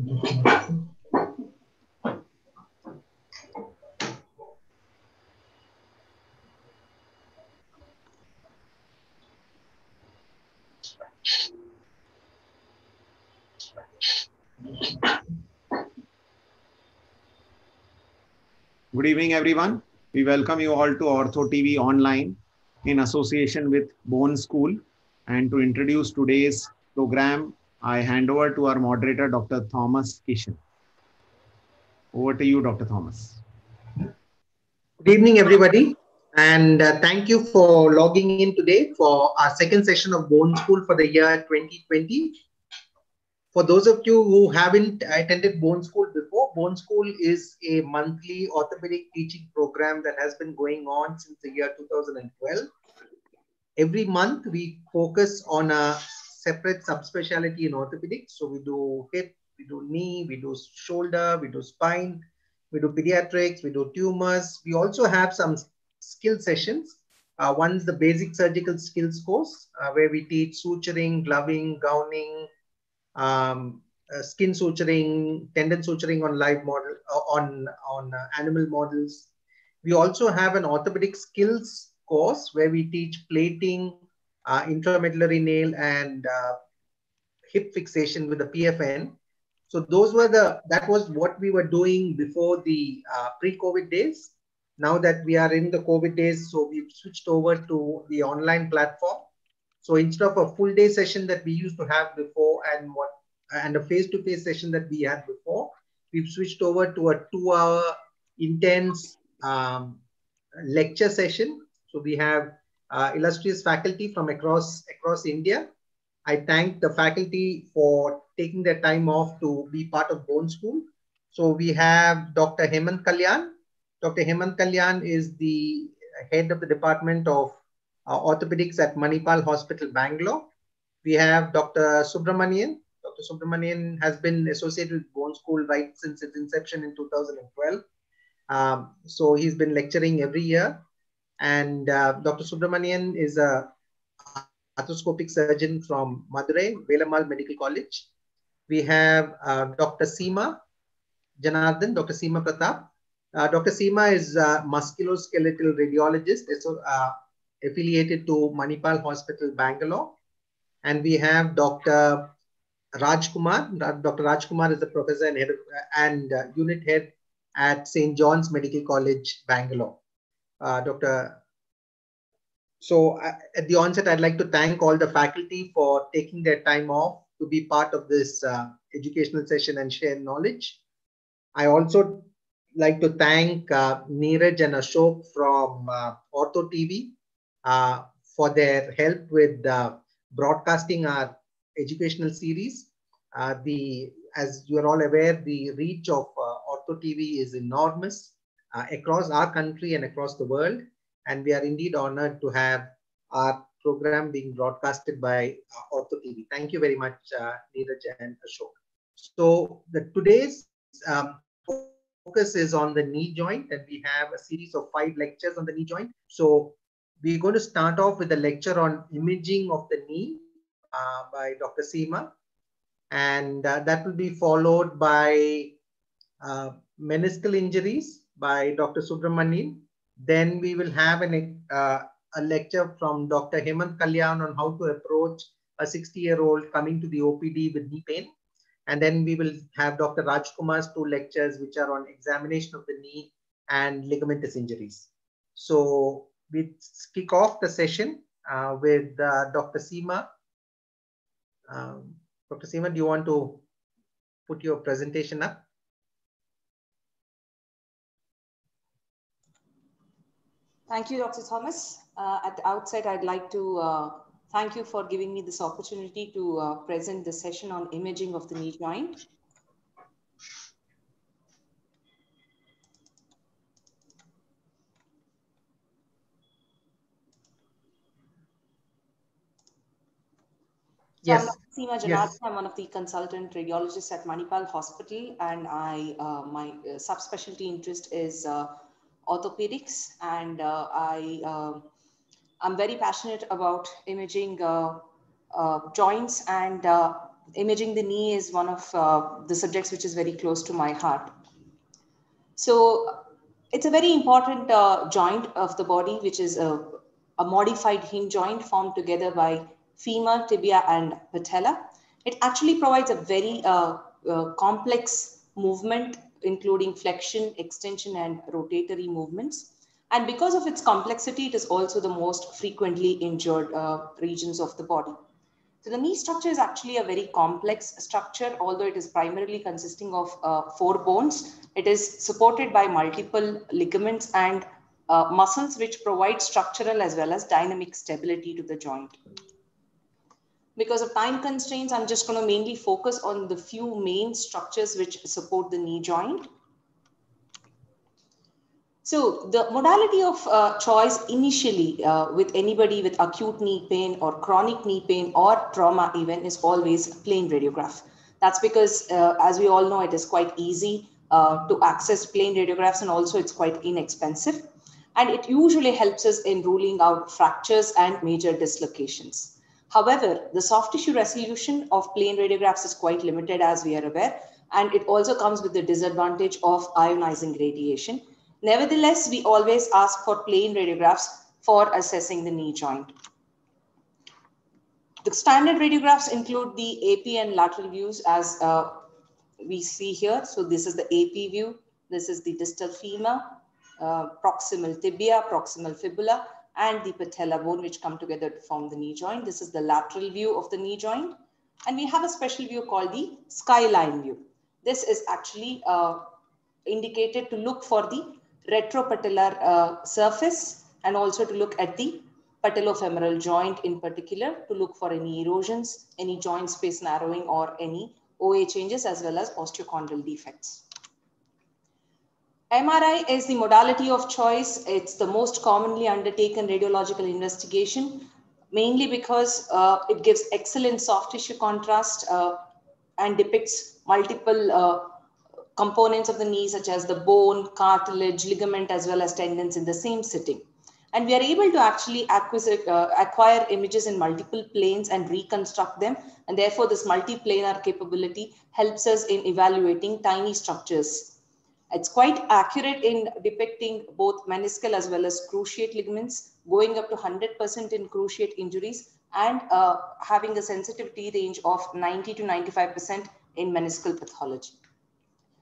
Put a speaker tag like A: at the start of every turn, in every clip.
A: Good evening, everyone. We welcome you all to Ortho TV online in association with Bone School. And to introduce today's program, I hand over to our moderator, Dr. Thomas Kishen. Over to you, Dr. Thomas.
B: Good evening, everybody. And uh, thank you for logging in today for our second session of Bone School for the year 2020. For those of you who haven't attended Bone School before, Bone School is a monthly orthopedic teaching program that has been going on since the year 2012. Every month, we focus on a separate subspecialty in orthopedics. So we do hip, we do knee, we do shoulder, we do spine, we do pediatrics, we do tumors. We also have some skill sessions. Uh, one's the basic surgical skills course, uh, where we teach suturing, gloving, gowning, um, uh, skin suturing, tendon suturing on live model uh, on on uh, animal models. We also have an orthopedic skills course where we teach plating, uh, intramedullary nail, and uh, hip fixation with the PFN. So those were the that was what we were doing before the uh, pre-COVID days. Now that we are in the COVID days, so we've switched over to the online platform. So instead of a full day session that we used to have before and what and a face-to-face session that we had before, we've switched over to a two-hour intense um, lecture session. So we have uh, illustrious faculty from across across India. I thank the faculty for taking their time off to be part of Bone School. So we have Dr. Hemant Kalyan. Dr. Hemant Kalyan is the head of the Department of uh, Orthopedics at Manipal Hospital, Bangalore. We have Dr. Subramanian. Dr. Subramanian has been associated with Bone School right since its inception in 2012. Um, so he's been lecturing every year. And uh, Dr. Subramanian is a arthroscopic surgeon from Madurai, Velammal Medical College. We have uh, Dr. Seema Janardhan, Dr. Seema Pratap. Uh, Dr. Seema is a musculoskeletal radiologist affiliated to Manipal Hospital, Bangalore. And we have Dr. Rajkumar. Dr. Rajkumar is the professor and, head of, and unit head at St. John's Medical College, Bangalore. Uh, Dr. So at the onset, I'd like to thank all the faculty for taking their time off to be part of this uh, educational session and share knowledge. I also like to thank uh, Neeraj and Ashok from uh, Ortho TV uh, for their help with uh, broadcasting our educational series. Uh, the as you are all aware, the reach of Ortho TV is enormous uh, across our country and across the world, and we are indeed honored to have our program being broadcasted by uh, Ortho TV. Thank you very much, uh, Neeraj and Ashok. So the today's um, focus is on the knee joint, and we have a series of five lectures on the knee joint. So we're going to start off with a lecture on imaging of the knee uh, by Dr. Seema. And uh, that will be followed by uh, meniscal injuries by Dr. Subramanian. Then we will have an, uh, a lecture from Dr. Hemant Kalyan on how to approach a 60 year old coming to the OPD with knee pain. And then we will have Dr. Rajkumar's two lectures, which are on examination of the knee and ligamentous injuries. So we kick off the session uh, with uh, Dr. Seema. Um, Dr. Seema, do you want to put your presentation up?
C: Thank you, Dr. Thomas. Uh, at the outset, I'd like to uh, thank you for giving me this opportunity to uh, present the session on imaging of the knee joint.
B: Yes.
C: So I'm Seema. Yes. I'm one of the consultant radiologists at Manipal Hospital, and I uh, my uh, subspecialty interest is uh, orthopedics, and uh, I um, I'm very passionate about imaging uh, uh, joints and imaging the knee is one of the subjects which is very close to my heart. So it's a very important uh, joint of the body, which is a, a modified hinge joint formed together by femur, tibia, and patella. It actually provides a very uh, uh, complex movement, including flexion, extension, and rotatory movements. And because of its complexity, it is also the most frequently injured uh, regions of the body. So the knee structure is actually a very complex structure, although it is primarily consisting of uh, four bones. It is supported by multiple ligaments and uh, muscles, which provide structural as well as dynamic stability to the joint. Because of time constraints, I'm just going to mainly focus on the few main structures which support the knee joint. So the modality of uh, choice initially uh, with anybody with acute knee pain or chronic knee pain or trauma even is always plain radiograph. That's because uh, as we all know, it is quite easy uh, to access plain radiographs and also it's quite inexpensive. And it usually helps us in ruling out fractures and major dislocations. However, the soft tissue resolution of plain radiographs is quite limited as we are aware. And it also comes with the disadvantage of ionizing radiation Nevertheless, we always ask for plain radiographs for assessing the knee joint. The standard radiographs include the AP and lateral views as uh, we see here. So this is the AP view. This is the distal femur, uh, proximal tibia, proximal fibula, and the patella bone, which come together to form the knee joint. This is the lateral view of the knee joint. And we have a special view called the skyline view. This is actually uh, indicated to look for the retropatellar uh, surface and also to look at the patellofemoral joint in particular to look for any erosions, any joint space narrowing or any OA changes as well as osteochondral defects. MRI is the modality of choice. It's the most commonly undertaken radiological investigation, mainly because uh, it gives excellent soft tissue contrast uh, and depicts multiple uh, components of the knee, such as the bone, cartilage, ligament, as well as tendons in the same sitting. And we are able to actually uh, acquire images in multiple planes and reconstruct them. And therefore, this multiplanar capability helps us in evaluating tiny structures. It's quite accurate in depicting both meniscal as well as cruciate ligaments, going up to 100% in cruciate injuries and uh, having a sensitivity range of 90 to 95% in meniscal pathology.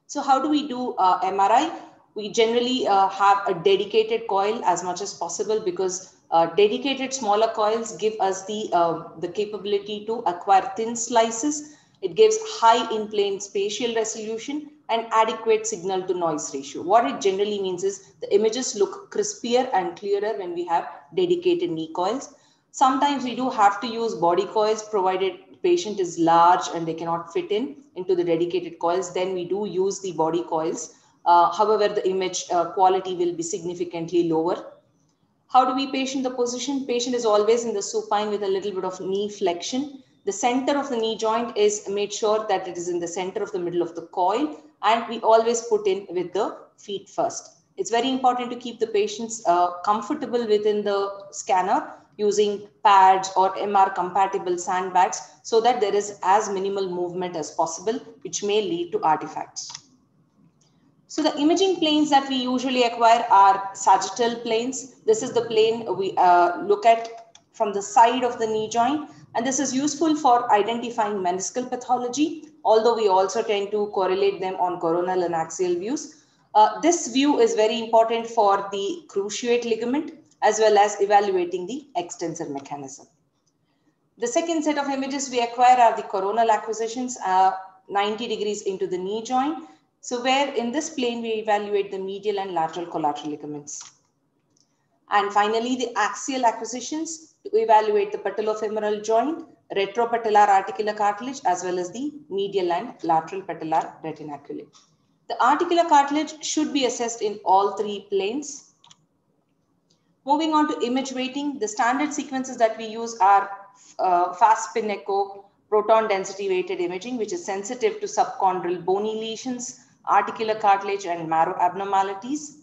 C: So how do we do uh, MRI? We generally uh, have a dedicated coil as much as possible because uh, dedicated smaller coils give us the, uh, the capability to acquire thin slices. It gives high in-plane spatial resolution and adequate signal to noise ratio. What it generally means is the images look crispier and clearer when we have dedicated knee coils. Sometimes we do have to use body coils provided patient is large and they cannot fit in into the dedicated coils, then we do use the body coils. Uh, however, the image uh, quality will be significantly lower. How do we patient the position? Patient is always in the supine with a little bit of knee flexion. The center of the knee joint is made sure that it is in the center of the middle of the coil and we always put in with the feet first. It's very important to keep the patients uh, comfortable within the scanner using pads or MR compatible sandbags so that there is as minimal movement as possible, which may lead to artifacts. So the imaging planes that we usually acquire are sagittal planes. This is the plane we uh, look at from the side of the knee joint. And this is useful for identifying meniscal pathology, although we also tend to correlate them on coronal and axial views. Uh, this view is very important for the cruciate ligament as well as evaluating the extensor mechanism. The second set of images we acquire are the coronal acquisitions, uh, 90 degrees into the knee joint. So where in this plane, we evaluate the medial and lateral collateral ligaments. And finally, the axial acquisitions to evaluate the patellofemoral joint, retropatellar articular cartilage, as well as the medial and lateral patellar retinaculum. The articular cartilage should be assessed in all three planes Moving on to image weighting, the standard sequences that we use are uh, fast spin echo, proton density weighted imaging, which is sensitive to subchondral bony lesions, articular cartilage, and marrow abnormalities.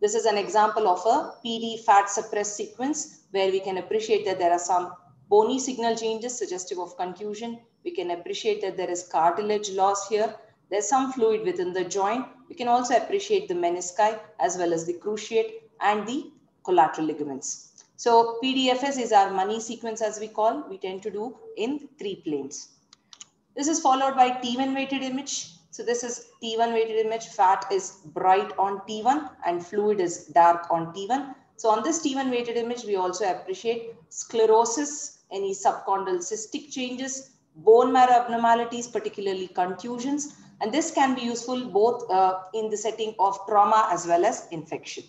C: This is an example of a PD fat suppressed sequence where we can appreciate that there are some bony signal changes suggestive of contusion, We can appreciate that there is cartilage loss here. There's some fluid within the joint. We can also appreciate the menisci as well as the cruciate and the collateral ligaments. So PDFS is our money sequence as we call, we tend to do in three planes. This is followed by T1 weighted image. So this is T1 weighted image, fat is bright on T1 and fluid is dark on T1. So on this T1 weighted image, we also appreciate sclerosis, any subchondral cystic changes, bone marrow abnormalities, particularly contusions. And this can be useful both uh, in the setting of trauma as well as infection.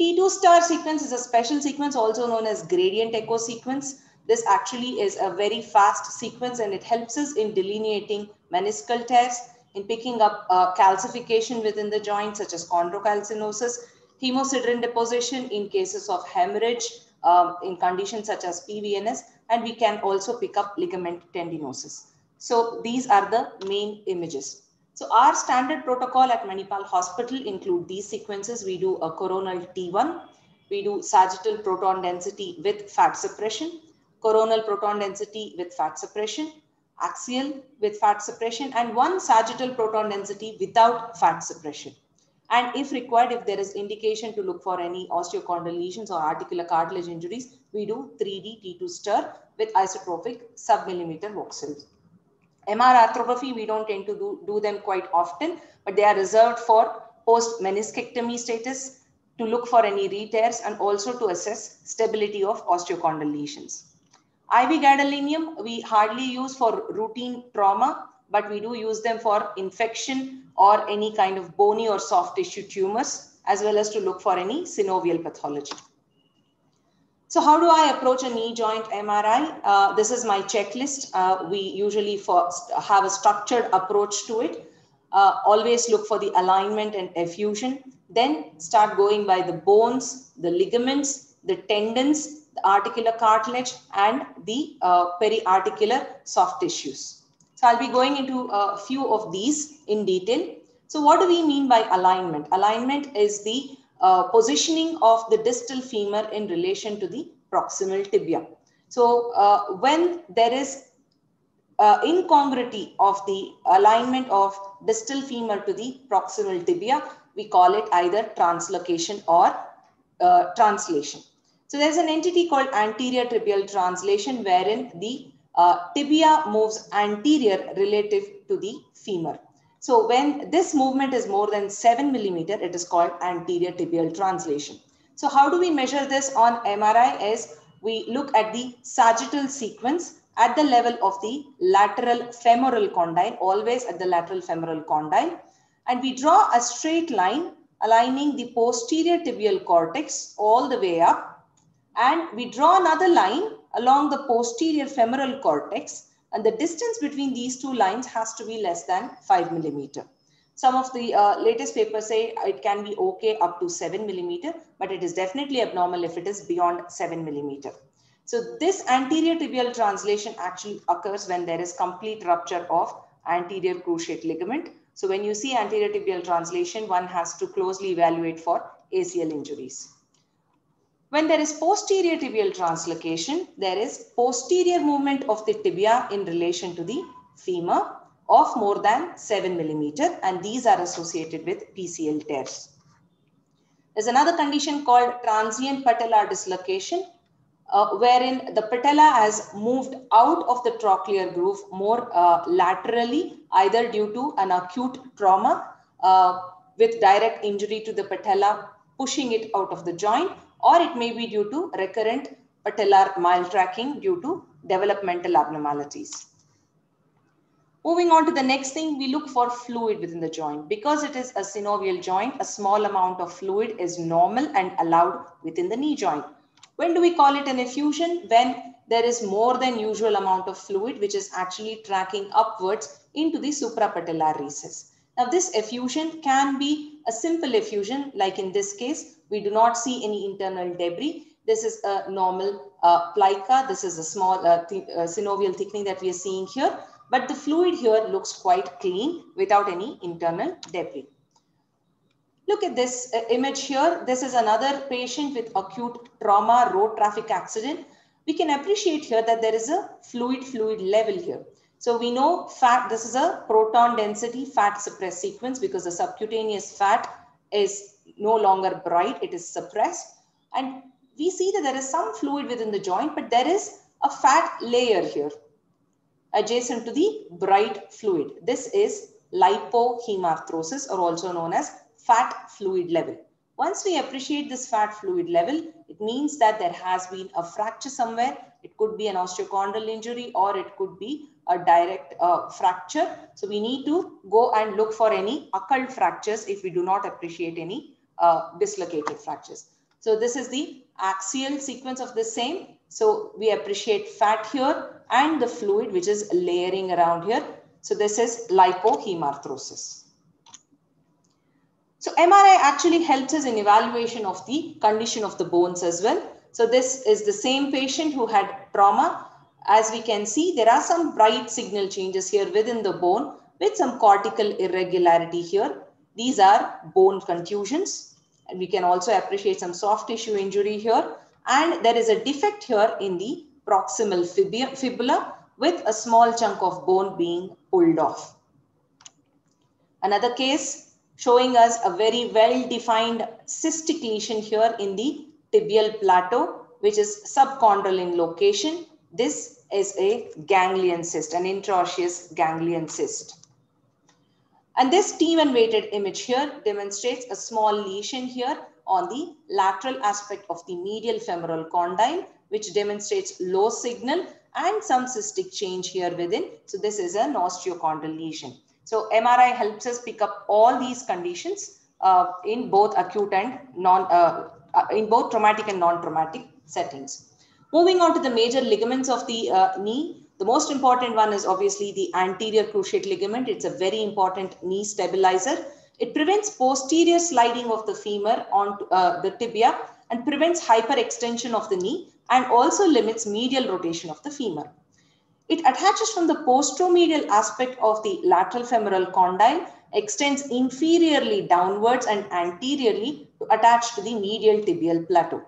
C: T2 star sequence is a special sequence also known as gradient echo sequence. This actually is a very fast sequence and it helps us in delineating meniscal tears, in picking up uh, calcification within the joint such as chondrocalcinosis, hemosiderin deposition in cases of hemorrhage um, in conditions such as PVNS, and we can also pick up ligament tendinosis. So these are the main images. So our standard protocol at Manipal Hospital include these sequences. We do a coronal T1, we do sagittal proton density with fat suppression, coronal proton density with fat suppression, axial with fat suppression, and one sagittal proton density without fat suppression. And if required, if there is indication to look for any osteochondral lesions or articular cartilage injuries, we do 3D T2 stir with isotropic submillimeter voxels. MR arthrography, we don't tend to do, do them quite often, but they are reserved for post meniscectomy status to look for any re-tears and also to assess stability of osteochondral lesions. IV gadolinium, we hardly use for routine trauma, but we do use them for infection or any kind of bony or soft tissue tumors, as well as to look for any synovial pathology. So how do I approach a knee joint MRI? Uh, this is my checklist. Uh, we usually first have a structured approach to it. Uh, always look for the alignment and effusion. Then start going by the bones, the ligaments, the tendons, the articular cartilage, and the uh, periarticular soft tissues. So I'll be going into a few of these in detail. So what do we mean by alignment? Alignment is the uh, positioning of the distal femur in relation to the proximal tibia. So uh, when there is uh, incongruity of the alignment of distal femur to the proximal tibia, we call it either translocation or uh, translation. So there's an entity called anterior tibial translation wherein the uh, tibia moves anterior relative to the femur. So when this movement is more than seven millimeter, it is called anterior tibial translation. So how do we measure this on MRI is we look at the sagittal sequence at the level of the lateral femoral condyle, always at the lateral femoral condyle. And we draw a straight line aligning the posterior tibial cortex all the way up. And we draw another line along the posterior femoral cortex and the distance between these two lines has to be less than 5 millimeter. Some of the uh, latest papers say it can be okay up to 7 millimeter, but it is definitely abnormal if it is beyond 7 millimeter. So this anterior tibial translation actually occurs when there is complete rupture of anterior cruciate ligament. So when you see anterior tibial translation, one has to closely evaluate for ACL injuries. When there is posterior tibial translocation, there is posterior movement of the tibia in relation to the femur of more than 7 millimeter and these are associated with PCL tears. There's another condition called transient patellar dislocation uh, wherein the patella has moved out of the trochlear groove more uh, laterally either due to an acute trauma uh, with direct injury to the patella pushing it out of the joint or it may be due to recurrent patellar maltracking due to developmental abnormalities. Moving on to the next thing, we look for fluid within the joint. Because it is a synovial joint, a small amount of fluid is normal and allowed within the knee joint. When do we call it an effusion? When there is more than usual amount of fluid, which is actually tracking upwards into the suprapatellar recess. Now this effusion can be a simple effusion, like in this case, we do not see any internal debris. This is a normal uh, plica. This is a small uh, th uh, synovial thickening that we are seeing here. But the fluid here looks quite clean without any internal debris. Look at this uh, image here. This is another patient with acute trauma road traffic accident. we can appreciate here that there is a fluid-fluid level here. So we know fat, this is a proton density fat suppressed sequence because the subcutaneous fat is no longer bright, it is suppressed. And we see that there is some fluid within the joint, but there is a fat layer here adjacent to the bright fluid. This is lipohemarthrosis or also known as fat fluid level. Once we appreciate this fat fluid level, it means that there has been a fracture somewhere. It could be an osteochondral injury or it could be a direct uh, fracture. So we need to go and look for any occult fractures if we do not appreciate any uh, dislocated fractures. So this is the axial sequence of the same. So we appreciate fat here and the fluid which is layering around here. So this is lipohemarthrosis. So MRI actually helps us in evaluation of the condition of the bones as well. So this is the same patient who had trauma. As we can see, there are some bright signal changes here within the bone with some cortical irregularity here. These are bone contusions. We can also appreciate some soft tissue injury here. And there is a defect here in the proximal fibula with a small chunk of bone being pulled off. Another case showing us a very well-defined cystic lesion here in the tibial plateau, which is subchondral in location. This is a ganglion cyst, an intraosseous ganglion cyst. And this T1 weighted image here demonstrates a small lesion here on the lateral aspect of the medial femoral condyle, which demonstrates low signal and some cystic change here within. So this is an osteochondral lesion. So MRI helps us pick up all these conditions uh, in both acute and non, uh, uh, in both traumatic and non-traumatic settings. Moving on to the major ligaments of the uh, knee, the most important one is obviously the anterior cruciate ligament. It's a very important knee stabilizer. It prevents posterior sliding of the femur on uh, the tibia and prevents hyperextension of the knee and also limits medial rotation of the femur. It attaches from the posteromedial aspect of the lateral femoral condyle, extends inferiorly downwards and anteriorly to attach to the medial tibial plateau.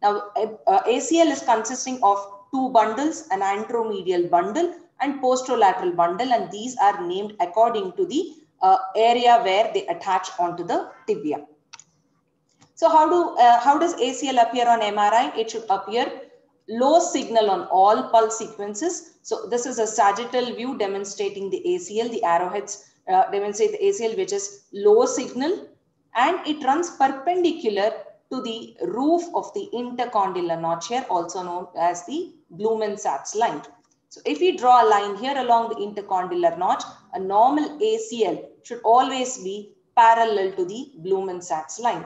C: Now, ACL is consisting of two bundles, an anteromedial bundle and posterolateral bundle, and these are named according to the uh, area where they attach onto the tibia. So how do uh, how does ACL appear on MRI? It should appear low signal on all pulse sequences. So this is a sagittal view demonstrating the ACL. The arrowheads uh, demonstrate the ACL, which is low signal, and it runs perpendicular to the roof of the intercondylar notch here, also known as the Blumensaat's line. So if we draw a line here along the intercondylar notch, a normal ACL should always be parallel to the Blumensaat's line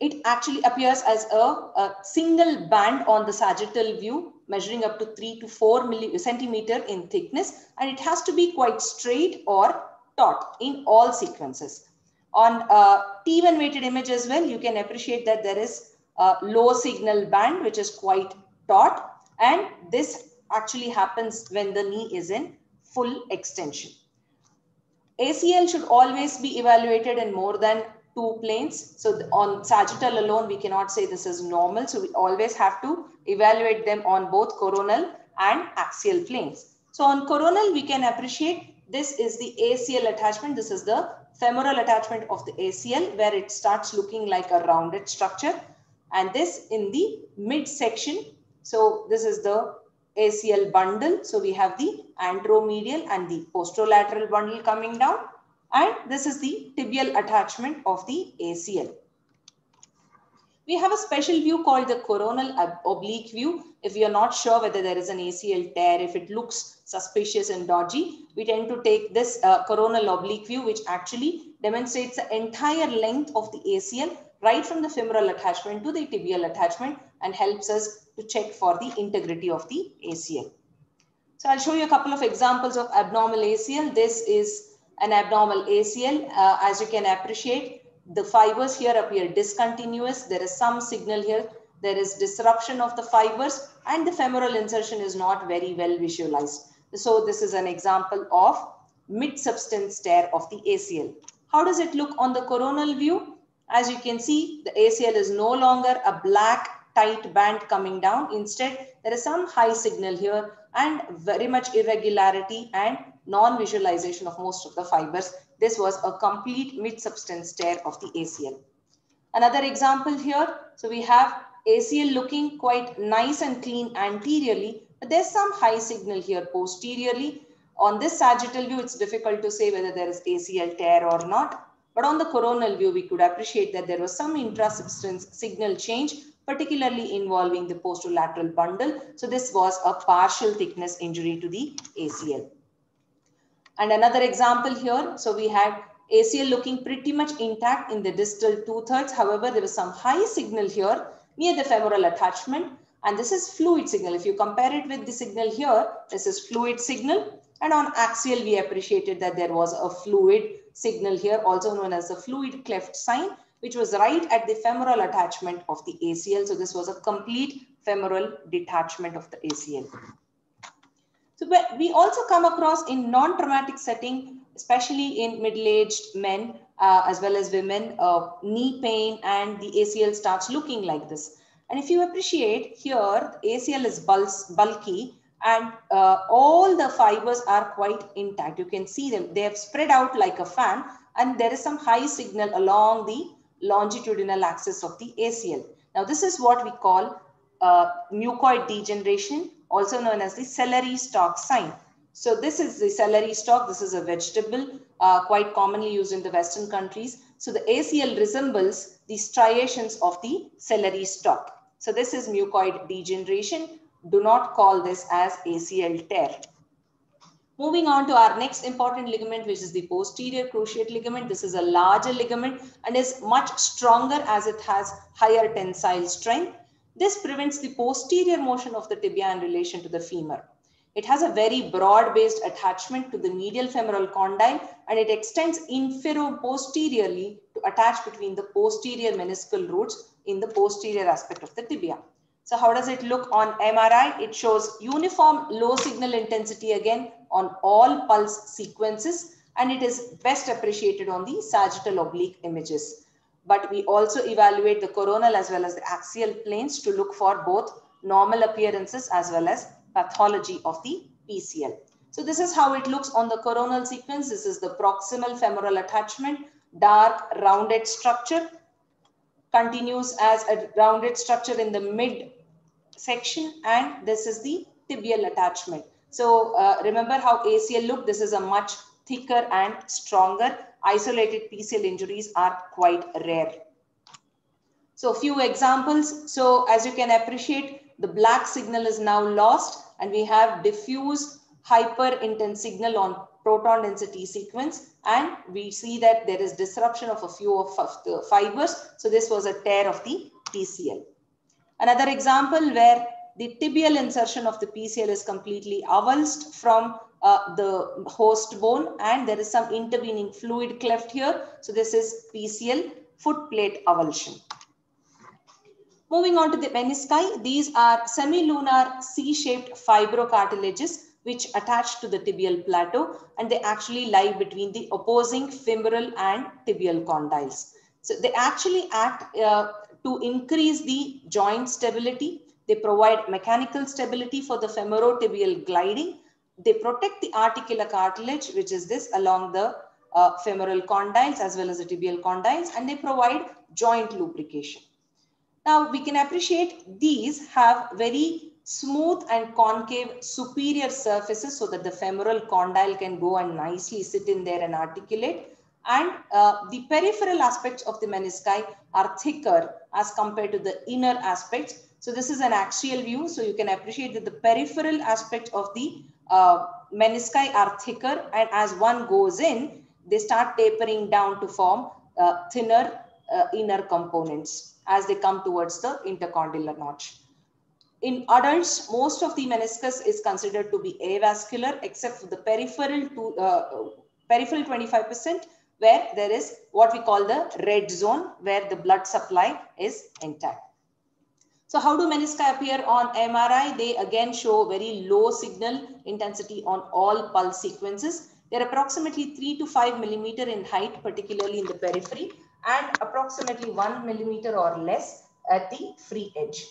C: it actually appears as a, a, single band on the sagittal view measuring up to 3 to 4 milli centimeter in thickness and it has to be quite straight or taut in all sequences. On uh, T1 weighted image as well, you can appreciate that there is a low signal band which is quite taut and this actually happens when the knee is in full extension. ACL should always be evaluated in more than two planes. So on sagittal alone, we cannot say this is normal. So we always have to evaluate them on both coronal and axial planes. So on coronal, we can appreciate this is the ACL attachment. This is the femoral attachment of the ACL where it starts looking like a rounded structure. And this in the midsection. So this is the ACL bundle. So we have the anteromedial and the posterolateral bundle coming down. And this is the tibial attachment of the ACL. We have a special view called the coronal oblique view. If are not sure whether there is an ACL tear, if it looks suspicious and dodgy, we tend to take this uh, coronal oblique view, which actually demonstrates the entire length of the ACL, right from the femoral attachment to the tibial attachment, and helps us to check for the integrity of the ACL. So I'll show you a couple of examples of abnormal ACL. This is an abnormal ACL. Uh, as you can appreciate, the fibers here appear discontinuous. There is some signal here. There is disruption of the fibers and the femoral insertion is not very well visualized. So this is an example of mid-substance tear of the ACL. How does it look on the coronal view? As you can see, the ACL is no longer a black tight band coming down. Instead, there is some high signal here and very much irregularity and non-visualization of most of the fibers. This was a complete mid-substance tear of the ACL. Another example here, so we have ACL looking quite nice and clean anteriorly, but there's some high signal here posteriorly. On this sagittal view, it's difficult to say whether there is ACL tear or not. But on the coronal view, we could appreciate that there was some intrasubstance signal change, particularly involving the posterolateral bundle. So this was a partial thickness injury to the ACL. And another example here, so we had ACL looking pretty much intact in the distal two thirds. However, there was some high signal here near the femoral attachment. And this is fluid signal. If you compare it with the signal here, this is fluid signal. And on axial, we appreciated that there was a fluid signal here, also known as the fluid cleft sign, which was right at the femoral attachment of the ACL. So this was a complete femoral detachment of the ACL. So we also come across in non-traumatic setting, especially in middle-aged men uh, as well as women, uh, knee pain and the ACL starts looking like this. And if you appreciate here, ACL is bulky and uh, all the fibers are quite intact. You can see them. They have spread out like a fan and there is some high signal along the longitudinal axis of the ACL. Now, this is what we call uh, mucoid degeneration, also known as the celery stalk sign. So this is the celery stalk. This is a vegetable uh, quite commonly used in the Western countries. So the ACL resembles the striations of the celery stalk. So this is mucoid degeneration. Do not call this as ACL tear. Moving on to our next important ligament, which is the posterior cruciate ligament. This is a larger ligament and is much stronger as it has higher tensile strength. This prevents the posterior motion of the tibia in relation to the femur. It has a very broad-based attachment to the medial femoral condyle and it extends infero-posteriorly to attach between the posterior meniscal roots in the posterior aspect of the tibia. So how does it look on MRI? It shows uniform low signal intensity again on all pulse sequences and it is best appreciated on the sagittal oblique images. But we also evaluate the coronal as well as the axial planes to look for both normal appearances as well as pathology of the PCL. So this is how it looks on the coronal sequence. This is the proximal femoral attachment, dark rounded structure, continues as a rounded structure in the mid section and this is the tibial attachment. So uh, remember how ACL looked. This is a much thicker and stronger. Isolated PCL injuries are quite rare. So a few examples. So as you can appreciate, the black signal is now lost and we have diffuse hyper intense signal on proton density sequence and we see that there is disruption of a few of the fibers. So this was a tear of the PCL. Another example where the tibial insertion of the PCL is completely avulsed from uh, the host bone and there is some intervening fluid cleft here. So this is PCL foot plate avulsion. Moving on to the menisci, these are semilunar C-shaped fibrocartilages which attach to the tibial plateau and they actually lie between the opposing femoral and tibial condyles. So they actually act uh, to increase the joint stability. They provide mechanical stability for the femorotibial gliding. They protect the articular cartilage, which is this along the uh, femoral condyles as well as the tibial condyles, and they provide joint lubrication. Now we can appreciate these have very smooth and concave superior surfaces so that the femoral condyle can go and nicely sit in there and articulate. And uh, the peripheral aspects of the menisci are thicker as compared to the inner aspects. So this is an axial view. So you can appreciate that the peripheral aspect of the uh, menisci are thicker. And as one goes in, they start tapering down to form uh, thinner uh, inner components as they come towards the intercondylar notch. In adults, most of the meniscus is considered to be avascular except for the peripheral to uh, peripheral 25% where there is what we call the red zone where the blood supply is intact. So how do menisci appear on MRI? They again show very low signal intensity on all pulse sequences. They're approximately 3 to 5 millimeter in height, particularly in the periphery, and approximately one millimeter or less at the free edge.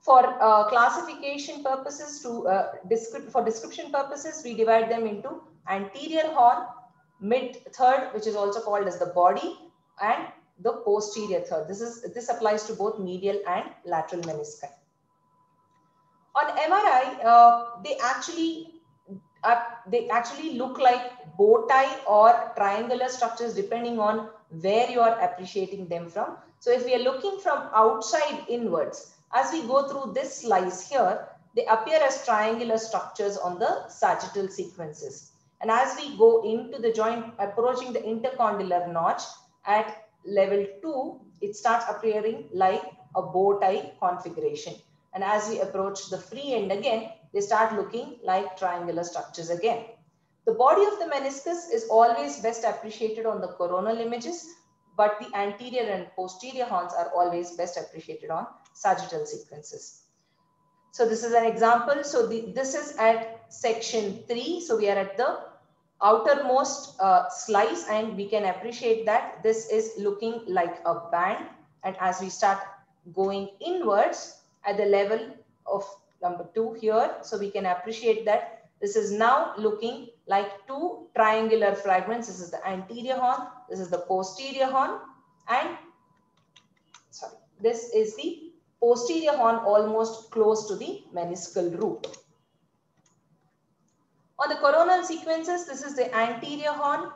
C: For uh, classification purposes, to uh, descri for description purposes, we divide them into anterior horn, mid third, which is also called as the body, and the posterior third. This is this applies to both medial and lateral menisci. On MRI, uh, they actually uh, they actually look like bow tie or triangular structures depending on where you are appreciating them from. So if we are looking from outside inwards, as we go through this slice here, they appear as triangular structures on the sagittal sequences. And as we go into the joint, approaching the intercondylar notch at level two, it starts appearing like a bow tie configuration. And as we approach the free end again, they start looking like triangular structures again. The body of the meniscus is always best appreciated on the coronal images, but the anterior and posterior horns are always best appreciated on sagittal sequences. So this is an example. So the, this is at section three. So we are at the outermost uh, slice and we can appreciate that this is looking like a band. And as we start going inwards at the level of number two here, so we can appreciate that this is now looking like two triangular fragments. This is the anterior horn, this is the posterior horn, and sorry, this is the posterior horn almost close to the meniscal root. On the coronal sequences, this is the anterior horn,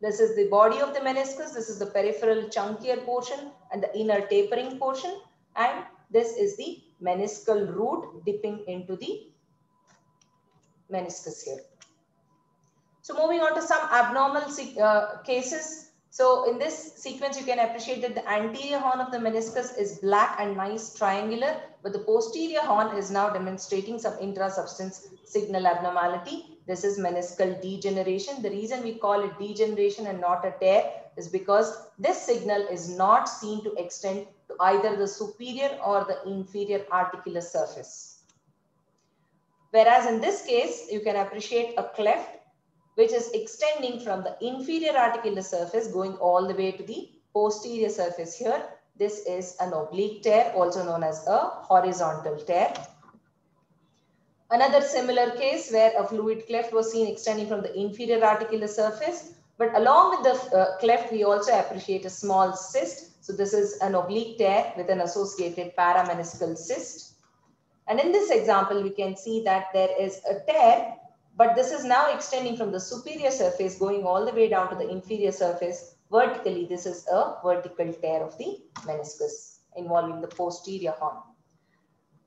C: this is the body of the meniscus, this is the peripheral chunkier portion and the inner tapering portion, and this is the meniscal root dipping into the meniscus here. So moving on to some abnormal uh, cases. So in this sequence, you can appreciate that the anterior horn of the meniscus is black and nice triangular, but the posterior horn is now demonstrating some intra-substance signal abnormality. This is meniscal degeneration. The reason we call it degeneration and not a tear is because this signal is not seen to extend to either the superior or the inferior articular surface. Whereas in this case, you can appreciate a cleft which is extending from the inferior articular surface going all the way to the posterior surface here. This is an oblique tear, also known as a horizontal tear. Another similar case where a fluid cleft was seen extending from the inferior articular surface. But along with the uh, cleft, we also appreciate a small cyst. So this is an oblique tear with an associated parameniscal cyst. And in this example, we can see that there is a tear but this is now extending from the superior surface going all the way down to the inferior surface. Vertically, this is a vertical tear of the meniscus involving the posterior horn.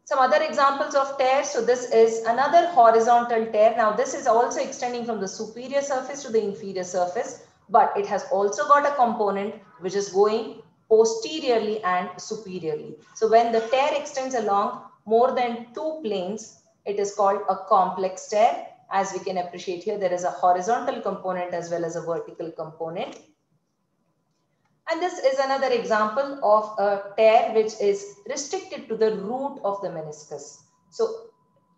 C: Some other examples of tear. So this is another horizontal tear. Now this is also extending from the superior surface to the inferior surface, but it has also got a component which is going posteriorly and superiorly. So when the tear extends along more than two planes, it is called a complex tear as we can appreciate here, there is a horizontal component as well as a vertical component. And this is another example of a tear which is restricted to the root of the meniscus. So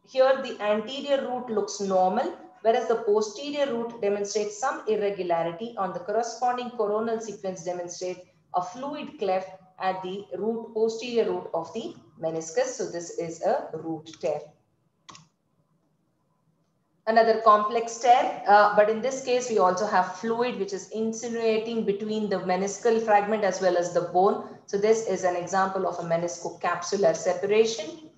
C: here the anterior root looks normal, whereas the posterior root demonstrates some irregularity on the corresponding coronal sequence demonstrate a fluid cleft at the root, posterior root of the meniscus. So this is a root tear another complex tear. Uh, but in this case, we also have fluid which is insinuating between the meniscal fragment as well as the bone. So this is an example of a meniscocapsular separation.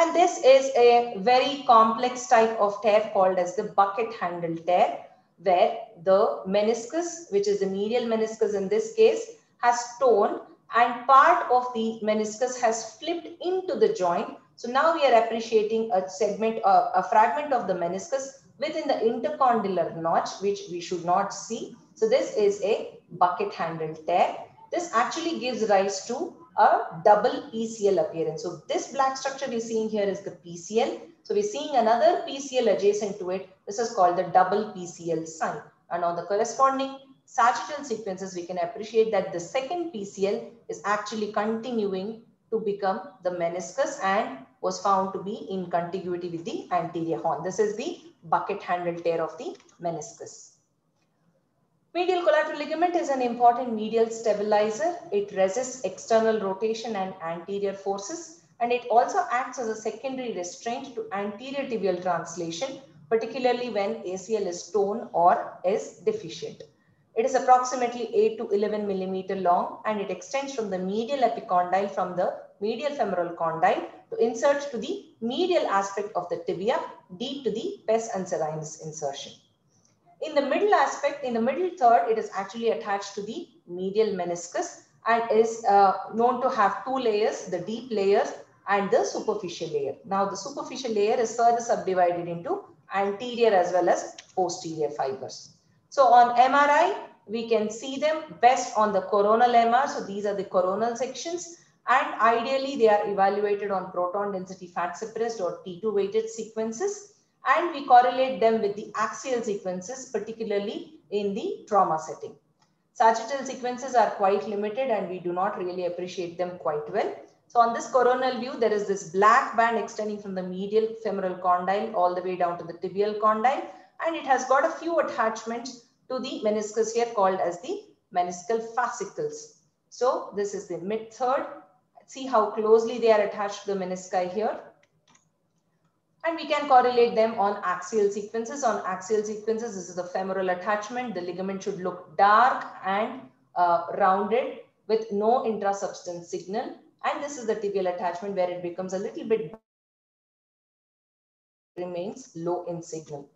C: And this is a very complex type of tear called as the bucket handle tear, where the meniscus, which is the medial meniscus in this case, has torn and part of the meniscus has flipped into the joint so now we are appreciating a segment, uh, a fragment of the meniscus within the intercondylar notch, which we should not see. So this is a bucket handle tear. This actually gives rise to a double PCL appearance. So this black structure we're seeing here is the PCL. So we're seeing another PCL adjacent to it. This is called the double PCL sign. And on the corresponding sagittal sequences, we can appreciate that the second PCL is actually continuing to become the meniscus and was found to be in contiguity with the anterior horn. This is the bucket handle tear of the meniscus. Medial collateral ligament is an important medial stabilizer. It resists external rotation and anterior forces. and it also acts as a secondary restraint to anterior tibial translation, particularly when ACL is torn or is deficient. It is approximately 8 to 11 millimeter long and it extends from the medial epicondyle from the medial femoral condyle to insert to the medial aspect of the tibia deep to the pes anserinus insertion. In the middle aspect, in the middle third, it is actually attached to the medial meniscus and is uh, known to have two layers, the deep layers and the superficial layer. Now the superficial layer is further subdivided into anterior as well as posterior fibers. So on MRI, we can see them best on the coronal MR. So these are the coronal sections and ideally they are evaluated on proton density fat suppressed or T2 weighted sequences and we correlate them with the axial sequences particularly in the trauma setting. Sagittal sequences are quite limited and we do not really appreciate them quite well. So on this coronal view, there is this black band extending from the medial femoral condyle all the way down to the tibial condyle. And it has got a few attachments to the meniscus here called as the meniscal fascicles. So this is the mid third. See how closely they are attached to the menisci here. And we can correlate them on axial sequences. On axial sequences, this is the femoral attachment. The ligament should look dark and uh, rounded with no intrasubstance signal. And this is the tibial attachment where it becomes a little bit remains low in signal.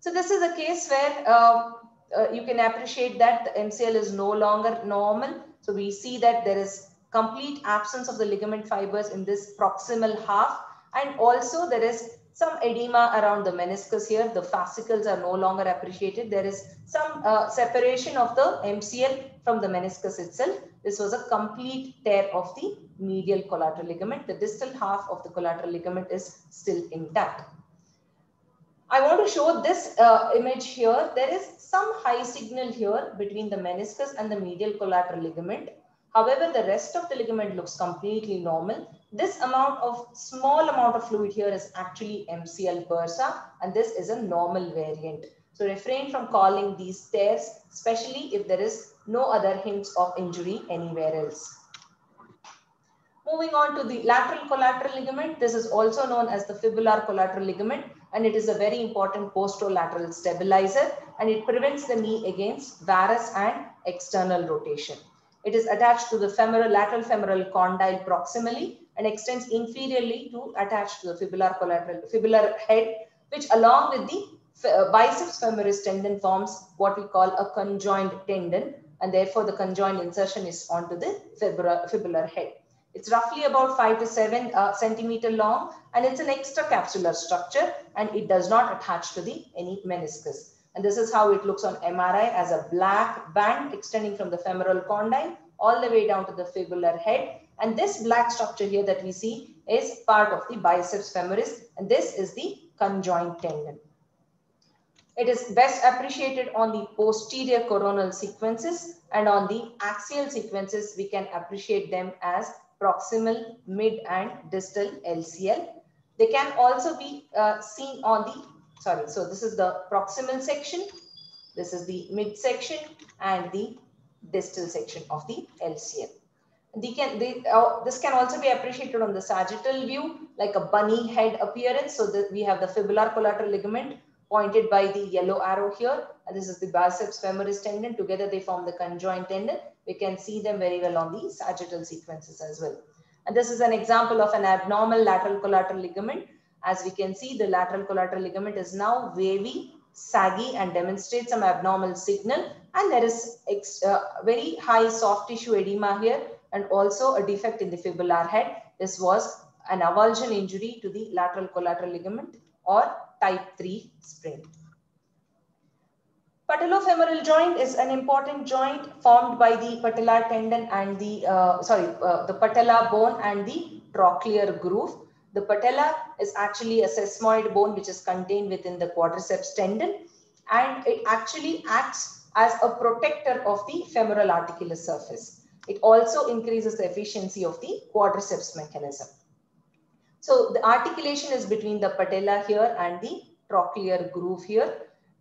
C: So this is a case where uh, uh, you can appreciate that the MCL is no longer normal. So we see that there is complete absence of the ligament fibers in this proximal half. And also there is some edema around the meniscus here. The fascicles are no longer appreciated. There is some uh, separation of the MCL from the meniscus itself. This was a complete tear of the medial collateral ligament. The distal half of the collateral ligament is still intact. I want to show this uh, image here. There is some high signal here between the meniscus and the medial collateral ligament. However, the rest of the ligament looks completely normal. This amount of small amount of fluid here is actually MCL bursa and this is a normal variant. So refrain from calling these tears, especially if there is no other hints of injury anywhere else. Moving on to the lateral collateral ligament, this is also known as the fibular collateral ligament and it is a very important posterolateral stabilizer and it prevents the knee against varus and external rotation. It is attached to the femoral lateral femoral condyle proximally and extends inferiorly to attach to the fibular collateral fibular head, which along with the uh, biceps femoris tendon forms what we call a conjoined tendon and therefore the conjoined insertion is onto the fibular, head. It's roughly about 5 to 7 uh, centimeter long and it's an extracapsular structure and it does not attach to the any meniscus. And this is how it looks on MRI as a black band extending from the femoral condyle all the way down to the fibular head. And this black structure here that we see is part of the biceps femoris and this is the conjoined tendon. It is best appreciated on the posterior coronal sequences and on the axial sequences, we can appreciate them as proximal, mid and distal LCL. They can also be uh, seen on the, sorry, so this is the proximal section, this is the mid section and the distal section of the LCL. They can, they, uh, this can also be appreciated on the sagittal view, like a bunny head appearance. So that we have the fibular collateral ligament pointed by the yellow arrow here. And this is the biceps femoris tendon. Together they form the conjoined tendon. We can see them very well on the sagittal sequences as well. And this is an example of an abnormal lateral collateral ligament. As we can see, the lateral collateral ligament is now wavy, saggy and demonstrates some abnormal signal. And there is uh, very high soft tissue edema here and also a defect in the fibular head. This was an avulsion injury to the lateral collateral ligament or type 3 sprain. Patellofemoral joint is an important joint formed by the patellar tendon and the, uh, sorry, uh, the patella bone and the trochlear groove. The patella is actually a sesamoid bone which is contained within the quadriceps tendon and it actually acts as a protector of the femoral articular surface. It also increases the efficiency of the quadriceps mechanism. So the articulation is between the patella here and the trochlear groove here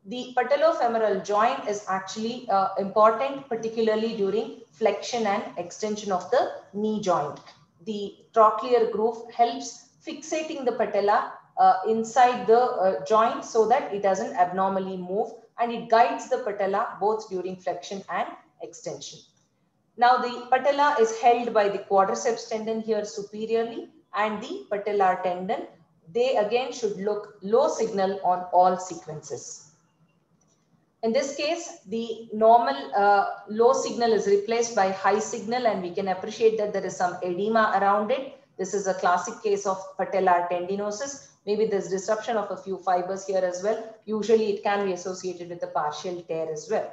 C: the patellofemoral joint is actually uh, important, particularly during flexion and extension of the knee joint. the trochlear groove helps fixating the patella uh, inside the uh, joint so that it doesn't abnormally move and it guides the patella both during flexion and extension. Now the patella is held by the quadriceps tendon here superiorly and the patellar tendon. They again should look low signal on all sequences. In this case, the normal uh, low signal is replaced by high signal and we can appreciate that there is some edema around it. This is a classic case of patellar tendinosis. Maybe there's disruption of a few fibers here as well. Usually it can be associated with a partial tear as well.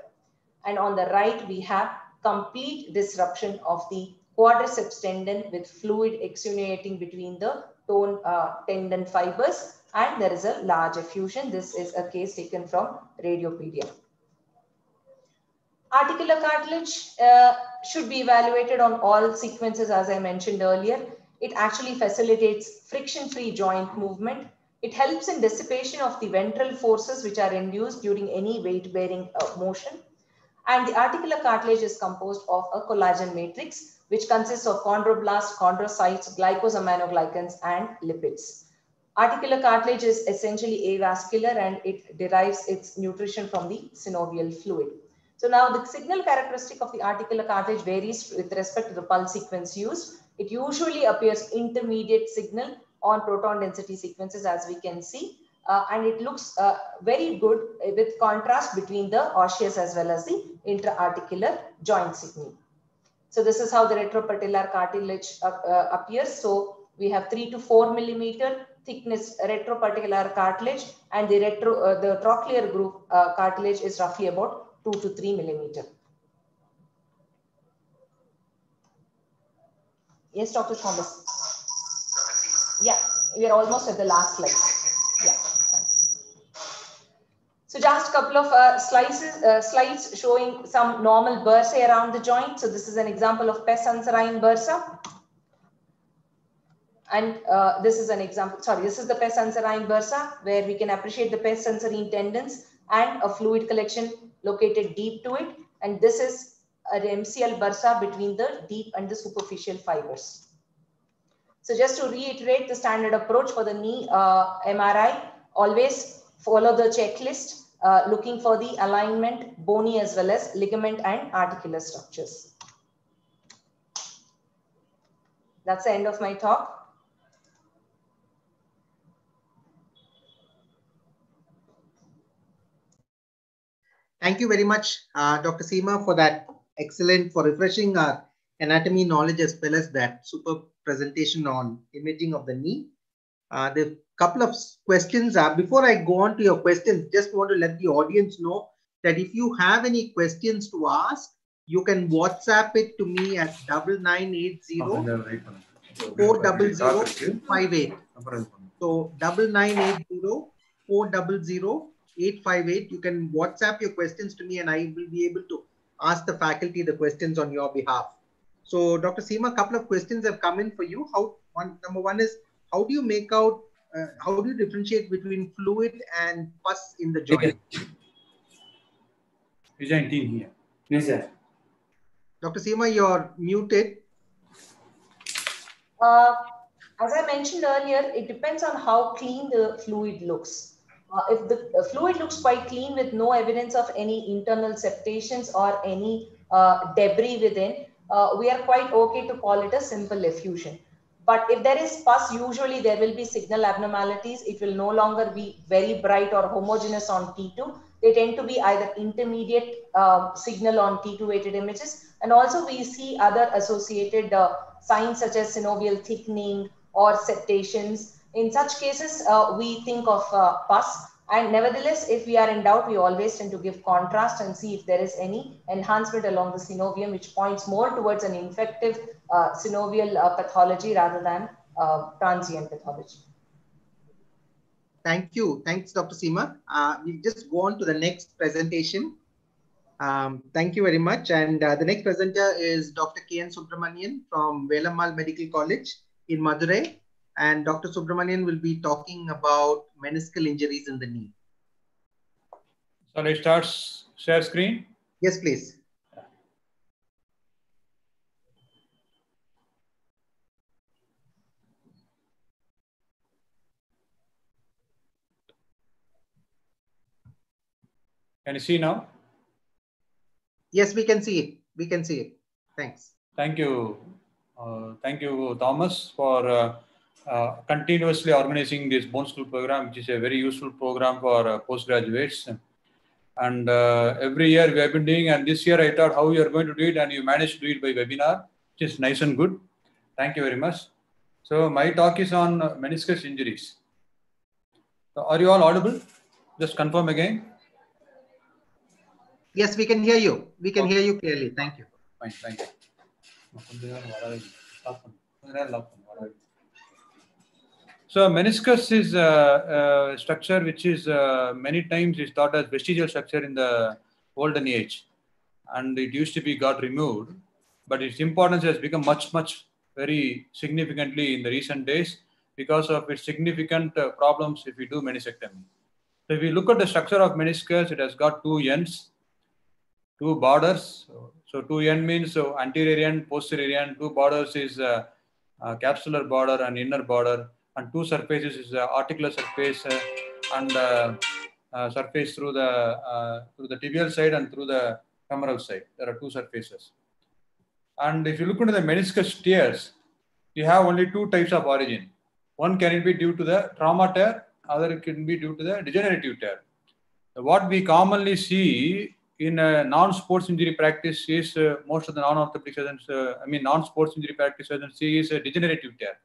C: And on the right, we have complete disruption of the quadriceps tendon with fluid exudating between the tone, uh, tendon fibers and there is a large effusion. This is a case taken from Radiopaedia. Articular cartilage uh, should be evaluated on all sequences as I mentioned earlier. It actually facilitates friction-free joint movement. It helps in dissipation of the ventral forces which are induced during any weight-bearing uh, motion. And the articular cartilage is composed of a collagen matrix, which consists of chondroblasts, chondrocytes, glycosaminoglycans, and lipids. Articular cartilage is essentially avascular and it derives its nutrition from the synovial fluid. So now the signal characteristic of the articular cartilage varies with respect to the pulse sequence used. It usually appears intermediate signal on proton density sequences as we can see. Uh, and it looks uh, very good with contrast between the osseous as well as the intra-articular joint signal. So this is how the retropatellar cartilage uh, appears. So we have three to four millimeter thickness retropatellar cartilage and the retro uh, the trochlear groove uh, cartilage is roughly about two to three millimeter. Yes, Dr. Thomas. Yeah, we are almost at the last slide. Yeah. So just a couple of uh, slices, uh, slides showing some normal bursae around the joint. So this is an example of pes anserine bursa. And uh, this is an example, sorry, this is the pes anserine bursa where we can appreciate the pes anserine tendons and a fluid collection located deep to it. And this is an MCL bursa between the deep and the superficial fibers. So just to reiterate the standard approach for the knee uh, MRI, always follow the checklist, uh, looking for the alignment, bony as well as ligament and articular structures. That's the end of my talk.
B: Thank you very much, uh, Dr. Seema, for that excellent for refreshing our anatomy knowledge as well as that super presentation on imaging of the knee. Uh, the couple of questions uh, before I go on to your questions, just want to let the audience know that if you have any questions to ask, you can WhatsApp it to me at double nine eight zero four double zero five eight. So double nine eight zero four double zero eight five eight. You can WhatsApp your questions to me, and I will be able to ask the faculty the questions on your behalf. So Dr. Seema, a couple of questions have come in for you. How one number one is how do you make out uh, how do you differentiate between fluid and pus in the joint?
D: Design team here. Yes, sir.
B: Dr. Seema, you're muted.
C: Uh, as I mentioned earlier, it depends on how clean the fluid looks. Uh, if the fluid looks quite clean with no evidence of any internal septations or any uh, debris within, uh, we are quite okay to call it a simple effusion. But if there is pus, usually there will be signal abnormalities. It will no longer be very bright or homogeneous on T2. They tend to be either intermediate uh, signal on T2 weighted images. And also we see other associated uh, signs such as synovial thickening or septations in such cases, uh, we think of uh, pus. And nevertheless, if we are in doubt, we always tend to give contrast and see if there is any enhancement along the synovium, which points more towards an infective uh, synovial uh, pathology rather than uh, transient pathology.
B: Thank you. Thanks, Dr. Seema. Uh, we just go on to the next presentation. Um, thank you very much. And uh, the next presenter is Dr. K.N. Subramanian from Velammal Medical College in Madurai and Dr. Subramanian will be talking about meniscal injuries in the knee.
D: Shall I start share screen.
B: Yes, please.
D: Can you see now?
B: Yes, we can see it. We can see it. Thanks.
D: Thank you. Uh, thank you, Thomas, for uh, uh, continuously organizing this Bone School program, which is a very useful program for uh, postgraduates. And uh, every year we have been doing, and this year I thought how you are going to do it, and you managed to do it by webinar, which is nice and good. Thank you very much. So my talk is on meniscus injuries. So are you all audible? Just confirm again.
B: Yes, we can hear you. We can
D: Okay.
B: hear you clearly. Thank you.
D: Fine, thank you. So meniscus is a, a structure which is uh, many times is thought as vestigial structure in the olden age, and it used to be got removed, but its importance has become much much very significantly in the recent days because of its significant uh, problems if we do meniscectomy. So if you look at the structure of meniscus, it has got two ends, two borders. So, two end means so anterior end, posterior end. Two borders is uh, uh, capsular border and inner border, and two surfaces is the articular surface uh, and uh, uh, surface through the through the tibial side and through the femoral side. There are two surfaces. And if you look into the meniscus tears, you have only two types of origin. One can it be due to the trauma tear, other can be due to the degenerative tear. What we commonly see in a non-sports injury practice is uh, most of the non-orthopedic surgeons, uh, I mean non-sports injury practice surgeons see is a degenerative tear.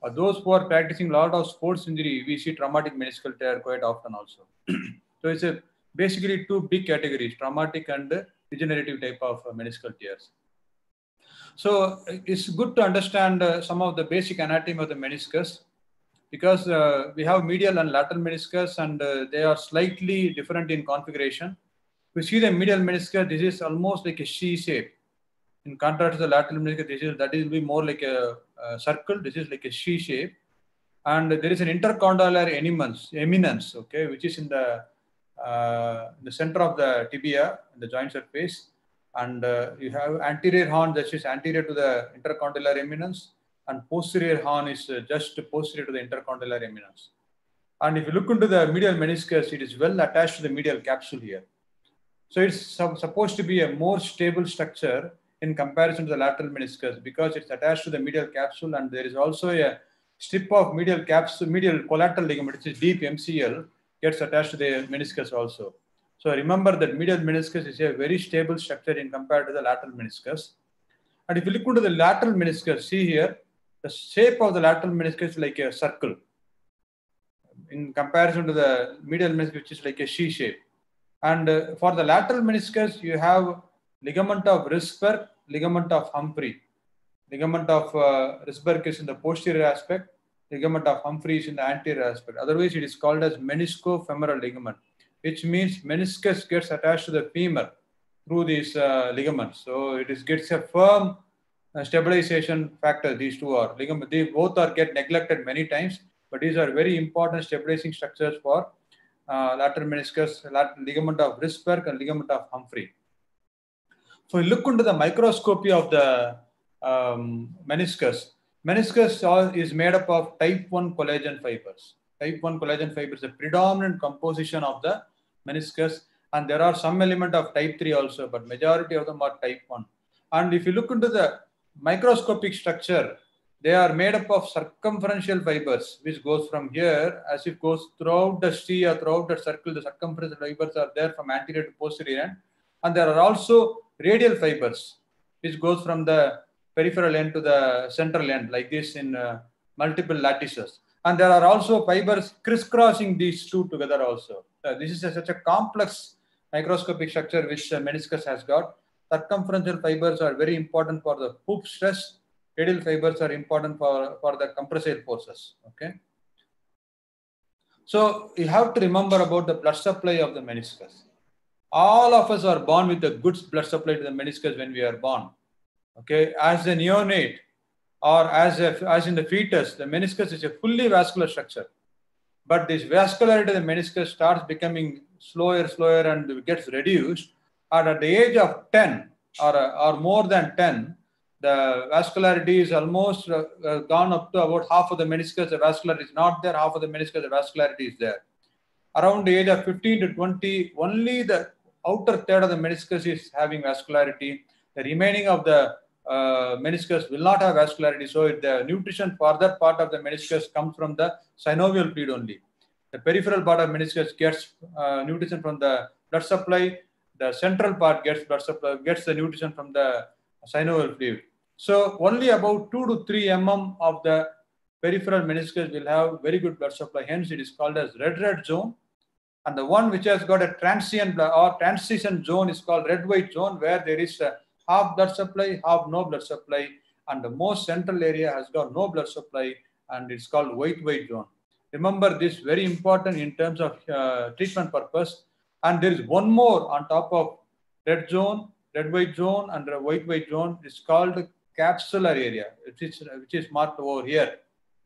D: For those who are practicing a lot of sports injury, we see traumatic meniscal tear quite often also. so it's a basically two big categories, traumatic and degenerative type of uh, meniscal tears. So it's good to understand uh, some of the basic anatomy of the meniscus because uh, we have medial and lateral meniscus and uh, they are slightly different in configuration. We see the medial meniscus, this is almost like a C shape. In contrast to the lateral meniscus, this is that will be more like a, a circle. This is like a C shape, and there is an intercondylar eminence, eminence, okay, which is in the uh, the center of the tibia, in the joint surface, and uh, you have anterior horn that is anterior to the intercondylar eminence, and posterior horn is uh, just posterior to the intercondylar eminence. And if you look into the medial meniscus, it is well attached to the medial capsule here. So it's supposed to be a more stable structure in comparison to the lateral meniscus because it's attached to the medial capsule and there is also a strip of medial capsule, medial collateral ligament, which is deep MCL, gets attached to the meniscus also. So remember that medial meniscus is a very stable structure in compared to the lateral meniscus. And if you look into the lateral meniscus, see here, the shape of the lateral meniscus is like a circle in comparison to the medial meniscus, which is like a C shape. And uh, for the lateral meniscus, you have ligament of Wrisberg, ligament of Humphrey. Ligament of uh, Wrisberg is in the posterior aspect, ligament of Humphrey is in the anterior aspect. Otherwise, it is called as meniscofemoral ligament, which means meniscus gets attached to the femur through these uh, ligaments. So it is gets a firm uh, stabilization factor. These two are ligament. They both are get neglected many times, but these are very important stabilizing structures for uh, lateral meniscus, lat- ligament of Wrisberg, and ligament of Humphrey. So you look into the microscopy of the um, meniscus. Meniscus is made up of type 1 collagen fibers. Type 1 collagen fibers, the predominant composition of the meniscus, and there are some element of type 3 also, but majority of them are type 1. And if you look into the microscopic structure, they are made up of circumferential fibers, which goes from here as it goes throughout the C or throughout the circle. The circumferential fibers are there from anterior to posterior end, and there are also radial fibers, which goes from the peripheral end to the central end, like this in uh, multiple lattices. And there are also fibers crisscrossing these two together also. Uh, this is a, such a complex microscopic structure which uh, meniscus has got. Circumferential fibers are very important for the hoop stress. Radial fibers are important for, for the compressive forces. Okay. So you have to remember about the blood supply of the meniscus. All of us are born with a good blood supply to the meniscus when we are born. Okay, as a neonate or as a, as in the fetus, the meniscus is a fully vascular structure. But this vascularity of the meniscus starts becoming slower, slower, and gets reduced. And at the age of 10 or, or more than 10, the vascularity is almost uh, uh, gone up to about half of the meniscus. The vascularity is not there, half of the meniscus, the vascularity is there. around the age of 15 to 20, only the outer third of the meniscus is having vascularity. The remaining of the uh, meniscus will not have vascularity. So the nutrition for that part of the meniscus comes from the synovial fluid only. The peripheral part of meniscus gets uh, nutrition from the blood supply. The central part gets blood supply, gets the nutrition from the synovial fluid. So only about 2 to 3 mm of the peripheral meniscus will have very good blood supply. Hence, it is called as red red zone. And the one which has got a transient or transition zone is called red white zone, where there is half blood supply, half no blood supply, and the most central area has got no blood supply, and it's called white white zone. Remember this very important in terms of uh, treatment purpose. And there is one more on top of red zone, red white zone, and white white zone. It's called the capsular area, which is, which is marked over here.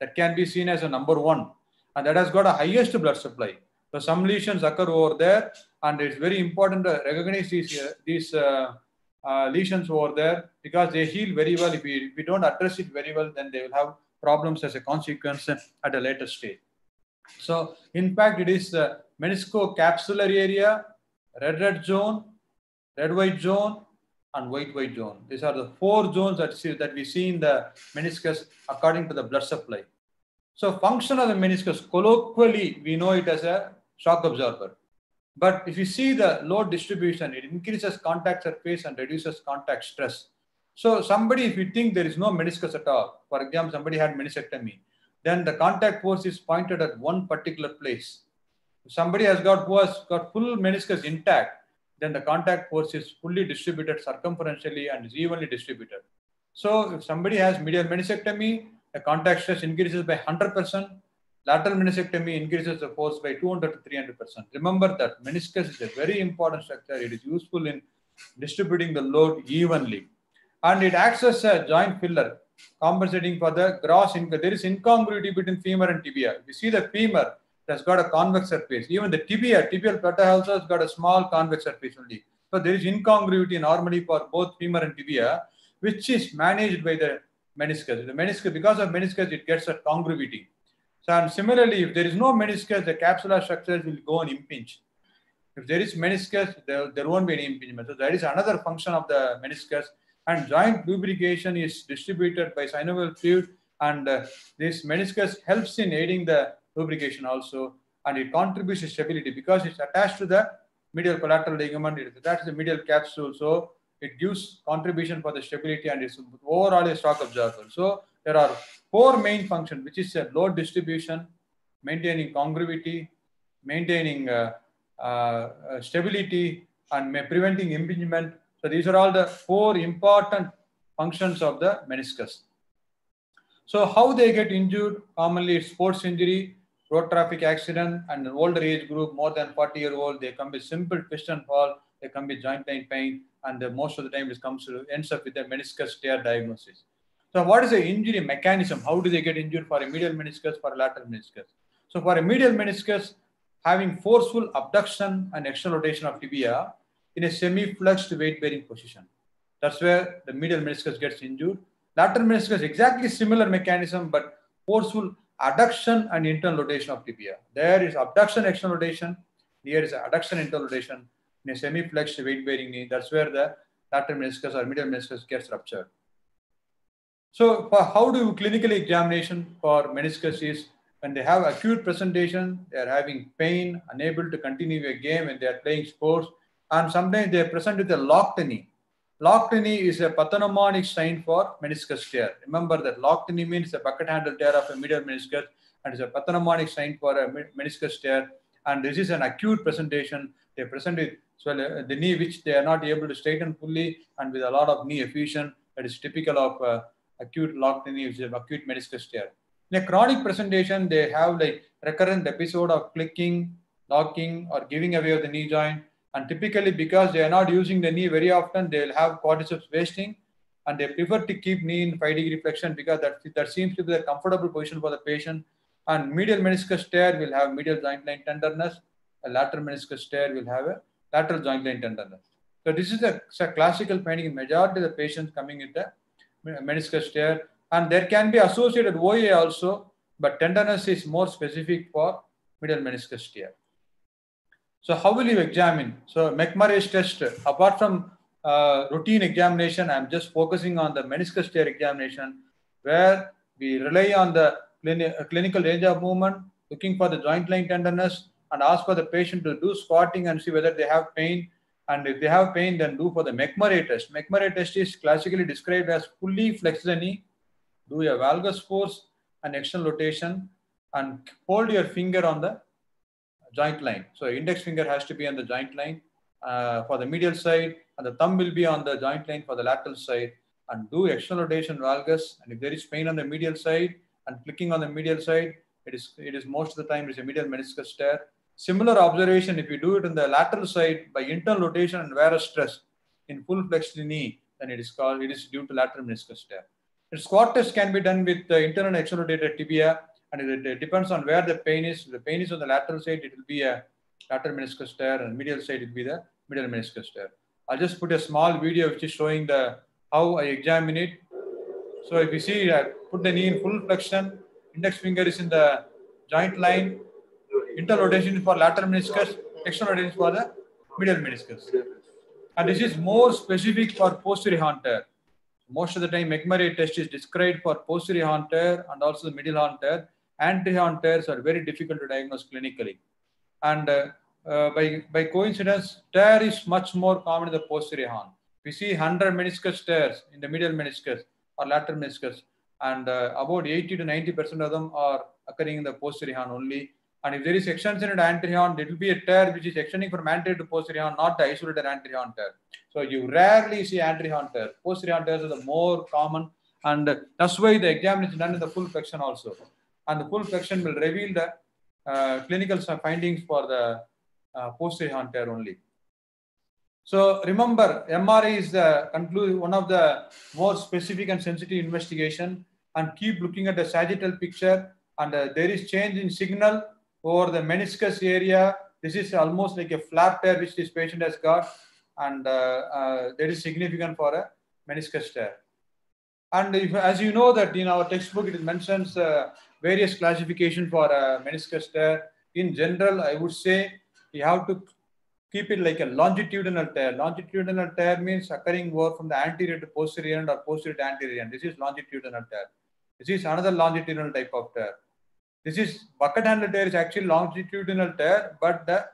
D: That can be seen as a number one. And that has got a highest blood supply. So some lesions occur over there. And it's very important to recognize these, uh, these uh, uh, lesions over there because they heal very well. If we, if we don't address it very well, then they will have problems as a consequence at a later stage. So in fact, it is the meniscocapsular area, red red zone, red white zone, and white white zone. These are the four zones that, see, that we see in the meniscus according to the blood supply. So function of the meniscus, colloquially, we know it as a shock absorber. But if you see the load distribution, it increases contact surface and reduces contact stress. So somebody, if you think there is no meniscus at all, for example, somebody had meniscectomy, then the contact force is pointed at one particular place. If somebody has got who has got full meniscus intact, then the contact force is fully distributed circumferentially and is evenly distributed. So if somebody has medial meniscectomy, the contact stress increases by 100%. Lateral meniscectomy increases the force by 200 to 300%. Remember that meniscus is a very important structure. It is useful in distributing the load evenly. And it acts as a joint filler, compensating for the gross. There is incongruity between femur and tibia. If you see the femur, it has got a convex surface. Even the tibia, tibial plateau also has got a small convex surface only. So there is incongruity normally for both femur and tibia, which is managed by the meniscus. The meniscus, because of meniscus, it gets a congruity. And similarly, if there is no meniscus, the capsular structures will go and impinge. If there is meniscus, there, there won't be any impingement. So that is another function of the meniscus. And joint lubrication is distributed by synovial fluid. And uh, this meniscus helps in aiding the lubrication also. And it contributes to stability because it's attached to the medial collateral ligament. To the medial capsule. So it gives contribution for the stability and it's overall a shock absorber. So there are four main functions, which is a load distribution, maintaining congruity, maintaining uh, uh, stability, and preventing impingement. So these are all the four important functions of the meniscus. So how they get injured? Commonly, it's sports injury, road traffic accident, and an older age group, more than 40 year old. They can be simple twist fall. They can be joint pain, and the, most of the time it comes to ends up with a meniscus tear diagnosis. So what is the injury mechanism? How do they get injured for a medial meniscus, for a lateral meniscus? So for a medial meniscus, having forceful abduction and external rotation of tibia in a semi-flexed weight-bearing position. That's where the medial meniscus gets injured. Lateral meniscus, exactly similar mechanism, but forceful adduction and internal rotation of tibia. There is abduction, external rotation. Here is adduction, internal rotation in a semi-flexed weight-bearing knee. That's where the lateral meniscus or medial meniscus gets ruptured. So how do clinical examination for meniscus is when they have acute presentation, they are having pain, unable to continue a game when they are playing sports, and sometimes they are present with a locked knee. Locked knee is a pathognomonic sign for meniscus tear. Remember that locked knee means a bucket handle tear of a medial meniscus and it's a pathognomonic sign for a meniscus tear. And this is an acute presentation. They present with so the knee which they are not able to straighten fully and with a lot of knee effusion that is typical of uh, acute is acute meniscus tear. In a chronic presentation, they have like recurrent episode of clicking, locking, or giving away of the knee joint. And typically, because they are not using the knee very often, they will have quadriceps wasting, and they prefer to keep knee in five degree flexion because that that seems to be the comfortable position for the patient. And medial meniscus tear will have medial joint line tenderness. A lateral meniscus tear will have a lateral joint line tenderness. So this is a, a classical finding in majority of the patients coming in the meniscus tear and there can be associated OA also, but tenderness is more specific for medial meniscus tear. So how will you examine? So McMurray's test, apart from uh, routine examination, I'm just focusing on the meniscus tear examination, where we rely on the clini- clinical range of movement, looking for the joint line tenderness, and ask for the patient to do squatting and see whether they have pain. And if they have pain, then do for the McMurray test. McMurray test is classically described as fully flex the knee, do a valgus force and external rotation, and hold your finger on the joint line. So index finger has to be on the joint line uh, for the medial side, and the thumb will be on the joint line for the lateral side. And do external rotation valgus. And if there is pain on the medial side and clicking on the medial side, it is it is most of the time it is a medial meniscus tear. Similar observation if you do it on the lateral side by internal rotation and varus stress in full flexed knee, then it is called it is due to lateral meniscus tear. The squat test can be done with the internal and external rotated tibia, and it, it depends on where the pain is. If the pain is on the lateral side, it will be a lateral meniscus tear, and medial side it will be the medial meniscus tear. I'll just put a small video which is showing the how I examine it. So if you see, I put the knee in full flexion, index finger is in the joint line, internal rotation for lateral meniscus, external rotation for the medial meniscus. And this is more specific for posterior horn tear. Most of the time, McMurray test is described for posterior horn tear and also the medial horn tear. Anterior horn tears are very difficult to diagnose clinically. And uh, uh, by, by coincidence, tear is much more common in the posterior horn. We see 100 meniscus tears in the medial meniscus or lateral meniscus, and uh, about 80 to 90% of them are occurring in the posterior horn only. And if there is extension in the anterior it will be a tear which is extending from anterior to posterior not the isolated anterior tear. So you rarely see anterior tear. Posterior tears are the more common, and that's why the examination is done in the full flexion also. And the full flexion will reveal the uh, clinical findings for the uh, posterior tear only. So remember, MRI is the one of the more specific and sensitive investigation, and keep looking at the sagittal picture. And uh, there is change in signal over the meniscus area. This is almost like a flap tear which this patient has got, and uh, uh, that is significant for a meniscus tear. And if, as you know that in our textbook it mentions uh, various classification for a meniscus tear. In general, I would say you have to keep it like a longitudinal tear. Longitudinal tear means occurring more from the anterior to posterior end or posterior to anterior end. This is longitudinal tear. This is another longitudinal type of tear. This is bucket handle tear is actually longitudinal tear, but the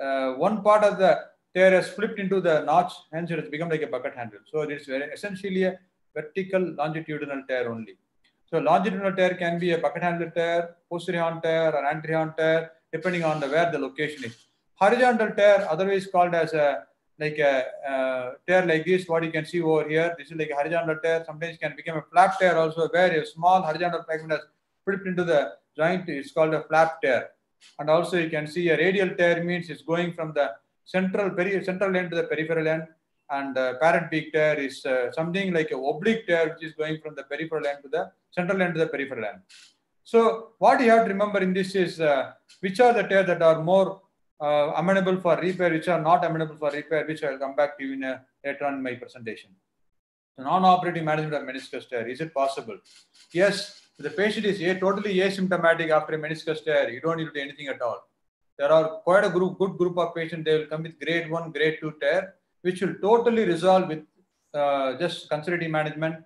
D: uh, one part of the tear has flipped into the notch, hence it has become like a bucket handle. So it is very essentially a vertical longitudinal tear only. So longitudinal tear can be a bucket handle tear, posterior tear, or anterior tear, depending on the where the location is. Horizontal tear, otherwise called as a like a uh, tear like this, what you can see over here. This is like a horizontal tear. Sometimes can become a flap tear also, where a small horizontal fragment has flipped into the joint. It's called a flap tear. And also you can see a radial tear means it's going from the central peri central end to the peripheral end. And uh, parrot beak tear is uh, something like a oblique tear, which is going from the peripheral end to the central end to the peripheral end. So what you have to remember in this is uh, which are the tears that are more uh, amenable for repair, which are not amenable for repair, which I will come back to you in a, later on in my presentation. So non-operative management of meniscus tear, is it possible? Yes, the patient is totally asymptomatic after a meniscus tear, you don't need to do anything at all. There are quite a group, good group of patients, they will come with grade one, grade two tear, which will totally resolve with uh, just conservative management,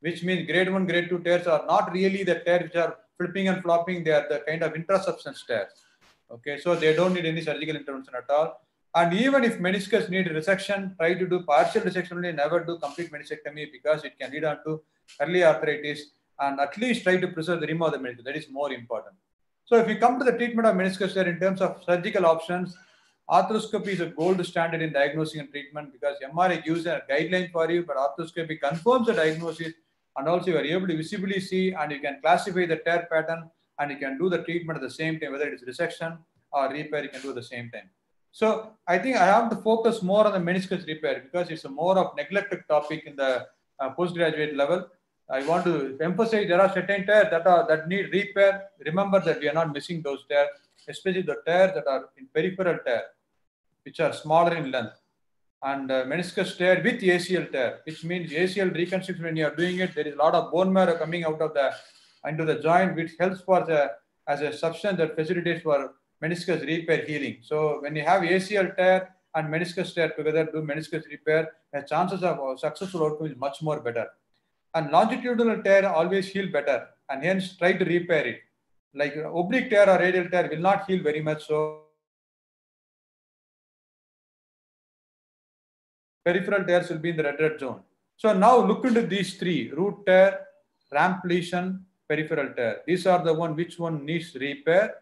D: which means grade one, grade two tears are not really the tears which are flipping and flopping, they are the kind of intrasubstance tears. Okay, so they don't need any surgical intervention at all. And even if meniscus need resection, try to do partial resection only, never do complete meniscectomy because it can lead on to early arthritis and at least try to preserve the rim of the meniscus. That is more important. So if we come to the treatment of meniscus tear in terms of surgical options, arthroscopy is a gold standard in diagnosing and treatment because MRI gives a guideline for you, but arthroscopy confirms the diagnosis and also you are able to visibly see and you can classify the tear pattern and you can do the treatment at the same time, whether it is resection or repair, you can do at the same time. So I think I have to focus more on the meniscus repair because it's a more of neglected topic in the uh, postgraduate level. I want to emphasize there are certain tears that are that need repair. Remember that we are not missing those tears, especially the tears that are in peripheral tear, which are smaller in length. And uh, meniscus tear with ACL tear, which means ACL reconstruction when you are doing it, there is a lot of bone marrow coming out of the into the joint, which helps for the as a substance that facilitates for meniscus repair healing. So when you have ACL tear and meniscus tear together, do meniscus repair, the chances of successful outcome is much more better. And longitudinal tear always heal better, and hence try to repair it. Like uh, oblique tear or radial tear will not heal very much. So peripheral tears will be in the red red zone. So now look into these three: root tear, ramp lesion, peripheral tear. These are the one which one needs repair,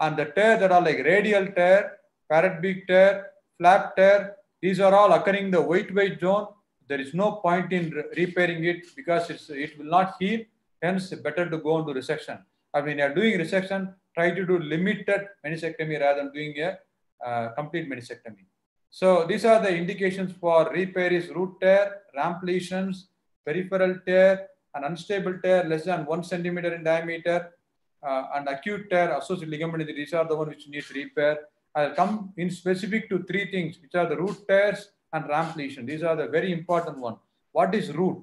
D: and the tear that are like radial tear, parrot beak tear, flap tear. These are all occurring in the white white zone. There is no point in repairing it because it will not heal. Hence, better to go into resection. I mean, you're doing resection, try to do limited meniscectomy rather than doing a uh, complete meniscectomy. So these are the indications for repair is root tear, ramp lesions, peripheral tear, an unstable tear less than one centimeter in diameter, uh, and acute tear associated ligament injury. These are the one which needs repair. I'll come in specific to three things, which are the root tears and ramp lesion. These are the very important one. What is root?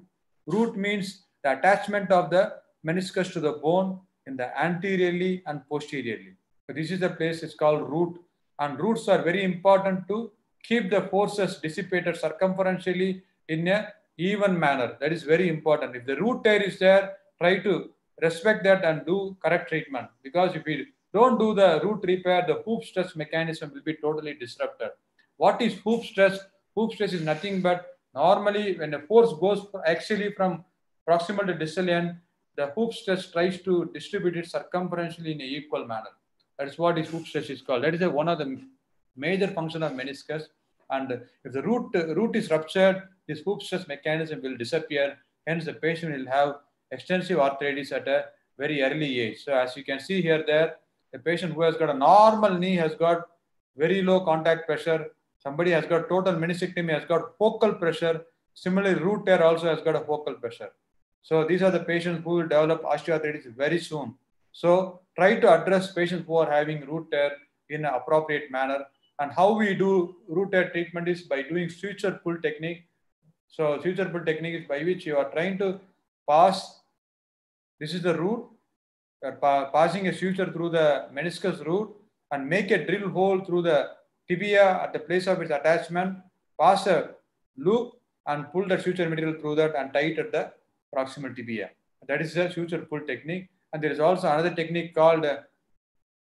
D: Root means the attachment of the meniscus to the bone in the anteriorly and posteriorly. So this is the place it's called root. And roots are very important to keep the forces dissipated circumferentially in a even manner. That is very important. If the root tear is there, try to respect that and do correct treatment. Because if you don't do the root repair, the hoop stress mechanism will be totally disrupted. What is hoop stress? Hoop stress is nothing but normally when a force goes actually from proximal to distal end, the hoop stress tries to distribute it circumferentially in an equal manner. That is what is hoop stress is called. That is a, one of the major function of meniscus. And if the root, root is ruptured, this hoop stress mechanism will disappear. Hence, the patient will have extensive arthritis at a very early age. So as you can see here, there, the patient who has got a normal knee has got very low contact pressure. Somebody has got total meniscectomy, has got focal pressure. Similarly, root tear also has got a focal pressure. So these are the patients who will develop osteoarthritis very soon. So try to address patients who are having root tear in an appropriate manner. And how we do root tear treatment is by doing suture pull technique. So suture pull technique is by which you are trying to pass. This is the root. Are pa passing a suture through the meniscus root and make a drill hole through the tibia at the place of its attachment. Pass a loop and pull the suture material through that and tie it at the proximal tibia. That is the suture pull technique. And there is also another technique called uh,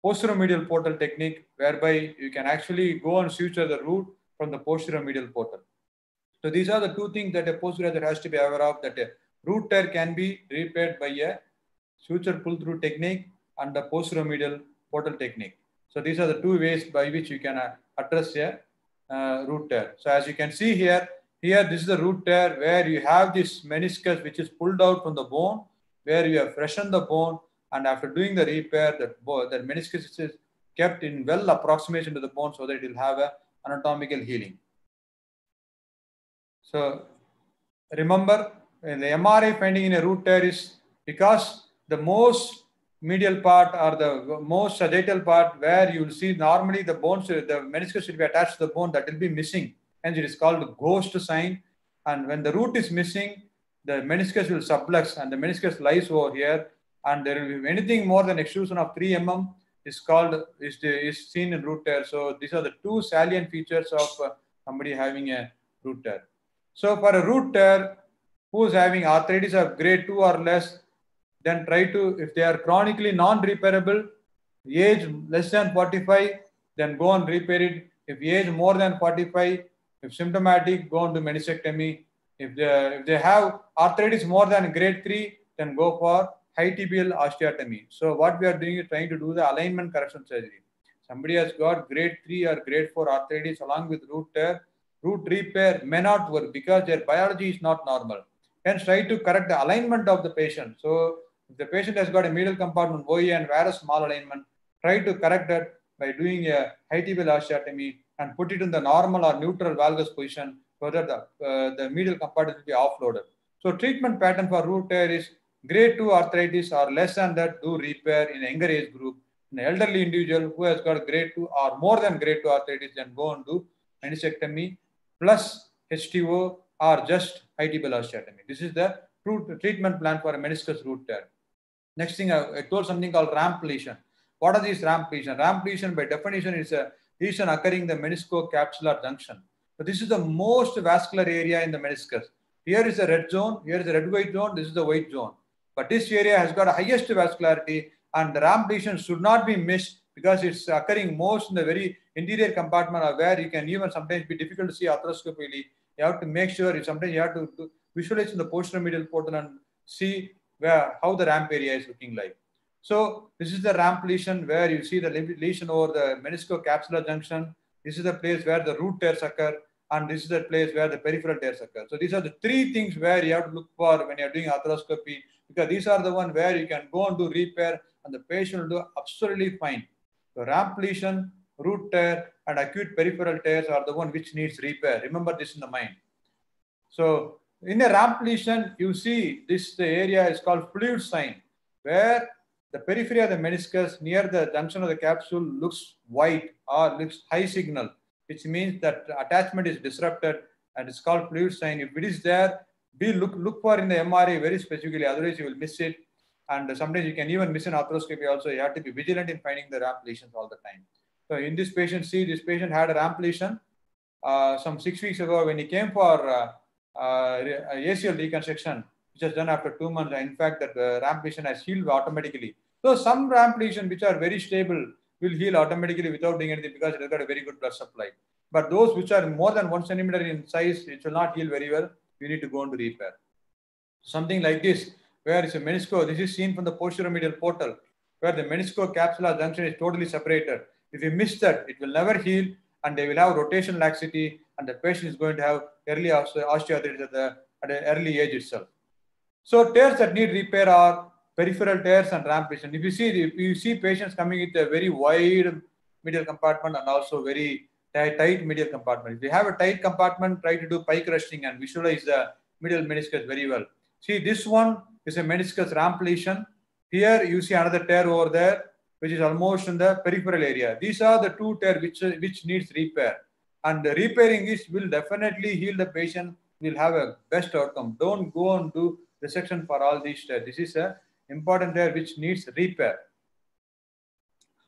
D: posteromedial portal technique, whereby you can actually go and suture the root from the posteromedial portal. So these are the two things that a postgraduate has to be aware of, that a root tear can be repaired by a suture pull through technique and the posteromedial portal technique. So these are the two ways by which you can uh, address a uh, root tear. So as you can see here, here this is the root tear where you have this meniscus which is pulled out from the bone, where you have freshened the bone and after doing the repair, that, that meniscus is kept in well approximation to the bone so that it will have a anatomical healing. So remember, the MRI finding in a root tear is because the most medial part or the most sagittal part where you will see normally the bones, the meniscus will be attached to the bone that will be missing. Hence it is called ghost sign. And when the root is missing, the meniscus will sublux and the meniscus lies over here. And there will be anything more than extrusion of 3 mm is called, is, is seen in root tear. So these are the two salient features of uh, somebody having a root tear. So for a root tear, who is having arthritis of grade 2 or less, then try to, if they are chronically non-repairable, age less than 45, then go and repair it. If age more than 45, if symptomatic, go on to meniscectomy. If they, if they have arthritis more than grade 3, then go for high tibial osteotomy. So what we are doing is trying to do the alignment correction surgery. Somebody has got grade 3 or grade 4 arthritis along with root tear. Root repair may not work because their biology is not normal. Hence, try to correct the alignment of the patient. So if the patient has got a medial compartment OA and varus small alignment, try to correct that by doing a high tibial osteotomy and put it in the normal or neutral valgus position that the, uh, the medial compartment will be offloaded. So treatment pattern for root tear is grade 2 arthritis or less than that do repair in younger age group. An elderly individual who has got grade 2 or more than grade 2 arthritis then go and do meniscectomy plus HTO or just high tibial osteotomy. This is the treatment plan for a meniscus root tear. Next thing, I, I told something called ramp lesion. What are these ramp lesion? Ramp lesion by definition is a lesion occurring in the meniscocapsular junction. So this is the most vascular area in the meniscus. Here is the red zone, here is the red white zone, this is the white zone. But this area has got highest vascularity and the ramp lesion should not be missed because it's occurring most in the very interior compartment where you can even sometimes be difficult to see arthroscopically. You have to make sure sometimes you have to visualize in the posterior medial portal and see where how the ramp area is looking like. So this is the ramp lesion where you see the lesion over the meniscocapsular junction. This is the place where the root tears occur and this is the place where the peripheral tears occur. So these are the three things where you have to look for when you're doing arthroscopy because these are the one where you can go and do repair and the patient will do absolutely fine. So ramp lesion, root tear and acute peripheral tears are the one which needs repair. Remember this in the mind. So in a ramp lesion, you see this area is called fluid sign where the periphery of the meniscus near the junction of the capsule looks white or looks high signal, which means that attachment is disrupted and it's called fluid sign. If it is there, be look look for in the MRI very specifically, otherwise you will miss it. And sometimes you can even miss an arthroscopy also. You have to be vigilant in finding the ramp lesions all the time. So in this patient, see this patient had a ramp lesion uh, some six weeks ago when he came for uh, ACL reconstruction, which was done after two months. In fact, that uh, ramp lesion has healed automatically. So some ramp lesions which are very stable will heal automatically without doing anything because it has got a very good blood supply. But those which are more than one centimeter in size, it will not heal very well. You need to go into repair. Something like this, where it's a menisco. This is seen from the posterior medial portal, where the meniscocapsular junction is totally separated. If you miss that, it will never heal and they will have rotation laxity and the patient is going to have early osteoarthritis at, the, at an early age itself. So tears that need repair are peripheral tears and ramp lesion. If you see, if you see patients coming with a very wide medial compartment and also very tight, tight medial compartment. If you have a tight compartment, try to do pie crusting and visualize the medial meniscus very well. See, this one is a meniscus ramp lesion. Here you see another tear over there which is almost in the peripheral area. These are the two tear which, which needs repair. And repairing it will definitely heal the patient, will have a best outcome. Don't go and do resection for all these tears. This is a important tear which needs repair.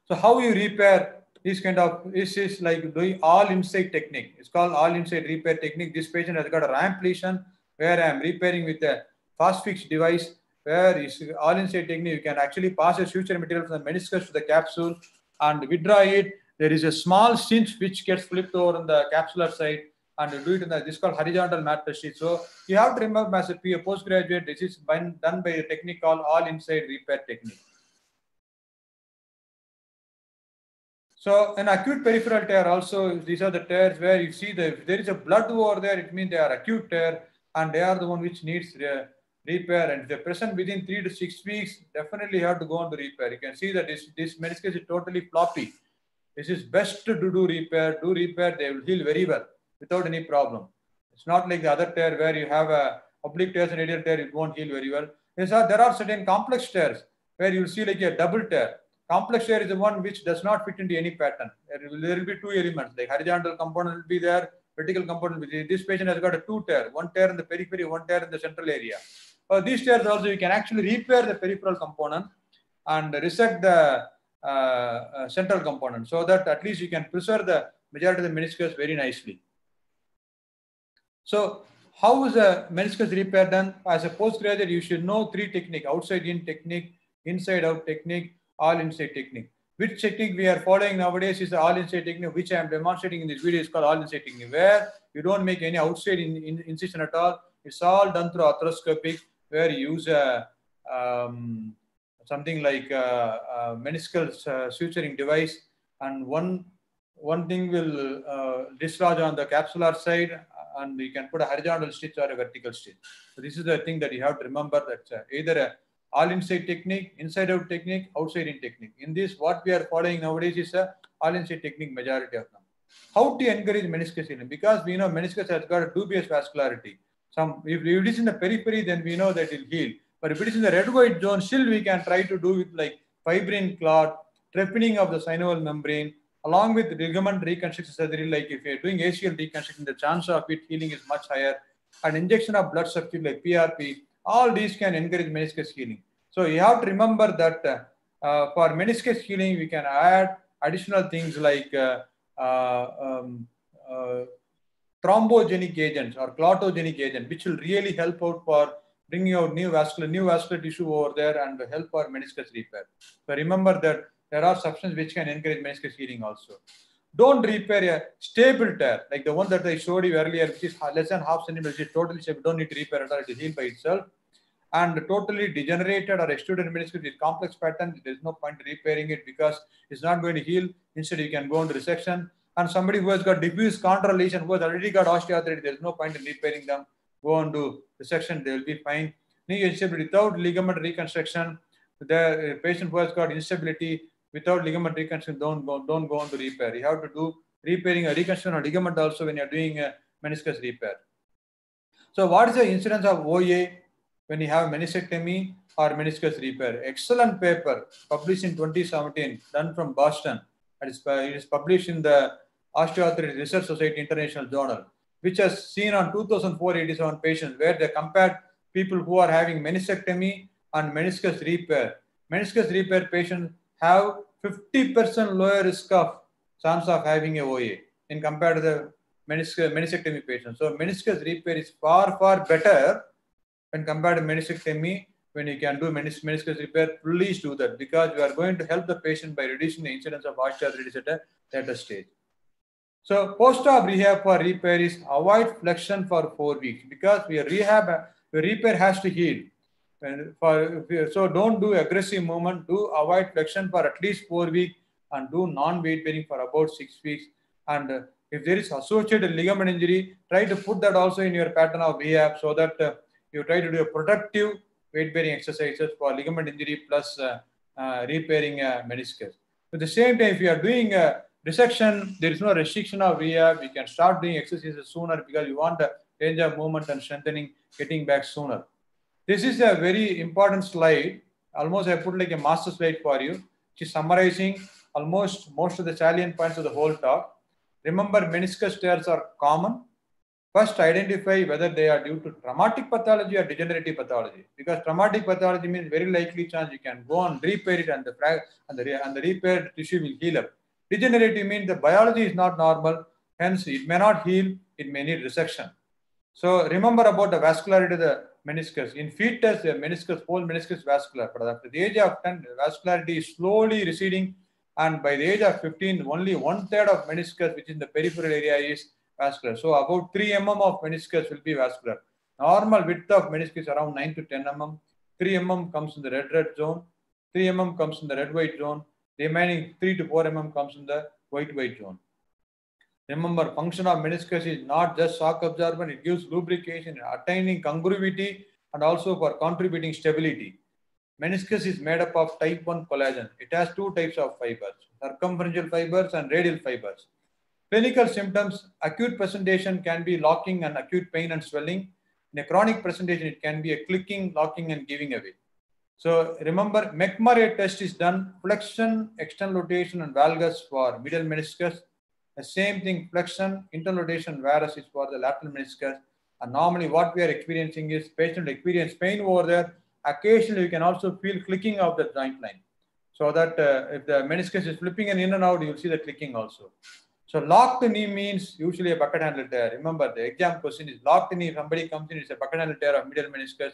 D: So how you repair this kind of, this is like doing all inside technique. It's called all inside repair technique. This patient has got a ramp lesion where I am repairing with a fast fix device where is all inside technique, you can actually pass a suture material from the meniscus to the capsule and withdraw it. There is a small cinch which gets flipped over on the capsular side and do it in the, this is called horizontal mattress. So you have to remember as a postgraduate, this is done by a technique called all inside repair technique. So an acute peripheral tear also, these are the tears where you see that if there is a blood over there, it means they are acute tear and they are the one which needs uh, repair and if they're present within three to six weeks, definitely have to go on to repair. You can see that this, this meniscus is totally floppy. This is best to do repair, do repair, they will heal very well without any problem. It's not like the other tear where you have a oblique tears and radial tear, it won't heal very well. Are, there are certain complex tears where you'll see like a double tear. Complex tear is the one which does not fit into any pattern. There will, there will be two elements, like horizontal component will be there, vertical component will be there. This patient has got a two tear, one tear in the periphery, one tear in the central area. Uh, these tears also you can actually repair the peripheral component and resect the central component so that at least you can preserve the majority of the meniscus very nicely. So how is a meniscus repair done? As a postgraduate, you should know three technique, outside in technique, inside out technique, all inside technique. Which technique we are following nowadays is the all inside technique, which I am demonstrating in this video is called all inside technique, where you don't make any outside in, in, incision at all. It's all done through arthroscopic where you use a, um, something like a, meniscal uh, suturing device and one one thing will uh, dislodge on the capsular side and you can put a horizontal stitch or a vertical stitch. So this is the thing that you have to remember that uh, either a all inside technique, inside out technique, outside in technique. In this, what we are following nowadays is a all inside technique majority of them. How to encourage meniscus healing? Because we know meniscus has got a dubious vascularity. Some if it is in the periphery, then we know that it will heal. But if it is in the red white zone, still we can try to do with like fibrin clot, trephining of the synovial membrane, along with ligament reconstruction surgery. Like if you're doing ACL reconstruction, the chance of it healing is much higher. And injection of blood substitute like PRP, all these can encourage meniscus healing. So you have to remember that uh, uh, for meniscus healing, we can add additional things like uh, uh, um, uh, thrombogenic agents or clotogenic agent, which will really help out for bringing out new vascular, new vascular tissue over there and help our meniscus repair. So remember that there are substances which can encourage meniscus healing also. Don't repair a stable tear like the one that I showed you earlier, which is less than half centimeter, which is totally stable. Don't need to repair it, it will heal by itself. And totally degenerated or extruded meniscus with complex pattern, there's no point repairing it because it's not going to heal. Instead, you can go into resection. And somebody who has got diffuse chondral lesion, who has already got osteoarthritis, there's no point in repairing them. Go on to resection, they will be fine. Knee instability without ligament reconstruction, the uh, patient who has got instability, without ligament reconstruction, don't go, don't go on to repair. You have to do repairing a reconstruction of ligament also when you're doing a meniscus repair. So what is the incidence of OA when you have meniscectomy or meniscus repair? Excellent paper published in 2017, done from Boston. It is, uh, it is published in the Osteoarthritis Research Society International Journal, which has seen on 2,487 patients where they compared people who are having meniscectomy and meniscus repair. Meniscus repair patients have 50% lower risk of chance of having a OA in compared to the meniscus, meniscectomy patients. So meniscus repair is far, far better when compared to meniscectomy. When you can do menis meniscus repair, please do that because you are going to help the patient by reducing the incidence of osteoarthritis at a later stage. So post-op rehab for repair is avoid flexion for four weeks because we rehab, the repair has to heal. And for, so don't do aggressive movement, do avoid flexion for at least four weeks and do non-weight bearing for about six weeks. And uh, if there is associated ligament injury, try to put that also in your pattern of rehab so that uh, you try to do a productive weight bearing exercises for ligament injury plus uh, uh repairing uh, meniscus. At the same time, if you are doing a resection, there is no restriction of rehab. You can start doing exercises sooner because you want the range of movement and strengthening getting back sooner. This is a very important slide. Almost I put like a master slide for you, which is summarizing almost most of the salient points of the whole talk. Remember, meniscus tears are common. First, identify whether they are due to traumatic pathology or degenerative pathology. Because traumatic pathology means very likely chance you can go and repair it and the, and the, and the repaired tissue will heal up. Degenerative means the biology is not normal, hence it may not heal, it may need resection. So remember about the vascularity of the meniscus. In fetus, the meniscus, whole meniscus vascular. But after the age of 10, vascularity is slowly receding. And by the age of 15, only one third of meniscus, which is in the peripheral area, is vascular. So about 3 mm of meniscus will be vascular. Normal width of meniscus around 9 to 10 mm. 3 mm comes in the red red zone. 3 mm comes in the red white zone. Remaining 3 to 4 mm comes in the white white zone. Remember, function of meniscus is not just shock absorbent, it gives lubrication, attaining congruity, and also for contributing stability. Meniscus is made up of type 1 collagen. It has two types of fibers, circumferential fibers and radial fibers. Clinical symptoms, acute presentation can be locking and acute pain and swelling. In a chronic presentation, it can be a clicking, locking, and giving away. So remember, McMurray test is done flexion, external rotation, and valgus for medial meniscus. The same thing, flexion, internal rotation, varus is for the lateral meniscus. And normally what we are experiencing is patient experience pain over there. Occasionally you can also feel clicking of the joint line. So that uh, if the meniscus is flipping in and out, you'll see the clicking also. So locked knee means usually a bucket handle tear. Remember the exam question is locked knee. If somebody comes in, it's a bucket handle tear of medial meniscus.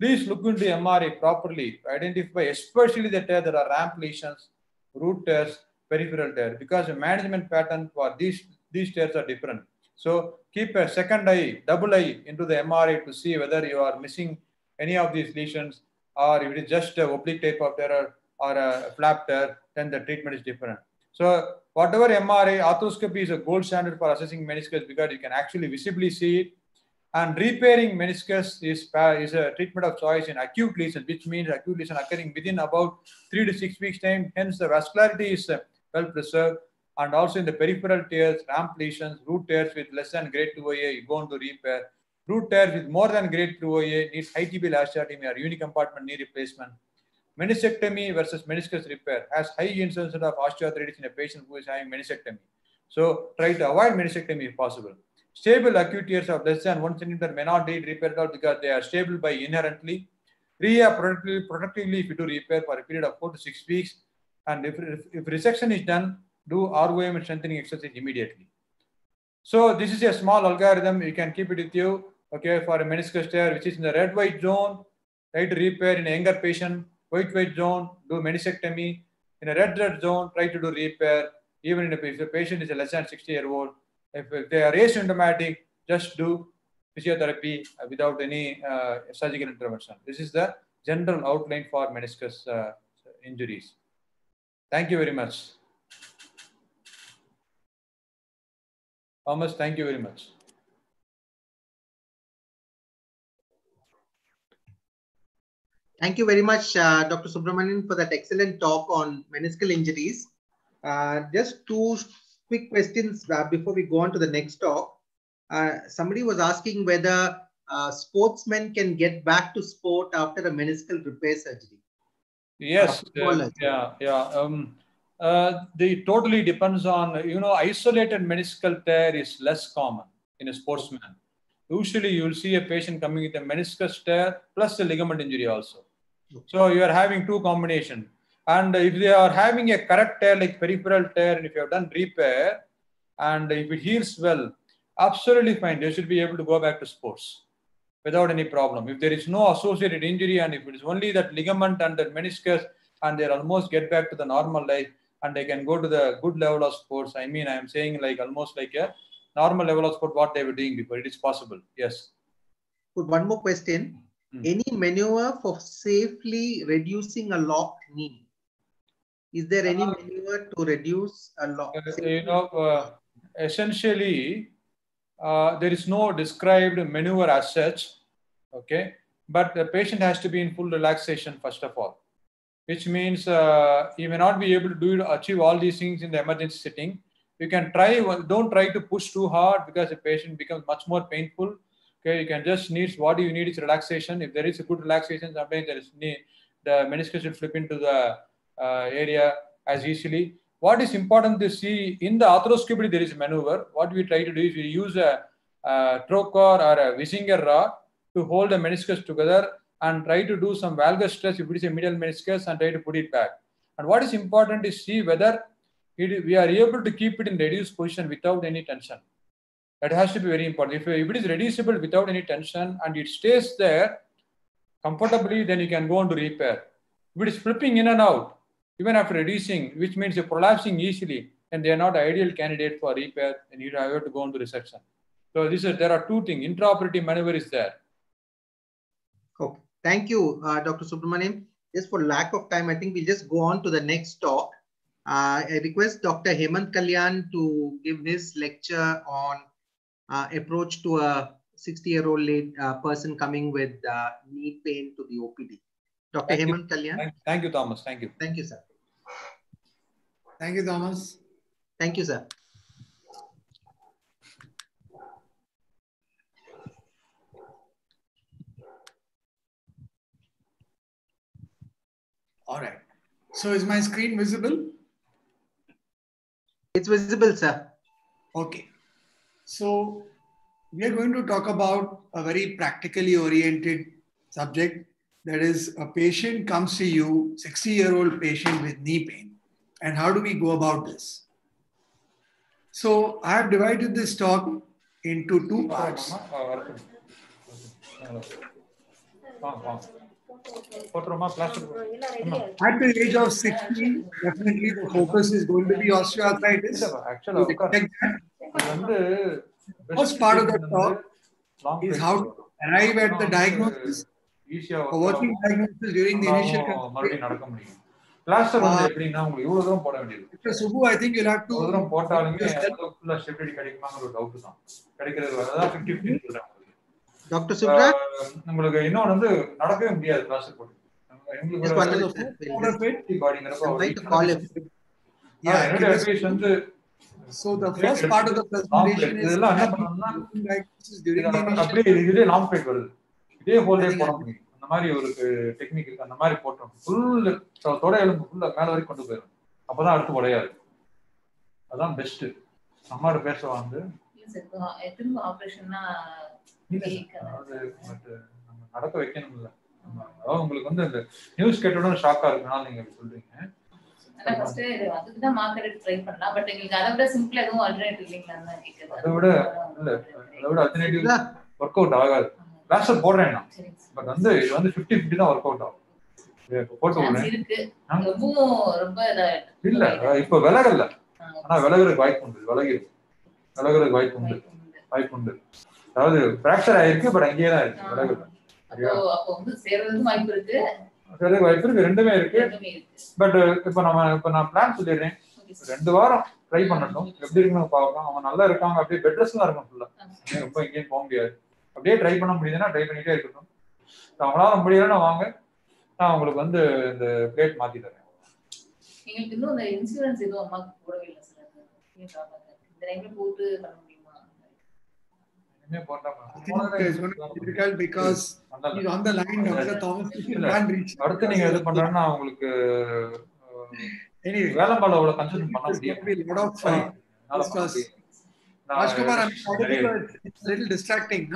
D: Please look into MRI properly to identify especially the tear that are ramp lesions, root tears, peripheral tear because the management pattern for these, these tears are different. So keep a second eye, double eye into the MRI to see whether you are missing any of these lesions or if it is just a oblique type of tear or a flap tear, then the treatment is different. So whatever MRI, arthroscopy is a gold standard for assessing meniscus because you can actually visibly see it. And repairing meniscus is, is a treatment of choice in acute lesion, which means acute lesion occurring within about three to six weeks time. Hence, the vascularity is uh, well preserved. And also in the peripheral tears, ramp lesions, root tears with less than grade 2 OA, you go into repair. Root tears with more than grade 2 OA needs high tibial osteotomy or unicompartment knee replacement. Meniscectomy versus meniscus repair has high incidence of osteoarthritis in a patient who is having meniscectomy. So try to avoid meniscectomy if possible. Stable acute tears of less than 1 centimeter may not need repair at all because they are stable by inherently rehab productively, productively if you do repair for a period of four to six weeks. And if, if, if resection is done, do ROM and strengthening exercise immediately. So this is a small algorithm. You can keep it with you. Okay, for a meniscus tear, which is in the red white zone, try to repair in a younger patient. White white zone, do meniscectomy. In a red red zone, try to do repair. Even if the patient is a less than 60 year old, if, they are asymptomatic, just do physiotherapy without any uh, surgical intervention. This is the general outline for meniscus uh, injuries. Thank you very much. Thomas, thank you very much.
B: Thank you very much, uh, Dr. Subramanian, for that excellent talk on meniscal injuries. Uh, just two quick questions uh, before we go on to the next talk. somebody was asking whether sportsmen can get back to sport after a meniscal repair surgery.
D: Yes, yeah, yeah. Um, uh, they totally depends on you know isolated meniscal tear is less common in a sportsman usually you will see a patient coming with a meniscus tear plus a ligament injury also so you are having two combination and if they are having a correct tear like peripheral tear and if you have done repair and if it heals well absolutely fine they should be able to go back to sports without any problem if there is no associated injury and if it is only that ligament and that meniscus and they almost get back to the normal life and they can go to the good level of sports. I mean, I am saying like almost like a normal level of sport, what they were doing before. It is possible. Yes.
B: One more question. Hmm. Any maneuver for safely reducing a locked knee? Is there any uh, maneuver to reduce a lock?
D: Uh, you know, uh, essentially, uh, there is no described maneuver as such. Okay. But the patient has to be in full relaxation, first of all which means uh, you may not be able to do achieve all these things in the emergency setting. You can try, don't try to push too hard because the patient becomes much more painful. Okay, you can just need what do you need is relaxation. If there is a good relaxation, sometimes there is need, the meniscus will flip into the Uh, area as easily. What is important to see in the arthroscopy, there is a maneuver. What we try to do is we use a, a trocar or a Wissinger rod to hold the meniscus together and try to do some valgus stress if it is a medial meniscus and try to put it back. And what is important is see whether it, we are able to keep it in reduced position without any tension. That has to be very important. If, if it is reducible without any tension and it stays there comfortably, then you can go on to repair. If it is flipping in and out, even after reducing, which means you're prolapsing easily, and they are not ideal candidate for repair, and you have to go on to resection. So this is there are two things. Intraoperative maneuver is there.
B: Okay. Thank you, uh, Dr. Subramanian. Just for lack of time, I think we'll just go on to the next talk. Uh, I request Dr. Hemant Kalyan to give his lecture on uh, approach to a 60-year-old uh, person coming with uh, knee pain to the OPD. Dr. Thank Hemant you. Kalyan.
D: Thank, thank you, Thomas. Thank you.
B: Thank you, sir.
E: Thank you, Thomas.
B: Thank you, sir.
E: All right. So is my screen visible?
B: It's visible, sir.
E: Okay. So we are going to talk about a very practically oriented subject. That is, a patient comes to you, 60 year old patient with knee pain. And how do we go about this? So I have divided this talk into two parts. At the age of 60, definitely the focus is going to be osteoarthritis.
D: Actually,
E: the first part of the talk is how to arrive at the diagnosis, or working diagnosis during the initial
D: plaster வந்து எப்படின்னா உங்களுக்கு இவ்வளவு தூரம் போட வேண்டியது.
E: Subu I think you have to
D: தூரம் போட்டாலுமே ஃபுல்லா ஸ்டெபிலிட்டி கிடைக்குமாங்கிற ஒரு டவுட் தான். கிடைக்கிறது அதான் 50 50 சொல்றேன்
B: டாக்டர் சுப்ரா
D: உங்களுக்கு இன்னொன்று வந்து நடக்கவே முடியாது பிளாஸ்டர் போட்டு.
E: So the first part of the presentation is
D: அப்படியே இதே லாங் ஃபைட் வருது. இதே ஹோல் டே போட முடியும். மாதிரி ஒரு டெக்னிக் இருக்கு. அந்த மாதிரி போட்டோம். ஃபுல் தொட எலும்பு ஃபுல்லா மேல வரைக்கும் கொண்டு போயிடும் அப்பதான் அடுத்து உடையாது அதான் பெஸ்ட் அம்மாவோட பேச வந்து
F: திரும்ப ஆபரேஷன்னா
D: நடக்க வைக்கணும் இல்ல அதாவது உங்களுக்கு வந்து இந்த நியூஸ் கேட்டோட ஷாக்கா இருக்குனால நீங்க சொல்றீங்க.
F: அதை விட
D: இல்ல அதை விட அல்டர்னேட்டிவ் ஒர்க் அவுட் ஆகாது. லாஸ்ட் போடுறேன் நான் பட் வந்து இது வந்து ஃபிஃப்டி ஃபிஃப்டி தான் ஒர்க் அவுட் ஆகும் போட்டு விடுறேன் இல்ல இப்ப விலகல்ல ஆனா விலகுறதுக்கு வாய்ப்பு உண்டு. விலகிடும் விலகுறதுக்கு வாய்ப்பு உண்டு.
F: வாய்ப்பு உண்டு.
D: அதாவது ஃபிராக்சர் ஆயிருக்கு பட் அங்கேயே தான் இருக்கு. விலகுல
F: வாய்ப்பு இருக்கு.
D: ரெண்டுமே இருக்கு. பட் இப்ப நம்ம இப்ப நான் பிளான் சொல்லிடுறேன். ரெண்டு வாரம் ட்ரை பண்ணட்டும். எப்படி இருக்குன்னு பார்க்கலாம். அவங்க நல்லா இருக்காங்க. அப்படியே பெட் ரெஸ்ட் தான் இருக்கும் ஃபுல்லா. ரொம்ப எங்கேயும் போக முடியாது. அப்படியே ட்ரை பண்ண முடியுதுன்னா ட்ரை பண்ணிட்டே இருக்கட்டும். அவங்களால முடியலன்னா வாங்க. நான் உங்களுக்கு வந்து இந்த பிளேட் மாத்தி தரேன்.
F: இன்னும் அந்த இன்சூரன்ஸ் எதுவும் அம்மாவுக்கு போடவே இல்லை. சார் இந்த டைம்ல
D: அடுத்து நீங்க எது பண்றேன்னா உங்களுக்கு வேலை பண்ண முடியும்
E: ராஜ்குமார் இட்ஸ் லிட்டில்
D: டிஸ்ட்ராக்டிங்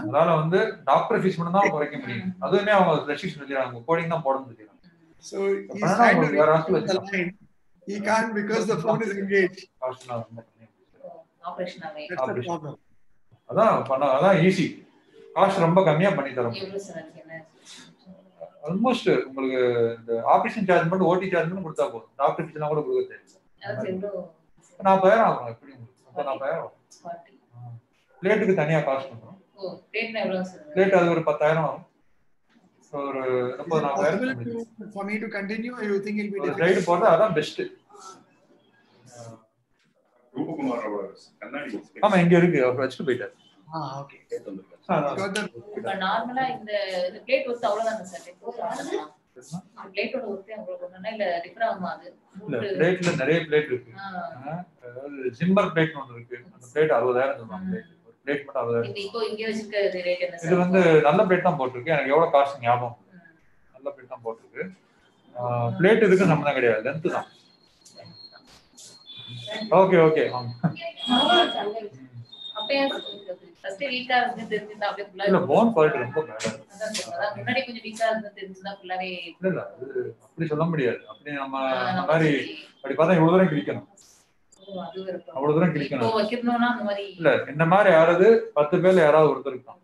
D: வந்து டாக்டர் ஃபீஸ் மட்டும் தான் குறைக்க முடியும். அதுவுமே அவங்க ரெஸ்ட்ரிக்ஷன் சொல்லிடுறாங்க. தான் போடணும் சொல்லிடுறாங்க. சோ
F: ஆபரேஷன்
D: அதான் பண்ண அதான் ஈஸி காஸ்ட் ரொம்ப கம்மியா பண்ணி தரோம் ஆல்மோஸ்ட் உங்களுக்கு இந்த ஆபரேஷன் சார்ஜ் மட்டும் ஓடி சார்ஜ் மட்டும் கொடுத்தா போதும். டாக்டர் ஃபீஸ்லாம் கூட கொடுக்க தேவை நாற்பதாயிரம் ஆகும் எப்படி
F: அப்ப
D: பிளேட்டுக்கு தனியா காசு பண்ணுறோம் பிளேட் அது ஒரு பத்தாயிரம் ஆகும் ஒரு முப்பது
E: நாலாயிரம் for
D: போறது அதான் பெஸ்ட் ஆமா இங்க இருக்கு. அவர் வச்சிட்டு போயிட்டார். ஆ
F: ஓகே நார்மலா இந்த பிளேட் வந்து அவ்வளவுதான் சார்?
D: பிளேட்ல நிறைய பிளேட் இருக்கு. அதாவது ஜிம்பர் பிளேட் ஒன்று இருக்கு. அந்த பிளேட் அறுபதாயிரம் சொல்லுவாங்க பிளேட் மட்டும் அறுபதாயிரம் இது வந்து நல்ல பிளேட் தான் போட்டிருக்கு. எனக்கு எவ்வளவு காசு ஞாபகம் நல்ல பிளேட் தான் போட்டிருக்கு. பிளேட் இதுக்கு சம்மந்தம் கிடையாது. லென்த் ஓகே ஓகே
F: ஃபர்ஸ்ட் வீக்கா இருந்து தெரிஞ்சிருந்தா அப்படியே ஃபுல்லா
D: இல்ல போன் குவாலிட்டி ரொம்ப bad ஆ இருக்கு.
F: அதான் sir, அதான் முன்னாடி கொஞ்சம் வீக்கா இருந்து தெரிஞ்சிருந்தா ஃபுல்லாவே
D: இல்ல இல்ல அது அப்படி சொல்ல முடியாது. அப்படி நம்ம மாதிரி அப்படி பார்த்தா இவ்வளவு தூரம் கிழிக்கணும். அவ்வளவு தூரம் கிழிக்கணும். இல்ல இந்த மாதிரி யாராவது பத்து பேர்ல யாராவது ஒருத்தர் இருக்கான்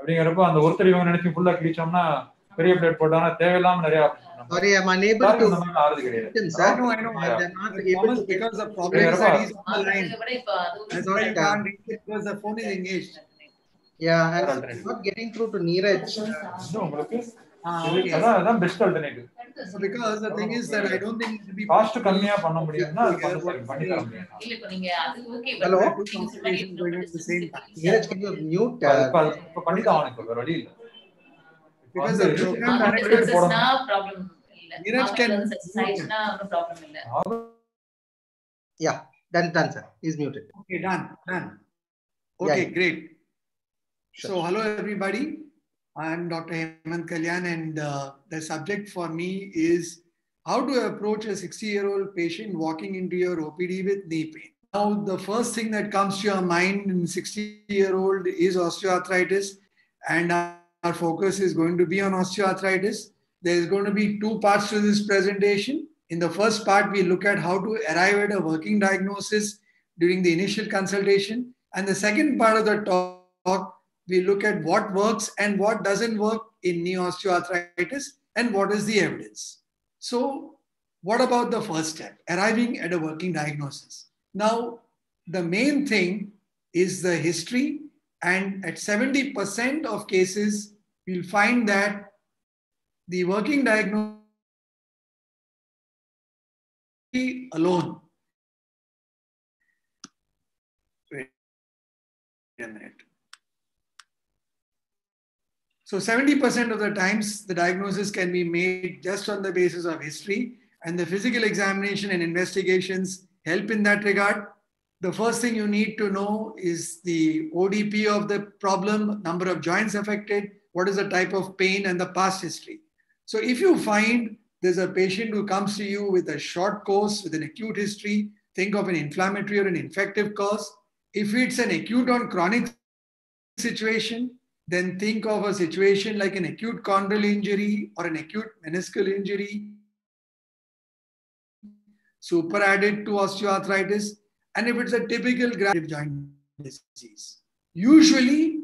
D: அப்படிங்கிறப்போ அந்த ஒருத்தர் இவங்க நினைச்சு ஃபுல்லா கிழிச்சோம்னா பெரிய பிளேட் போட்டாங்கன்னா தேவையில்லாம நிறைய.
B: Sorry, I'm unable
D: எல்லாருக்கும்
B: to
D: இந்த மாதிரி ஆறுது கிடையாது
B: listen,
E: I
B: sir.
E: know, I know.
B: And I'm not
E: But
B: able
E: Thomas,
B: to get
E: because the problem
D: Yeah,
E: is that he's on the line.
F: மாத்துறதை விட இப்ப அதுவும்
E: That's why you
B: But, uh,
E: can't reach it because the phone is engaged.
B: Yeah,
D: Other
B: I'm
D: alternative.
B: not getting through to Neeraj.
D: இன்னும் உங்களுக்கு
E: Ah,
D: இது-
E: okay.
D: அதான் அதான் best alternative
E: So because the thing is that I don't think it will be.
D: Cost கம்மியா பண்ண முடியும்னா அது பண்ண சரி, பண்ணி தர முடியும்
F: இல்ல இப்ப நீங்க அது okay
B: Hello?
E: Two consultations going on at the same time.
B: Neeraj, can you mute?
D: இப்ப-
B: Uh,
D: இப்ப அது- இப்ப பண்ணி தான் ஆகணும் இப்ப வேற வழி இல்ல
E: Because
D: வந்து
E: the program
D: ஆமா.
E: director is
F: டிஸ்கஸ்னா problem
B: Yeah, done done sir. Is muted.
E: Okay done done. Okay
B: yeah.
E: great.
B: Sure.
E: so hello everybody. I am dr hemant kalyan and uh, the subject for me is how to approach a 60 year old patient walking into your opd with knee pain. Now the first thing that comes to your mind in 60 year old is osteoarthritis and our focus is going to be on osteoarthritis. There's going to be two parts to this presentation. In the first part, we look at how to arrive at a working diagnosis during the initial consultation. And the second part of the talk, we look at what works and what doesn't work in knee osteoarthritis and what is the evidence. So, what about the first step, arriving at a working diagnosis? Now, the main thing is the history, and at 70% of cases, we'll find that the working diagnosis alone. Wait a minute. So 70% of the times, the diagnosis can be made just on the basis of history, and the physical examination and investigations help in that regard. The first thing you need to know is the ODP of the problem, number of joints affected, what is the type of pain, and the past history. So if you find there's a patient who comes to you with a short course with an acute history, think of an inflammatory or an infective cause. If it's an acute on chronic situation, then think of a situation like an acute chondral injury or an acute meniscal injury super added to osteoarthritis and if it's a typical grafted joint disease. Usually,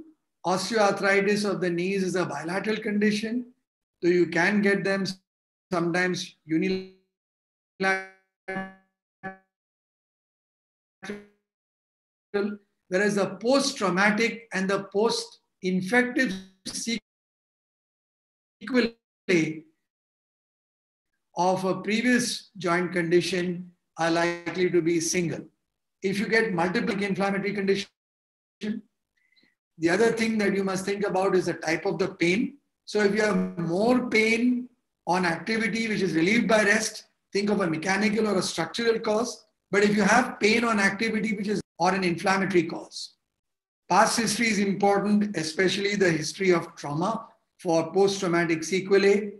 E: osteoarthritis of the knees is a bilateral condition, so you can get them sometimes unilateral, whereas the post-traumatic and the post-infective sequelae of a previous joint condition are likely to be single. If you get multiple inflammatory condition, the other thing that you must think about is the type of the pain. So if you have more pain on activity which is relieved by rest, think of a mechanical or a structural cause. But if you have pain on activity which is or an inflammatory cause, past history is important, especially the history of trauma for post-traumatic sequelae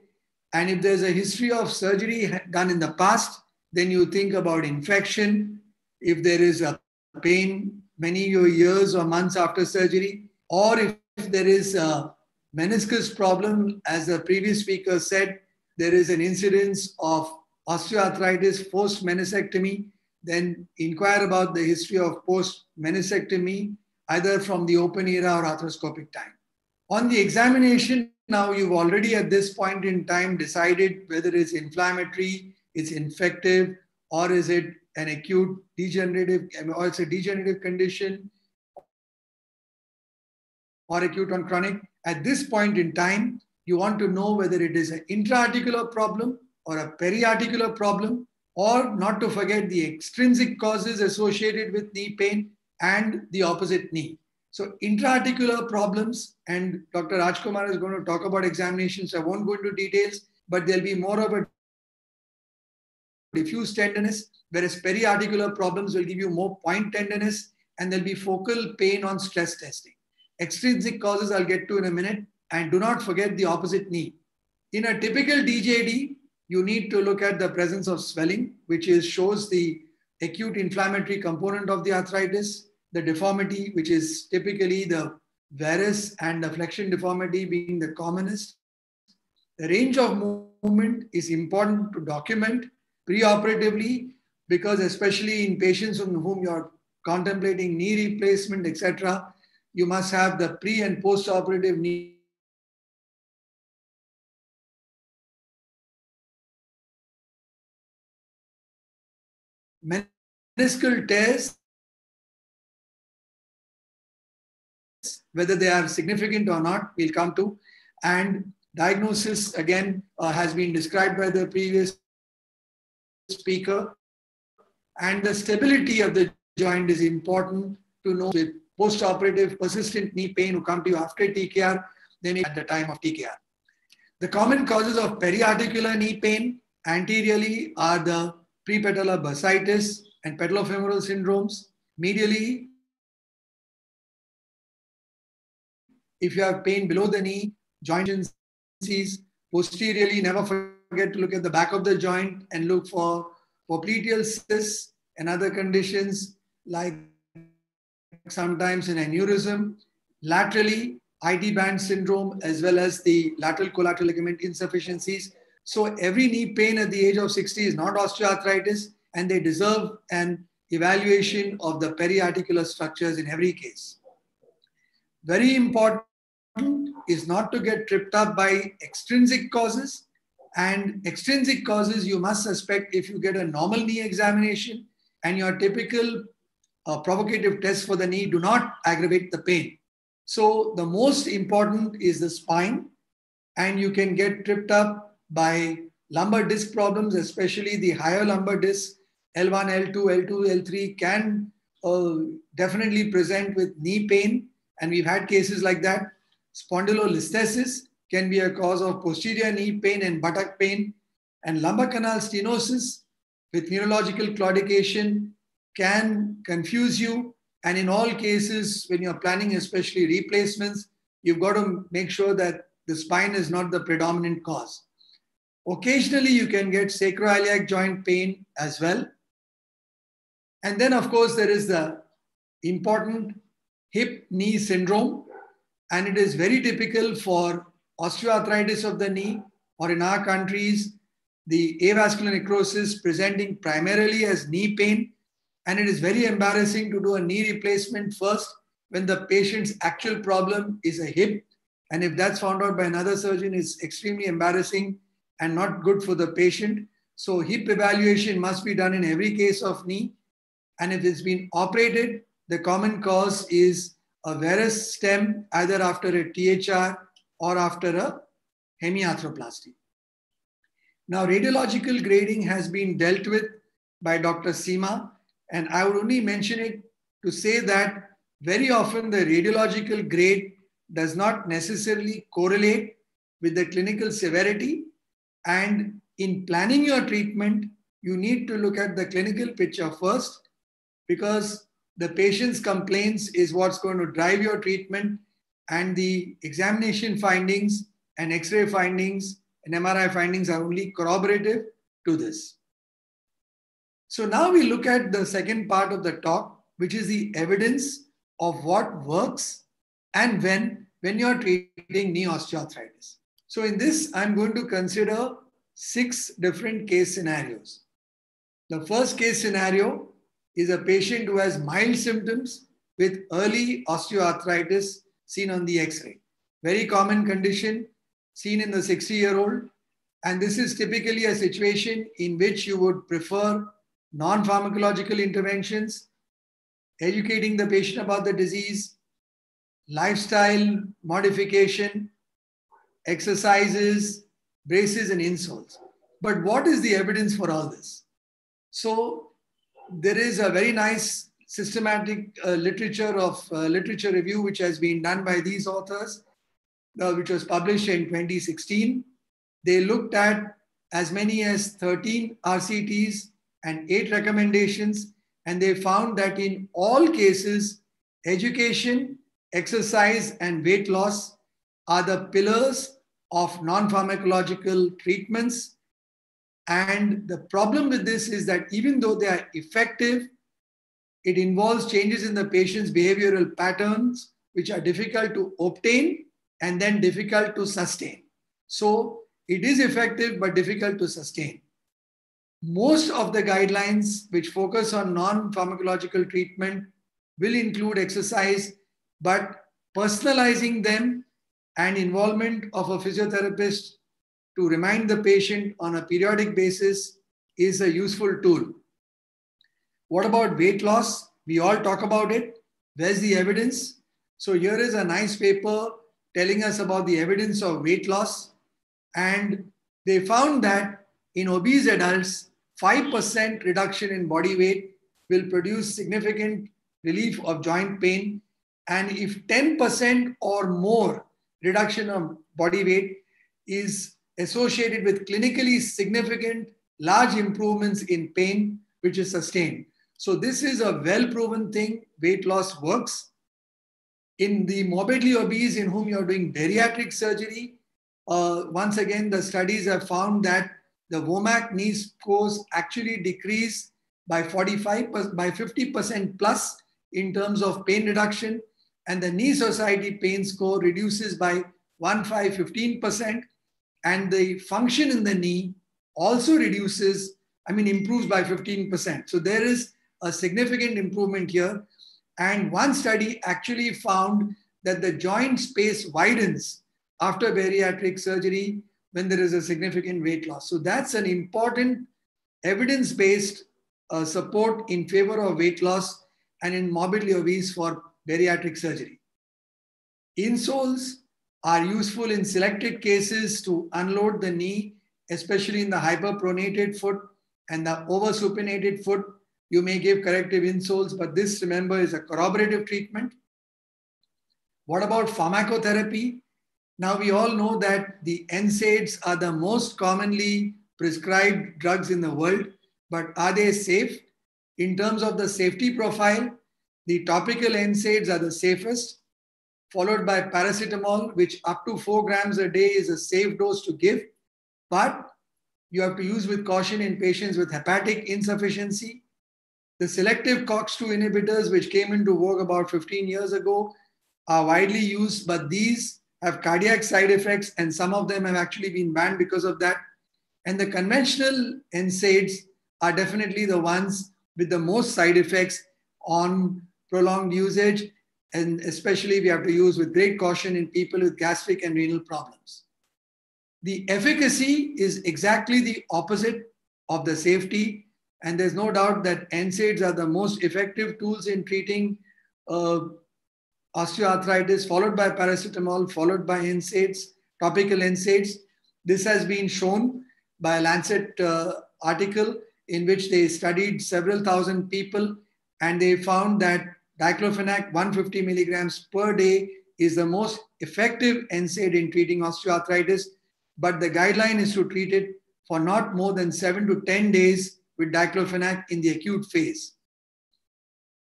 E: and if there's a history of surgery done in the past, then you think about infection. If there is a pain many years or months after surgery, or if there is a meniscus problem, as the previous speaker said, there is an incidence of osteoarthritis post meniscectomy, then inquire about the history of post meniscectomy, either from the open era or arthroscopic time. On the examination, now you've already at this point in time decided whether it's inflammatory, it's infective, or is it an acute degenerative, or it's a degenerative condition, or acute on chronic. At this point in time, you want to know whether it is an intra-articular problem or a peri-articular problem, or not to forget the extrinsic causes associated with knee pain and the opposite knee. So intra-articular problems, and Dr. Rajkumar is going to talk about examinations. I won't go into details, but there'll be more of a diffuse tenderness, whereas peri-articular problems will give you more point tenderness, and there'll be focal pain on stress testing. Extrinsic causes I'll get to in a minute, and do not forget the opposite knee. In a typical DJD, you need to look at the presence of swelling, which is shows the acute inflammatory component of the arthritis the deformity, which is typically the varus and the flexion deformity being the commonest. The range of movement is important to document preoperatively because especially in patients on whom you're contemplating knee replacement, etc., you must have the pre and post-operative knee meniscal tears whether they are significant or not, we'll come to. And diagnosis, again, uh, has been described by the previous speaker. And the stability of the joint is important to know with post-operative persistent knee pain who come to you after TKR, may at the time of TKR. The common causes of periarticular knee pain anteriorly are the prepatellar bursitis and patellofemoral syndromes. Medially, If you have pain below the knee, joint disease, posteriorly, never forget to look at the back of the joint and look for popliteal cysts and other conditions like sometimes an aneurysm. Laterally, IT band syndrome, as well as the lateral collateral ligament insufficiencies. So every knee pain at the age of 60 is not osteoarthritis, and they deserve an evaluation of the periarticular structures in every case. Very important is not to get tripped up by extrinsic causes. And extrinsic causes you must suspect if you get a normal knee examination and your typical uh, provocative tests for the knee do not aggravate the pain. So the most important is the spine and you can get tripped up by lumbar disc problems, especially the higher lumbar disc, L1, L2, L2, L3 can uh, definitely present with knee pain. And we've had cases like that. Spondylolisthesis can be a cause of posterior knee pain and buttock pain. And lumbar canal stenosis with neurological claudication can confuse you. And in all cases, when you're planning especially replacements, you've got to make sure that the spine is not the predominant cause. Occasionally, you can get sacroiliac joint pain as well. And then, of course, there is the important hip knee syndrome, And it is very typical for osteoarthritis of the knee, or in our countries, the avascular necrosis presenting primarily as knee pain. And it is very embarrassing to do a knee replacement first when the patient's actual problem is a hip. And if that's found out by another surgeon, it's extremely embarrassing and not good for the patient. So hip evaluation must be done in every case of knee. And if it's been operated, the common cause is a varus stem either after a THR or after a hemiarthroplasty. Now, radiological grading has been dealt with by Dr. Seema, and I would only mention it to say that very often the radiological grade does not necessarily correlate with the clinical severity. And in planning your treatment, you need to look at the clinical picture first because the patient's complaints is what's going to drive your treatment and the examination findings and x-ray findings and MRI findings are only corroborative to this. So now we look at the second part of the talk, which is the evidence of what works and when, when you're treating knee osteoarthritis. So in this, I'm going to consider six different case scenarios. The first case scenario is a patient who has mild symptoms with early osteoarthritis seen on the x-ray. Very common condition seen in the 60 year old. And this is typically a situation in which you would prefer non pharmacological interventions, educating the patient about the disease, lifestyle modification, exercises, braces, and insoles. But what is the evidence for all this? So, there is a very nice systematic uh, literature of uh, literature review which has been done by these authors uh, which was published in 2016. They looked at as many as 13 RCTs and eight recommendations, and they found that in all cases, education, exercise, and weight loss are the pillars of non pharmacological treatments. And the problem with this is that even though they are effective, it involves changes in the patient's behavioral patterns, which are difficult to obtain and then difficult to sustain. So it is effective but difficult to sustain. Most of the guidelines which focus on non pharmacological treatment will include exercise, but personalizing them and involvement of a physiotherapist to remind the patient on a periodic basis is a useful tool. What about weight loss? We all talk about it. Where's the evidence? So here is a nice paper telling us about the evidence of weight loss. And they found that in obese adults, 5% reduction in body weight will produce significant relief of joint pain. And if 10% or more reduction of body weight is associated with clinically significant large improvements in pain, which is sustained. So, this is a well proven thing. Weight loss works. In the morbidly obese in whom you're doing bariatric surgery, uh, once again, the studies have found that the WOMAC knee scores actually decrease by 45 by 50% plus in terms of pain reduction, and the knee society pain score reduces by 1 5 15%, and the function in the knee also reduces, I mean, improves by 15%. So there is a significant improvement here. And one study actually found that the joint space widens after bariatric surgery when there is a significant weight loss. So that's an important evidence based uh, support in favor of weight loss and in morbidly obese for bariatric surgery. Insoles are useful in selected cases to unload the knee, especially in the hyperpronated foot and the oversupinated foot you may give corrective insoles, but this, remember, is a corroborative treatment. What about pharmacotherapy? Now, we all know that the NSAIDs are the most commonly prescribed drugs in the world, but are they safe? In terms of the safety profile, the topical NSAIDs are the safest, followed by paracetamol, which up to 4 grams a day is a safe dose to give, but you have to use with caution in patients with hepatic insufficiency the selective COX2 inhibitors, which came into vogue about 15 years ago, are widely used, but these have cardiac side effects, and some of them have actually been banned because of that. And the conventional NSAIDs are definitely the ones with the most side effects on prolonged usage, and especially we have to use with great caution in people with gastric and renal problems. The efficacy is exactly the opposite of the safety, and there's no doubt that NSAIDs are the most effective tools in treating uh, osteoarthritis, followed by paracetamol, followed by NSAIDs, topical NSAIDs. This has been shown by a Lancet uh, article in which they studied several thousand people and they found that diclofenac 150 milligrams per day is the most effective NSAID in treating osteoarthritis, but the guideline is to treat it for not more than 7 to 10 days with diclofenac in the acute phase.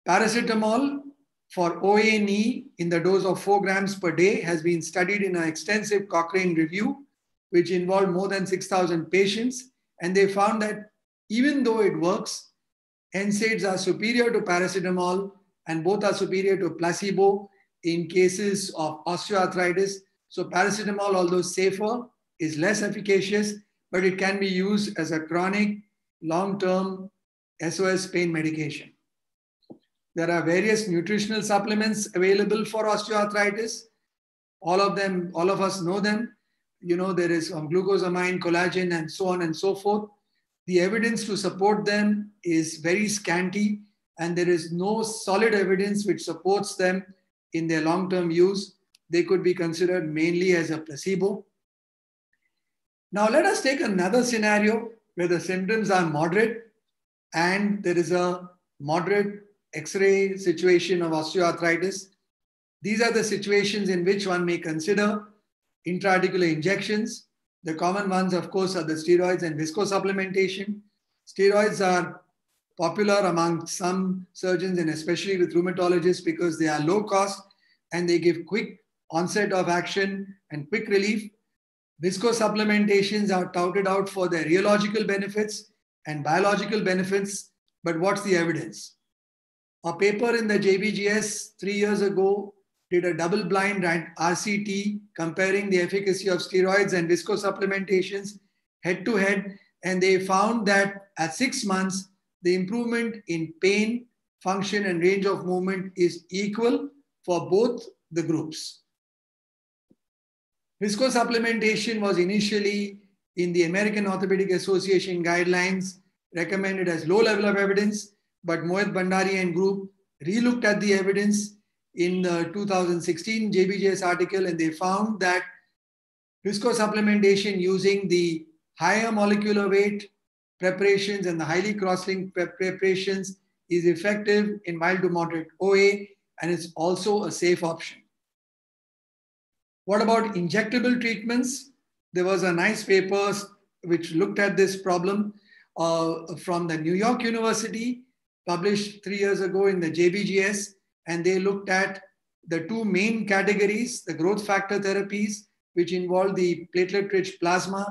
E: Paracetamol for OA knee in the dose of 4 grams per day has been studied in an extensive Cochrane review, which involved more than 6,000 patients. And they found that even though it works, NSAIDs are superior to paracetamol and both are superior to placebo in cases of osteoarthritis. So paracetamol, although safer, is less efficacious, but it can be used as a chronic, long-term SOS pain medication. There are various nutritional supplements available for osteoarthritis. All of them, all of us know them. You know, there is um, glucosamine, collagen, and so on and so forth. The evidence to support them is very scanty, and there is no solid evidence which supports them in their long-term use. They could be considered mainly as a placebo. Now let us take another scenario where the symptoms are moderate and there is a moderate X-ray situation of osteoarthritis. These are the situations in which one may consider intraarticular injections. The common ones, of course, are the steroids and viscosupplementation. Steroids are popular among some surgeons and especially with rheumatologists because they are low cost and they give quick onset of action and quick relief. Viscosupplementations are touted out for their rheological benefits and biological benefits, but what's the evidence? A paper in the JBJS three years ago did a double blind RCT comparing the efficacy of steroids and viscosupplementations head to head. And they found that at six months, the improvement in pain, function, and range of movement is equal for both the groups. Viscosupplementation was initially in the American Orthopedic Association guidelines recommended as low level of evidence but Mohit Bhandari and group relooked at the evidence in the 2016 JBJS article and they found that viscosupplementation using the higher molecular weight preparations and the highly cross-linked preparations is effective in mild to moderate OA and it's also a safe option. What about injectable treatments? There was a nice paper which looked at this problem uh, from the New York University published three years ago in the JBJS, and they looked at the two main categories, the growth factor therapies, which involve the platelet-rich plasma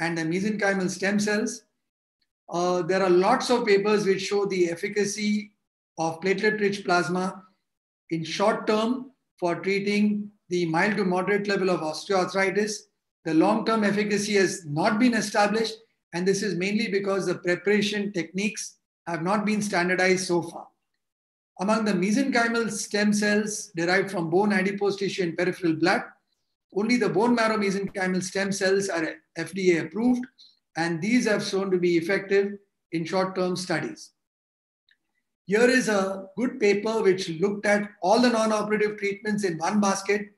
E: and the mesenchymal stem cells. Uh, there are lots of papers which show the efficacy of platelet-rich plasma in short term for treating the mild to moderate level of osteoarthritis. The long-term efficacy has not been established, and this is mainly because the preparation techniques have not been standardized so far. Among the mesenchymal stem cells derived from bone, adipose tissue, and peripheral blood, only the bone marrow mesenchymal stem cells are FDA approved, and these have shown to be effective in short term studies. Here is a good paper which looked at all the non operative treatments in one basket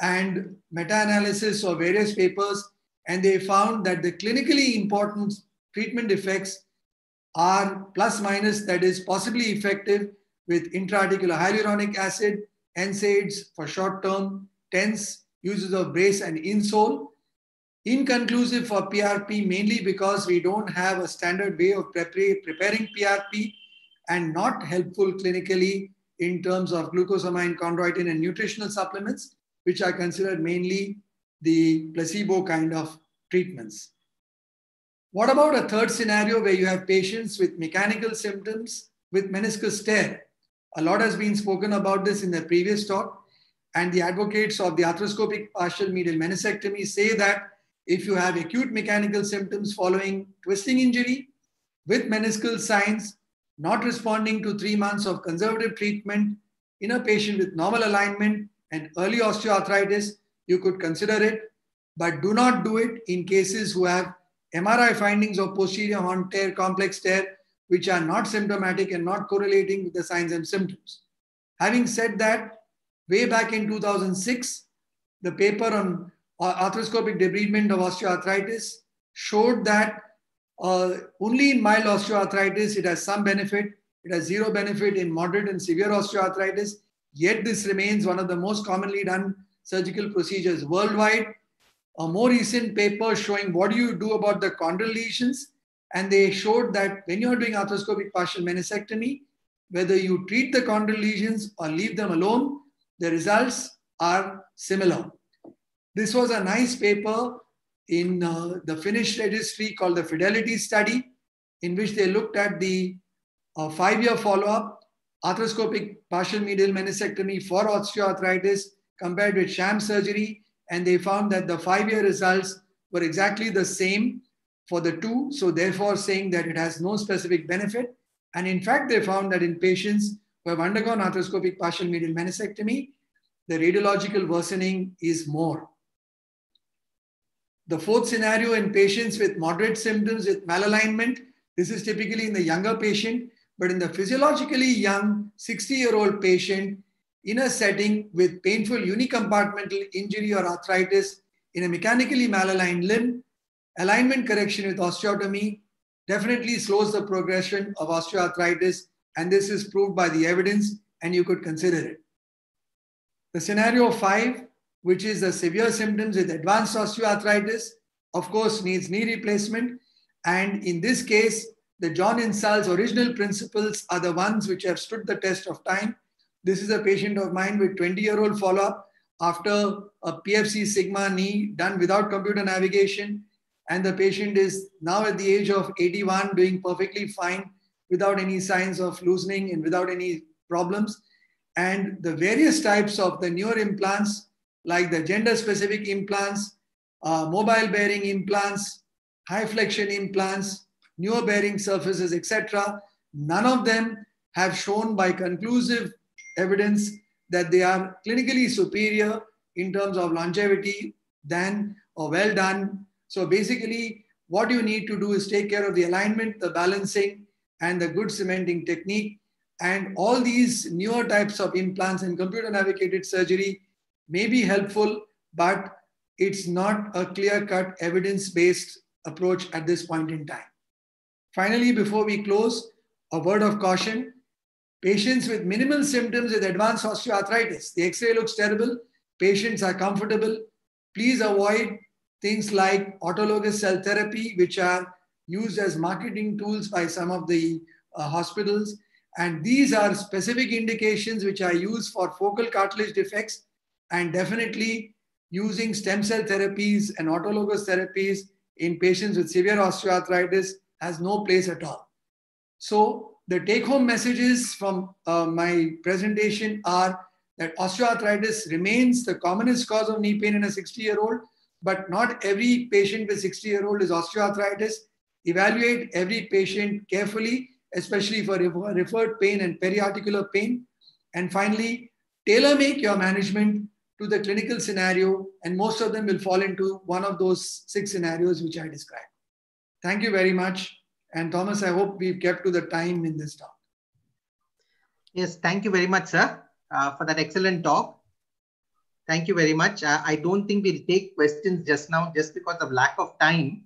E: and meta analysis of various papers, and they found that the clinically important treatment effects are plus minus that is possibly effective with intraarticular hyaluronic acid, NSAIDs for short term, TENS, uses of brace and insole. Inconclusive for PRP mainly because we don't have a standard way of preparing PRP and not helpful clinically in terms of glucosamine, chondroitin, and nutritional supplements, which are considered mainly the placebo kind of treatments. What about a third scenario where you have patients with mechanical symptoms with meniscus tear? A lot has been spoken about this in the previous talk. and the advocates of the arthroscopic partial medial meniscectomy say that if you have acute mechanical symptoms following twisting injury with meniscal signs, not responding to three months of conservative treatment in a patient with normal alignment and early osteoarthritis, you could consider it, but do not do it in cases who have MRI findings of posterior horn tear, complex tear, which are not symptomatic and not correlating with the signs and symptoms. Having said that, way back in 2006, the paper on arthroscopic debridement of osteoarthritis showed that uh, only in mild osteoarthritis it has some benefit. It has zero benefit in moderate and severe osteoarthritis. Yet this remains one of the most commonly done surgical procedures worldwide. A more recent paper showing what do you do about the chondral lesions. And they showed that when you're doing arthroscopic partial meniscectomy, whether you treat the chondral lesions or leave them alone, the results are similar. This was a nice paper in uh, the Finnish registry called the Fidelity Study, in which they looked at the uh, five year follow up arthroscopic partial medial meniscectomy for osteoarthritis compared with sham surgery. And they found that the five year results were exactly the same for the two. So, therefore, saying that it has no specific benefit. And in fact, they found that in patients who have undergone arthroscopic partial medial meniscectomy, the radiological worsening is more. The fourth scenario in patients with moderate symptoms with malalignment, this is typically in the younger patient, but in the physiologically young 60 year old patient in a setting with painful unicompartmental injury or arthritis in a mechanically malaligned limb, alignment correction with osteotomy definitely slows the progression of osteoarthritis, and this is proved by the evidence, and you could consider it. The scenario five which is the severe symptoms with advanced osteoarthritis, of course, needs knee replacement. And in this case, the John Insall's original principles are the ones which have stood the test of time. This is a patient of mine with 20 year old follow up after a PFC Sigma knee done without computer navigation. And the patient is now at the age of 81 doing perfectly fine without any signs of loosening and without any problems. And the various types of the newer implants like the gender specific implants, uh, mobile bearing implants, high flexion implants, newer bearing surfaces, etc. None of them have shown by conclusive evidence that they are clinically superior in terms of longevity than or well done. So basically, what you need to do is take care of the alignment, the balancing, and the good cementing technique. And all these newer types of implants and computer navigated surgery may be helpful, but it's not a clear cut evidence based approach at this point in time. Finally, before we close, a word of caution. Patients with minimal symptoms with advanced osteoarthritis, the x ray looks terrible, patients are comfortable. Please avoid things like autologous cell therapy, which are used as marketing tools by some of the uh, hospitals. And these are specific indications which are used for focal cartilage defects and definitely using stem cell therapies and autologous therapies in patients with severe osteoarthritis has no place at all. So the take home messages from uh, my presentation are that osteoarthritis remains the commonest cause of knee pain in a 60 year old, but not every patient with 60 year old is osteoarthritis. Evaluate every patient carefully, especially for referred pain and periarticular pain. And finally, tailor make your management to the clinical scenario, and most of them will fall into one of those six scenarios which I described. Thank you very much. And Thomas, I hope we've kept to the time in this talk.
B: Yes, thank you very much, sir, uh, for that excellent talk. Thank you very much. Uh, I don't think we'll take questions just now just because of lack of time.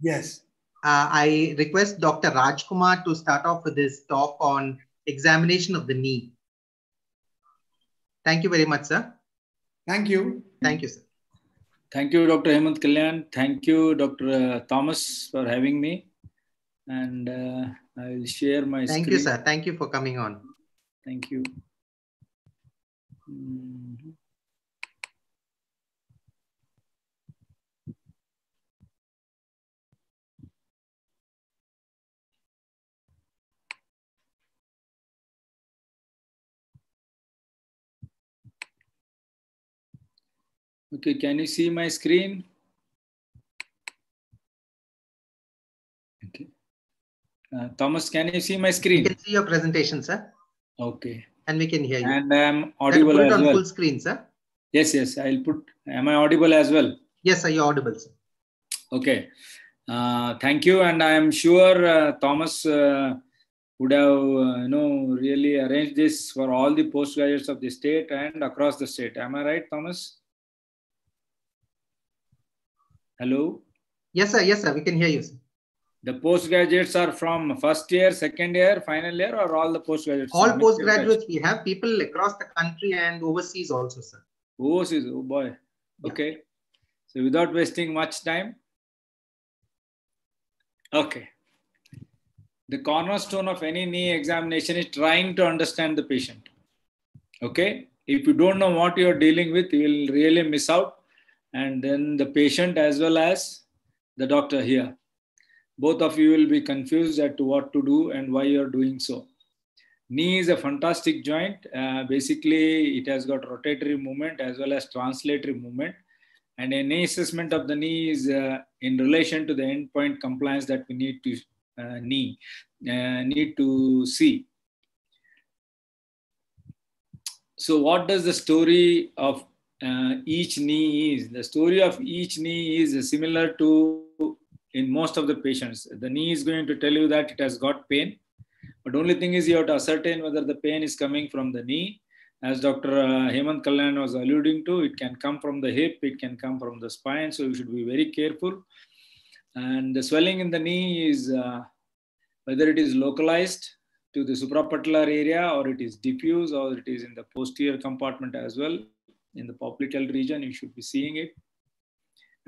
E: Yes.
B: Uh, I request Dr. Rajkumar to start off with his talk on examination of the knee. Thank you very much, sir.
E: Thank you.
B: Thank you, sir.
G: Thank you, Dr. Hemant Kalyan. Thank you, Dr. Uh, Thomas, for having me. And uh, I will share my screen.
B: Thank
G: screen.
B: you, sir. Thank you for coming on.
G: Thank you. Mm. Okay, can you see my screen? Uh, Thomas, can you see my
B: We
G: screen?
B: can see your presentation, sir,
G: Okay.
B: and we can hear you.
G: And I am
B: Can you
G: audible
B: put it
G: as
B: on
G: well.
B: full screen, sir.
G: Yes, yes, I'll put, am I audible as well?
B: Yes, sir, you're audible, sir.
G: Okay. Uh, thank you. And I am sure uh, Thomas uh, would have, uh, you know, really arranged this for all the postgraduates of the state and across the state. Am I right, Thomas? Hello?
B: Yes, sir. Yes, sir. We can hear you, sir.
G: The postgraduates are from first year, second year, final year, or all the postgraduates?
B: All postgraduates, we have people across the country and overseas also, sir.
G: Overseas, oh boy.
B: Yeah.
G: Okay. So without wasting much time. Okay. The cornerstone of any knee examination is trying to understand the patient. Okay. If you don't know what you're dealing with, you will really miss out. And then the patient as well as the doctor here. Both of you will be confused as to what to do and why you're doing so. Knee is a fantastic joint. Uh, basically, it has got rotatory movement as well as translatory movement. And a knee assessment of the knee is uh, in relation to the endpoint compliance that we need to uh, knee uh, need to see. So, what does the story of uh, each knee is? The story of each knee is similar to in most of the patients. The knee is going to tell you that it has got pain, but only thing is you have to ascertain whether the pain is coming from the knee. As Dr. uh, Hemant Kalyan was alluding to, it can come from the hip, it can come from the spine, so you should be very careful. And the swelling in the knee is uh, whether it is localized to the suprapatellar area or it is diffuse or it is in the posterior compartment as well. In the popliteal region, you should be seeing it.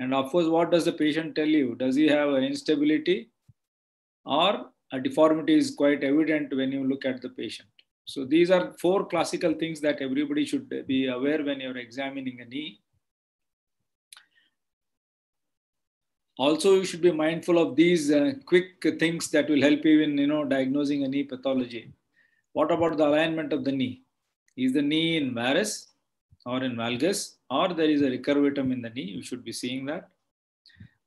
G: And of course, what does the patient tell you? Does he have an instability or a deformity is quite evident when you look at the patient? So these are four classical things that everybody should be aware when you're examining a knee. Also, you should be mindful of these uh, quick things that will help you in you know diagnosing a knee pathology. What about the alignment of the knee? Is the knee in varus or in valgus, or there is a recurvatum in the knee? You should be seeing that.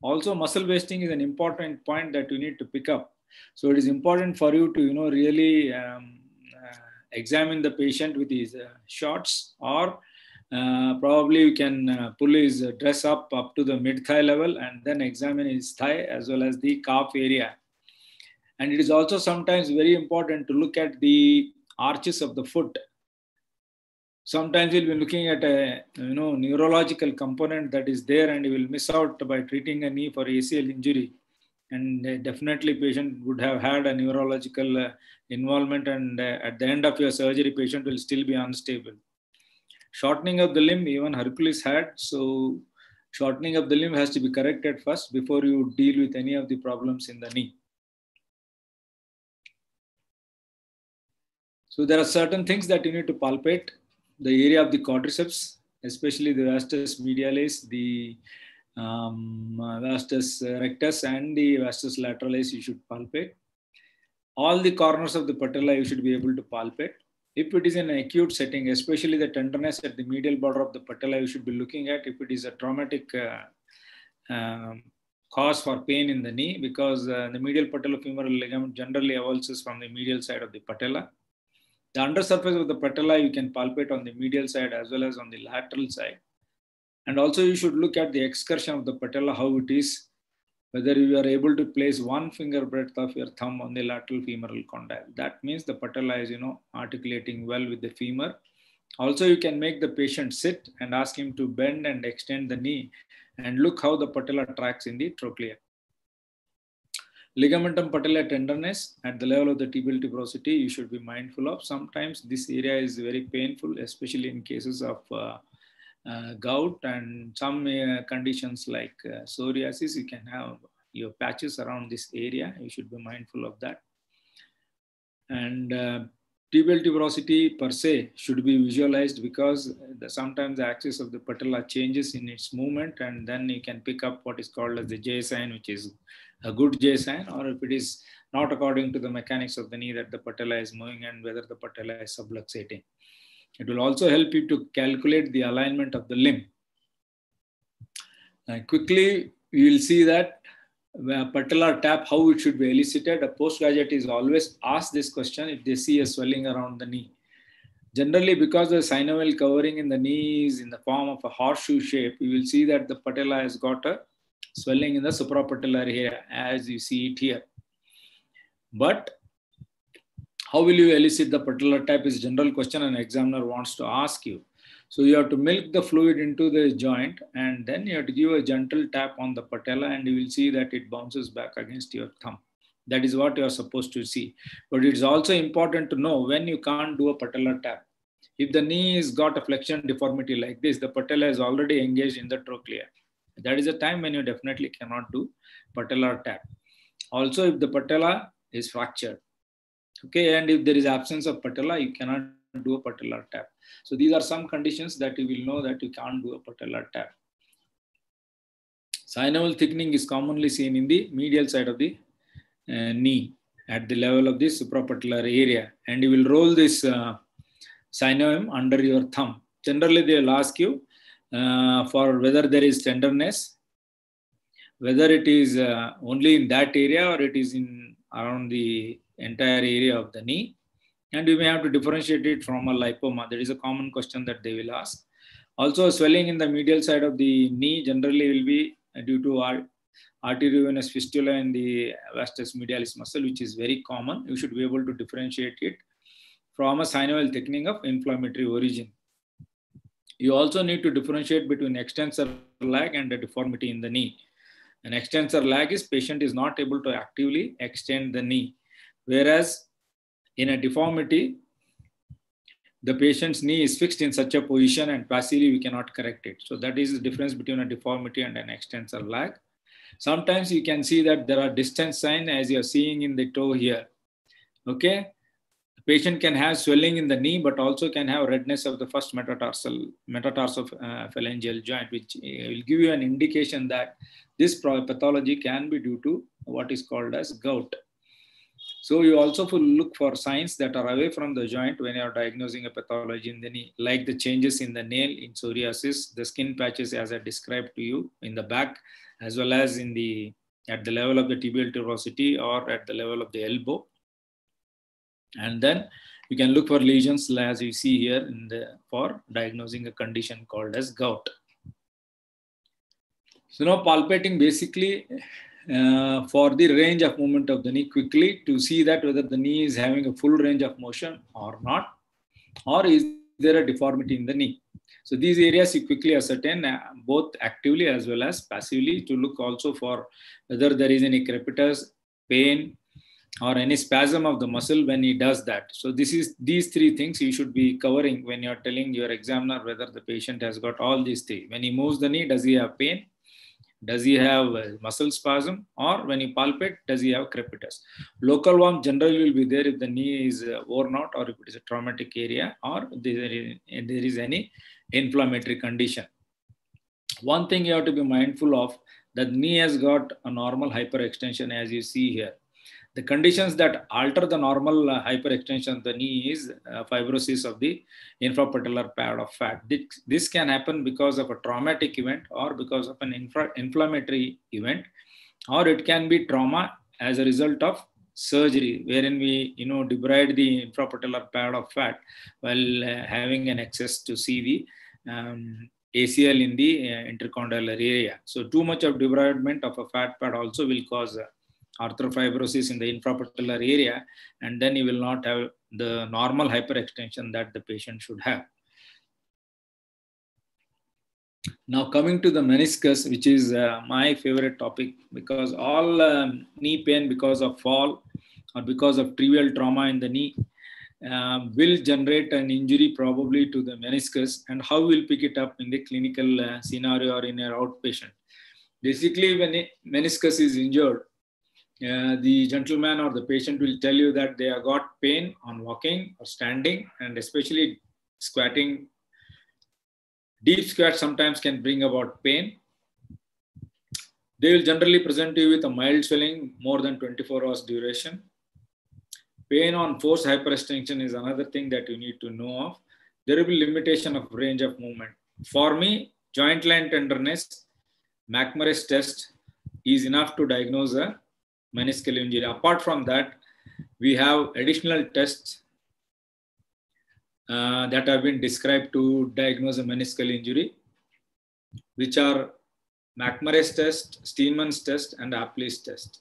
G: Also, muscle wasting is an important point that you need to pick up. So it is important for you to you know really um, uh, examine the patient with his uh, shorts or uh, probably you can uh, pull his dress up up to the mid thigh level and then examine his thigh as well as the calf area. And it is also sometimes very important to look at the arches of the foot. Sometimes you'll be looking at a you know neurological component that is there and you will miss out by treating a knee for ACL injury. And uh, definitely patient would have had a neurological uh, involvement and uh, at the end of your surgery patient will still be unstable. Shortening of the limb even hercules had. So shortening of the limb has to be corrected first before you deal with any of the problems in the knee. So there are certain things that you need to palpate the area of the quadriceps especially the vastus medialis the um, vastus rectus and the vastus lateralis you should palpate all the corners of the patella you should be able to palpate if it is an acute setting, especially the tenderness at the medial border of the patella, you should be looking at if it is a traumatic uh, um, cause for pain in the knee because uh, the medial patellofemoral ligament generally avulses from the medial side of the patella. The undersurface of the patella you can palpate on the medial side as well as on the lateral side. And also you should look at the excursion of the patella, how it is whether you are able to place one finger breadth of your thumb on the lateral femoral condyle. That means the patella is, you know, articulating well with the femur. Also, you can make the patient sit and ask him to bend and extend the knee and look how the patella tracks in the trochlea. Ligamentum patella tenderness at the level of the tibial tuberosity, you should be mindful of. Sometimes this area is very painful, especially in cases of uh, uh, gout and some uh, conditions like uh, psoriasis, you can have your patches around this area. You should be mindful of that. And uh, tibial tuberosity per se should be visualized because the, sometimes the axis of the patella changes in its movement and then you can pick up what is called as the J sign, which is a good J sign, or if it is not according to the mechanics of the knee that the patella is moving and whether the patella is subluxating. It will also help you to calculate the alignment of the limb. Uh, quickly, you will see that uh, patellar tap, how it should be elicited. A postgraduate is always asked this question if they see a swelling around the knee. Generally, because the synovial covering in the knee is in the form of a horseshoe shape, you will see that the patella has got a swelling in the suprapatellar area as you see it here. But how will you elicit the patellar tap is a general question an examiner wants to ask you. So you have to milk the fluid into the joint and then you have to give a gentle tap on the patella and you will see that it bounces back against your thumb. That is what you are supposed to see. But it's also important to know when you can't do a patellar tap. If the knee has got a flexion deformity like this, the patella is already engaged in the trochlea. That is a time when you definitely cannot do patellar tap. Also, if the patella is fractured, okay, and if there is absence of patella, you cannot do a patellar tap. So these are some conditions that you will know that you can't do a patellar tap. Synovial thickening is commonly seen in the medial side of the uh, knee at the level of the suprapatellar area. And you will roll this uh, synovium under your thumb. Generally, they will ask you uh, for whether there is tenderness, whether it is uh, only in that area or it is in around the entire area of the knee and you may have to differentiate it from a lipoma. That is a common question that they will ask. Also, swelling in the medial side of the knee generally will be due to arteriovenous fistula in the vastus medialis muscle, which is very common. You should be able to differentiate it from a synovial thickening of inflammatory origin. You also need to differentiate between extensor lag and a deformity in the knee. An extensor lag is patient is not able to actively extend the knee, whereas in a deformity, the patient's knee is fixed in such a position and passively we cannot correct it. So that is the difference between a deformity and an extensor lag. Sometimes you can see that there are distance sign as you're seeing in the toe here. Okay. Patient can have swelling in the knee, but also can have redness of the first metatarsal, metatarsal uh, phalangeal joint, which uh, will give you an indication that this pathology can be due to what is called as gout. So you also look for signs that are away from the joint when you are diagnosing a pathology in the knee, like the changes in the nail in psoriasis, the skin patches as I described to you in the back, as well as in the at the level of the tibial tuberosity or at the level of the elbow. And then you can look for lesions as you see here in the, for diagnosing a condition called as gout. So now palpating basically uh, for the range of movement of the knee quickly to see that whether the knee is having a full range of motion or not, or is there a deformity in the knee. So these areas you quickly ascertain uh, both actively as well as passively to look also for whether there is any crepitus, pain, or any spasm of the muscle when he does that. So this is these three things you should be covering when you're telling your examiner whether the patient has got all these three. When he moves the knee, does he have pain? Does he have muscle spasm or when he palpate, does he have crepitus? Local warmth generally will be there if the knee is uh, worn out or if it is a traumatic area or there is, there is any inflammatory condition. One thing you have to be mindful of, the knee has got a normal hyperextension as you see here. The conditions that alter the normal uh, hyperextension of the knee is uh, fibrosis of the infrapatellar pad of fat. This, can happen because of a traumatic event or because of an infra inflammatory event, or it can be trauma as a result of surgery, wherein we, you know, debride the infrapatellar pad of fat while uh, having an access to CV. um, ACL in the uh, intercondylar area. So too much of debridement of a fat pad also will cause arthrofibrosis in the infrapatellar area, and then you will not have the normal hyperextension that the patient should have. Now coming to the meniscus, which is uh, my favorite topic because all um, knee pain because of fall or because of trivial trauma in the knee uh, will generate an injury probably to the meniscus and how we'll pick it up in the clinical uh, scenario or in our outpatient. Basically, when a meniscus is injured, uh, the gentleman or the patient will tell you that they have got pain on walking or standing and especially squatting. Deep squat sometimes can bring about pain. They will generally present you with a mild swelling more than 24 hours duration. Pain on force hyperextension is another thing that you need to know of. There will be limitation of range of movement. For me, joint line tenderness McMurray's test is enough to diagnose a meniscal injury. Apart from that, we have additional tests uh, that have been described to diagnose a meniscal injury, which are McMurray's test, Steinmann's test, and Apley's test.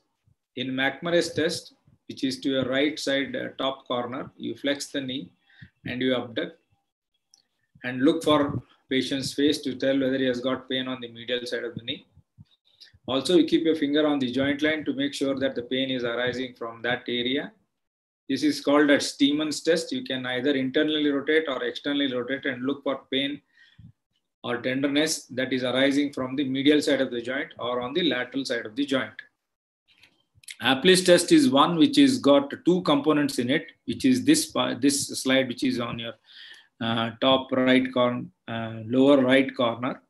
G: In McMurray's test, which is to your right side uh, top corner, you flex the knee and you abduct and look for patient's face to tell whether he has got pain on the medial side of the knee. Also, you keep your finger on the joint line to make sure that the pain is arising from that area. This is called a Steinmann's test. You can either internally rotate or externally rotate and look for pain or tenderness that is arising from the medial side of the joint or on the lateral side of the joint. Apley's test is one which is got two components in it, which is this this slide, which is on your uh, top right corner, uh, lower right corner.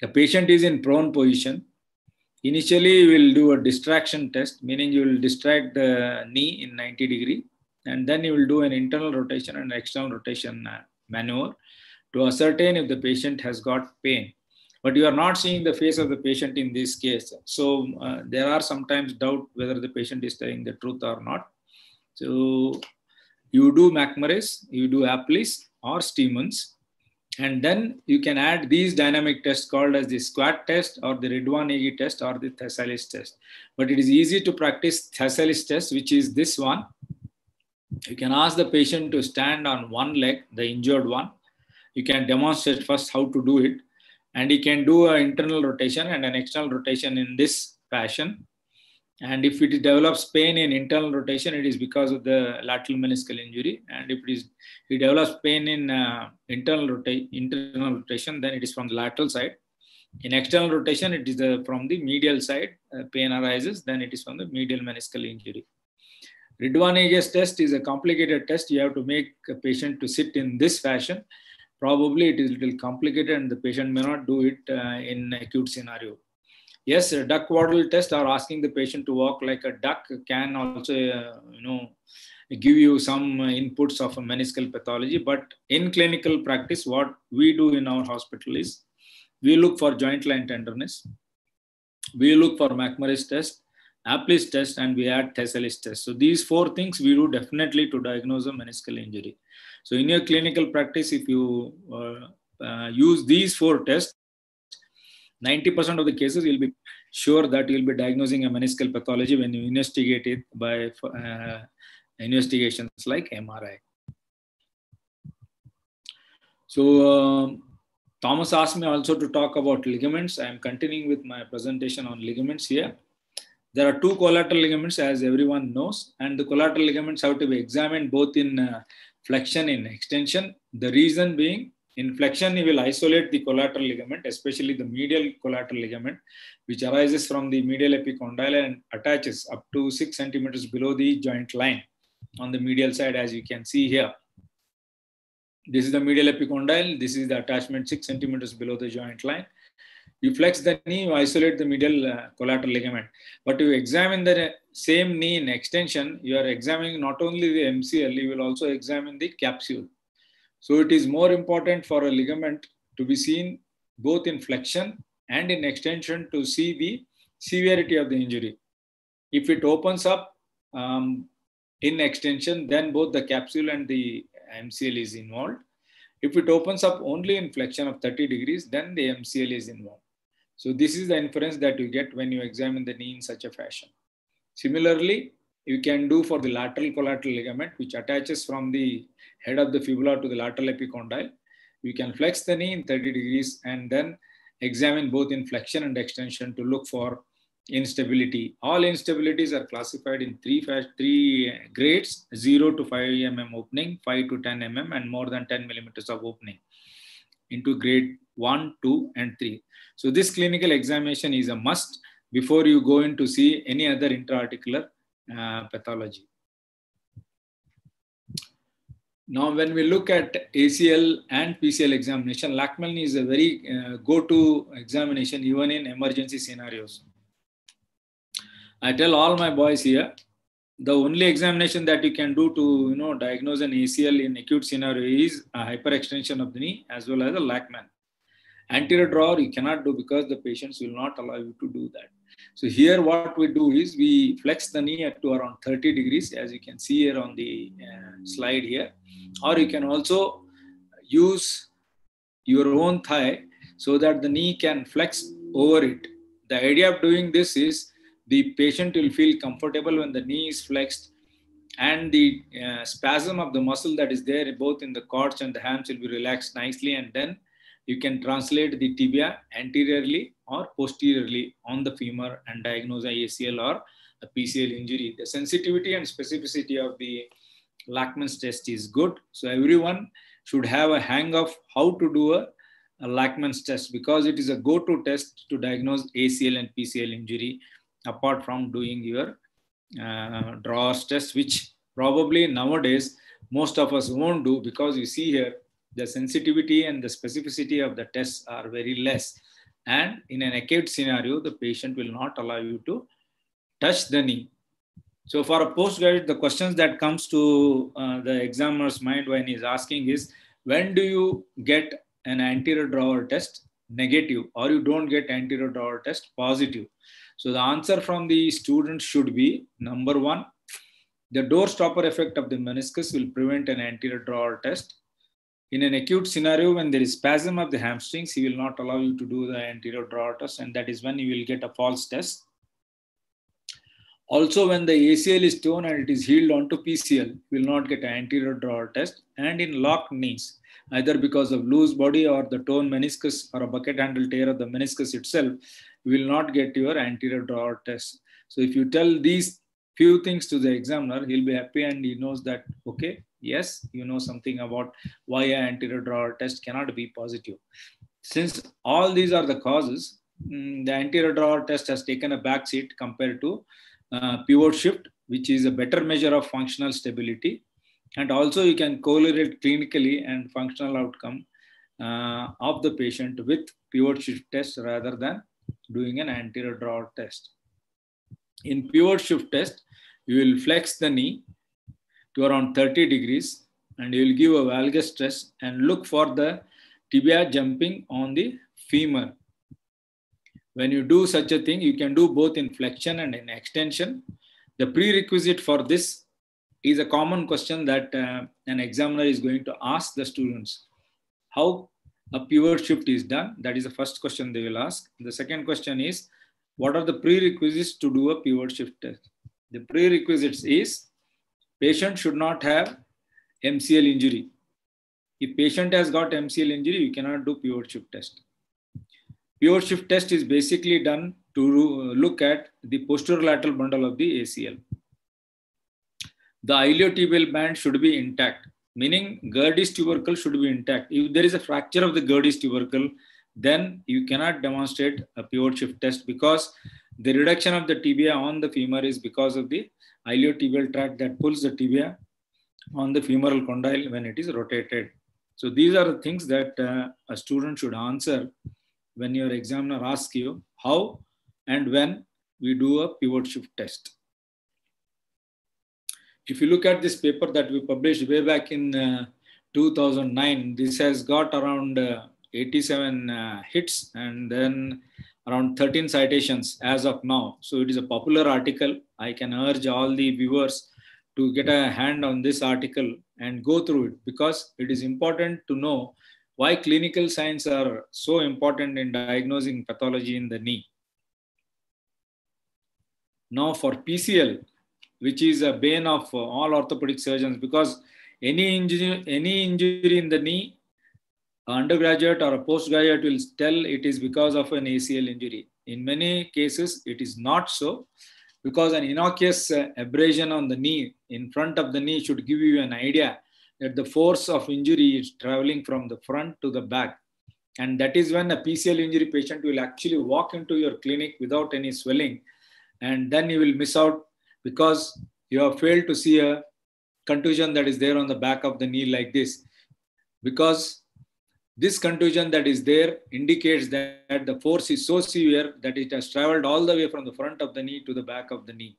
G: The patient is in prone position. Initially, you will do a distraction test, meaning you will distract the knee in 90 degree, and then you will do an internal rotation and external rotation uh, maneuver to ascertain if the patient has got pain. But you are not seeing the face of the patient in this case. So uh, there are sometimes doubt whether the patient is telling the truth or not. So you do McMurray's, you do Apley's or Steinmann's, and then you can add these dynamic tests called as the squat test or the Ridvan test or the Thessaly's test. But it is easy to practice Thessaly's test, which is this one. You can ask the patient to stand on one leg, the injured one. You can demonstrate first how to do it. And you can do an internal rotation and an external rotation in this fashion. And if it develops pain in internal rotation, it is because of the lateral meniscal injury. And if it is it develops pain in uh, internal, rota- internal rotation, then it is from the lateral side. In external rotation, it is the, from the medial side. Uh, pain arises, then it is from the medial meniscal injury. Ridwan Ridvan test is a complicated test. You have to make a patient to sit in this fashion. Probably it is a little complicated and the patient may not do it uh, in acute scenario. Yes, duck waddle test or asking the patient to walk like a duck can also, uh, you know, give you some inputs of a meniscal pathology. But in clinical practice, what we do in our hospital is we look for joint line tenderness. We look for McMurray's test, Apley's test, and we add Thessaly's test. So these four things we do definitely to diagnose a meniscal injury. So in your clinical practice, if you uh, uh, use these four tests, 90% of the cases you'll be sure that you'll be diagnosing a meniscal pathology when you investigate it by uh, investigations like MRI. So um, Thomas asked me also to talk about ligaments. I am continuing with my presentation on ligaments here. There are two collateral ligaments as everyone knows and the collateral ligaments have to be examined both in uh, flexion and extension. The reason being in flexion, you will isolate the collateral ligament, especially the medial collateral ligament, which arises from the medial epicondyle and attaches up to six centimeters below the joint line on the medial side, as you can see here. This is the medial epicondyle. This is the attachment six centimeters below the joint line. You flex the knee, you isolate the medial uh, collateral ligament. But you examine the same knee in extension, you are examining not only the MCL, you will also examine the capsule. So it is more important for a ligament to be seen both in flexion and in extension to see the severity of the injury. If it opens up um, in extension, then both the capsule and the MCL is involved. If it opens up only in flexion of 30 degrees, then the MCL is involved. So this is the inference that you get when you examine the knee in such a fashion. Similarly, you can do for the lateral collateral ligament, which attaches from the head of the fibula to the lateral epicondyle. You can flex the knee in 30 degrees and then examine both in flexion and extension to look for instability. All instabilities are classified in three, three grades, 0 to 5 mm opening, 5 to 10 mm, and more than 10 millimeters of opening into grade 1, 2, and 3. So this clinical examination is a must before you go in to see any other intraarticular pathology. Now, when we look at ACL and PCL examination, Lachman is a very uh, go-to examination even in emergency scenarios. I tell all my boys here, the only examination that you can do to you know diagnose an ACL in acute scenario is a hyperextension of the knee as well as a Lachman. Anterior drawer you cannot do because the patients will not allow you to do that. So here what we do is we flex the knee at to around 30 degrees as you can see here on the uh, slide here. Or you can also use your own thigh so that the knee can flex over it. The idea of doing this is the patient will feel comfortable when the knee is flexed and the uh, spasm of the muscle that is there both in the quads and the hams will be relaxed nicely and then you can translate the tibia anteriorly or posteriorly on the femur and diagnose ACL or a PCL injury. The sensitivity and specificity of the Lachman's test is good. So everyone should have a hang of how to do a, a Lachman's test because it is a go-to test to diagnose ACL and PCL injury apart from doing your uh, drawers test, which probably nowadays most of us won't do because you see here the sensitivity and the specificity of the tests are very less. And in an acute scenario, the patient will not allow you to touch the knee. So for a postgraduate, the questions that comes to uh, the examiner's mind when he's asking is, when do you get an anterior drawer test negative or you don't get anterior drawer test positive? So the answer from the student should be number one, the door stopper effect of the meniscus will prevent an anterior drawer test. In an acute scenario, when there is spasm of the hamstrings, he will not allow you to do the anterior drawer test, and that is when you will get a false test. Also, when the ACL is torn and it is healed onto PCL, you will not get an anterior drawer test. And in locked knees, either because of loose body or the torn meniscus or a bucket handle tear of the meniscus itself, you will not get your anterior drawer test. So if you tell these few things to the examiner, he'll be happy and he knows that, okay, yes, you know something about why an anterior drawer test cannot be positive. Since all these are the causes, mm, the anterior drawer test has taken a back seat compared to uh, pivot shift, which is a better measure of functional stability. And also you can correlate clinically and functional outcome uh, of the patient with pivot shift test rather than doing an anterior drawer test. In pivot shift test, you will flex the knee to around 30 degrees and you will give a valgus stress and look for the tibia jumping on the femur. When you do such a thing, you can do both in flexion and in extension. The prerequisite for this is a common question that uh, an examiner is going to ask the students. How a pivot shift is done? That is the first question they will ask. The second question is, what are the prerequisites to do a pivot shift test? The prerequisites is patient should not have MCL injury. If patient has got MCL injury, you cannot do pivot shift test. Pivot shift test is basically done to look at the posterolateral bundle of the ACL. The iliotibial band should be intact meaning Gerdy's tubercle should be intact. If there is a fracture of the Gerdy's tubercle, then you cannot demonstrate a pivot shift test because the reduction of the tibia on the femur is because of the iliotibial tract that pulls the tibia on the femoral condyle when it is rotated. So these are the things that uh, a student should answer when your examiner asks you how and when we do a pivot shift test if you look at this paper that we published way back in uh, 2009, this has got around uh, 87 uh, hits and then around 13 citations as of now. So it is a popular article. I can urge all the viewers to get a hand on this article and go through it because it is important to know why clinical signs are so important in diagnosing pathology in the knee. Now for PCL, which is a bane of all orthopedic surgeons because any injury, any injury in the knee, undergraduate or a postgraduate will tell it is because of an ACL injury. In many cases, it is not so because an innocuous uh, abrasion on the knee in front of the knee should give you an idea that the force of injury is traveling from the front to the back. And that is when a PCL injury patient will actually walk into your clinic without any swelling. And then you will miss out because you have failed to see a contusion that is there on the back of the knee like this. Because this contusion that is there indicates that the force is so severe that it has traveled all the way from the front of the knee to the back of the knee.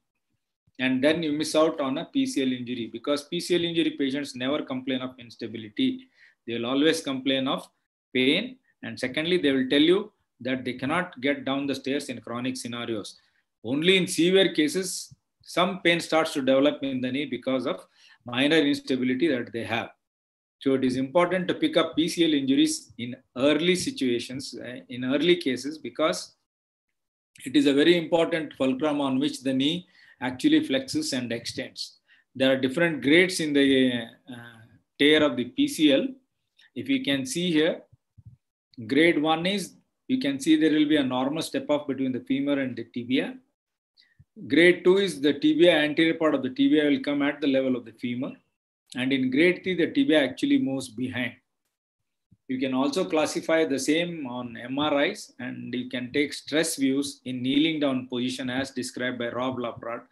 G: And then you miss out on a PCL injury because PCL injury patients never complain of instability. They will always complain of pain And secondly, they will tell you that they cannot get down the stairs in chronic scenarios. Only in severe cases, some pain starts to develop in the knee because of minor instability that they have. So it is important to pick up PCL injuries in early situations, uh, in early cases, because it is a very important fulcrum on which the knee actually flexes and extends. There are different grades in the uh, tear of the PCL. If you can see here, grade one is, you can see there will be a normal step off between the femur and the tibia. Grade two is the tibia, anterior part of the tibia will come at the level of the femur. And in grade three, the tibia actually moves behind. You can also classify the same on MRIs and you can take stress views in kneeling down position as described by Rob Laprade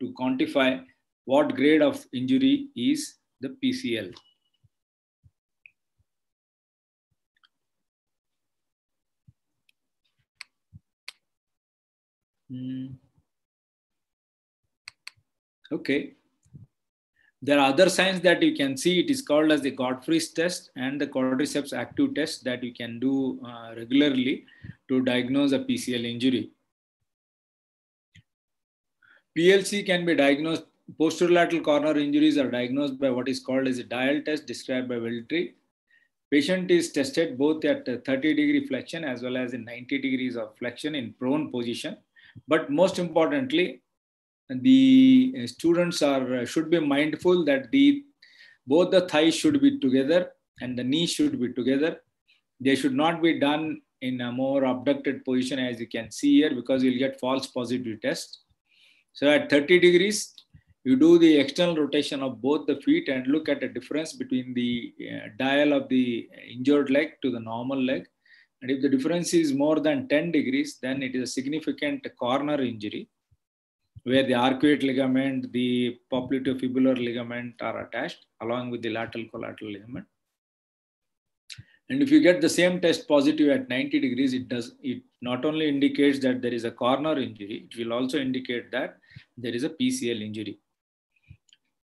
G: to quantify what grade of injury is the PCL. Hmm. Okay. There are other signs that you can see. It is called as the Godfrey's test and the quadriceps active test that you can do uh, regularly to diagnose a PCL injury. PLC can be diagnosed, posterolateral corner injuries are diagnosed by what is called as a dial test described by Veltri. Patient is tested both at 30 degree flexion as well as in 90 degrees of flexion in prone position. But most importantly, the students are should be mindful that the both the thighs should be together and the knee should be together. They should not be done in a more abducted position as you can see here because you'll get false positive test. So at 30 degrees, you do the external rotation of both the feet and look at the difference between the uh, dial of the injured leg to the normal leg. And if the difference is more than 10 degrees, then it is a significant corner injury where the arcuate ligament, the popliteofibular ligament are attached along with the lateral collateral ligament. And if you get the same test positive at 90 degrees, it does it not only indicates that there is a corner injury, it will also indicate that there is a PCL injury.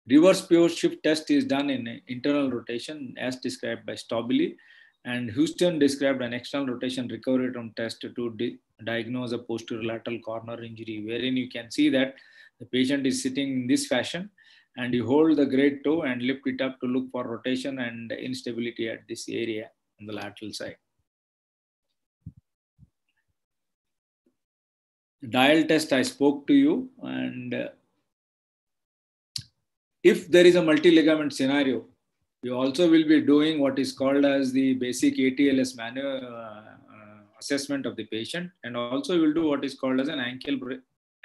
G: Reverse pivot shift test is done in internal rotation as described by Stabile and Hughston described an external rotation recurvatum test to diagnose a posterior lateral corner injury, wherein you can see that the patient is sitting in this fashion and you hold the great toe and lift it up to look for rotation and instability at this area on the lateral side. Dial test I spoke to you and uh, if there is a multi-ligament scenario, you also will be doing what is called as the basic ATLS manual uh, assessment of the patient and also we'll do what is called as an ankle,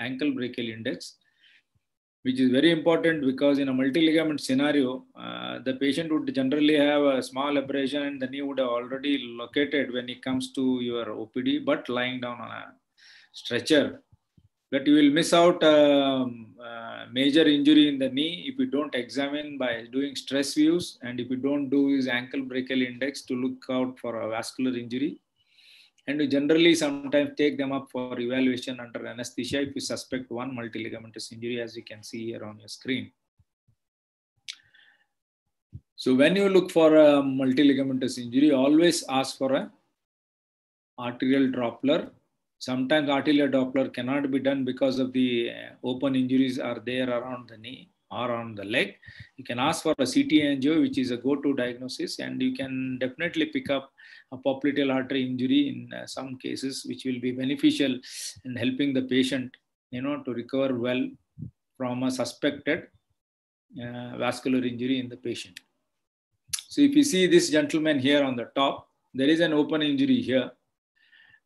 G: ankle brachial index which is very important because in a multi-ligament scenario, uh, the patient would generally have a small abrasion and the knee would have already located when it comes to your OPD, but lying down on a stretcher. But you will miss out um, uh, major injury in the knee if you don't examine by doing stress views and if you don't do his ankle brachial index to look out for a vascular injury and we generally sometimes take them up for evaluation under anesthesia if you suspect one multiligamentous injury, as you can see here on your screen. So when you look for a multiligamentous injury, always ask for a arterial Doppler. Sometimes arterial Doppler cannot be done because of the uh, open injuries are there around the knee or on the leg. You can ask for a CT angio, which is a go-to diagnosis, and you can definitely pick up a popliteal artery injury in uh, some cases, which will be beneficial in helping the patient, you know, to recover well from a suspected uh, vascular injury in the patient. So if you see this gentleman here on the top, there is an open injury here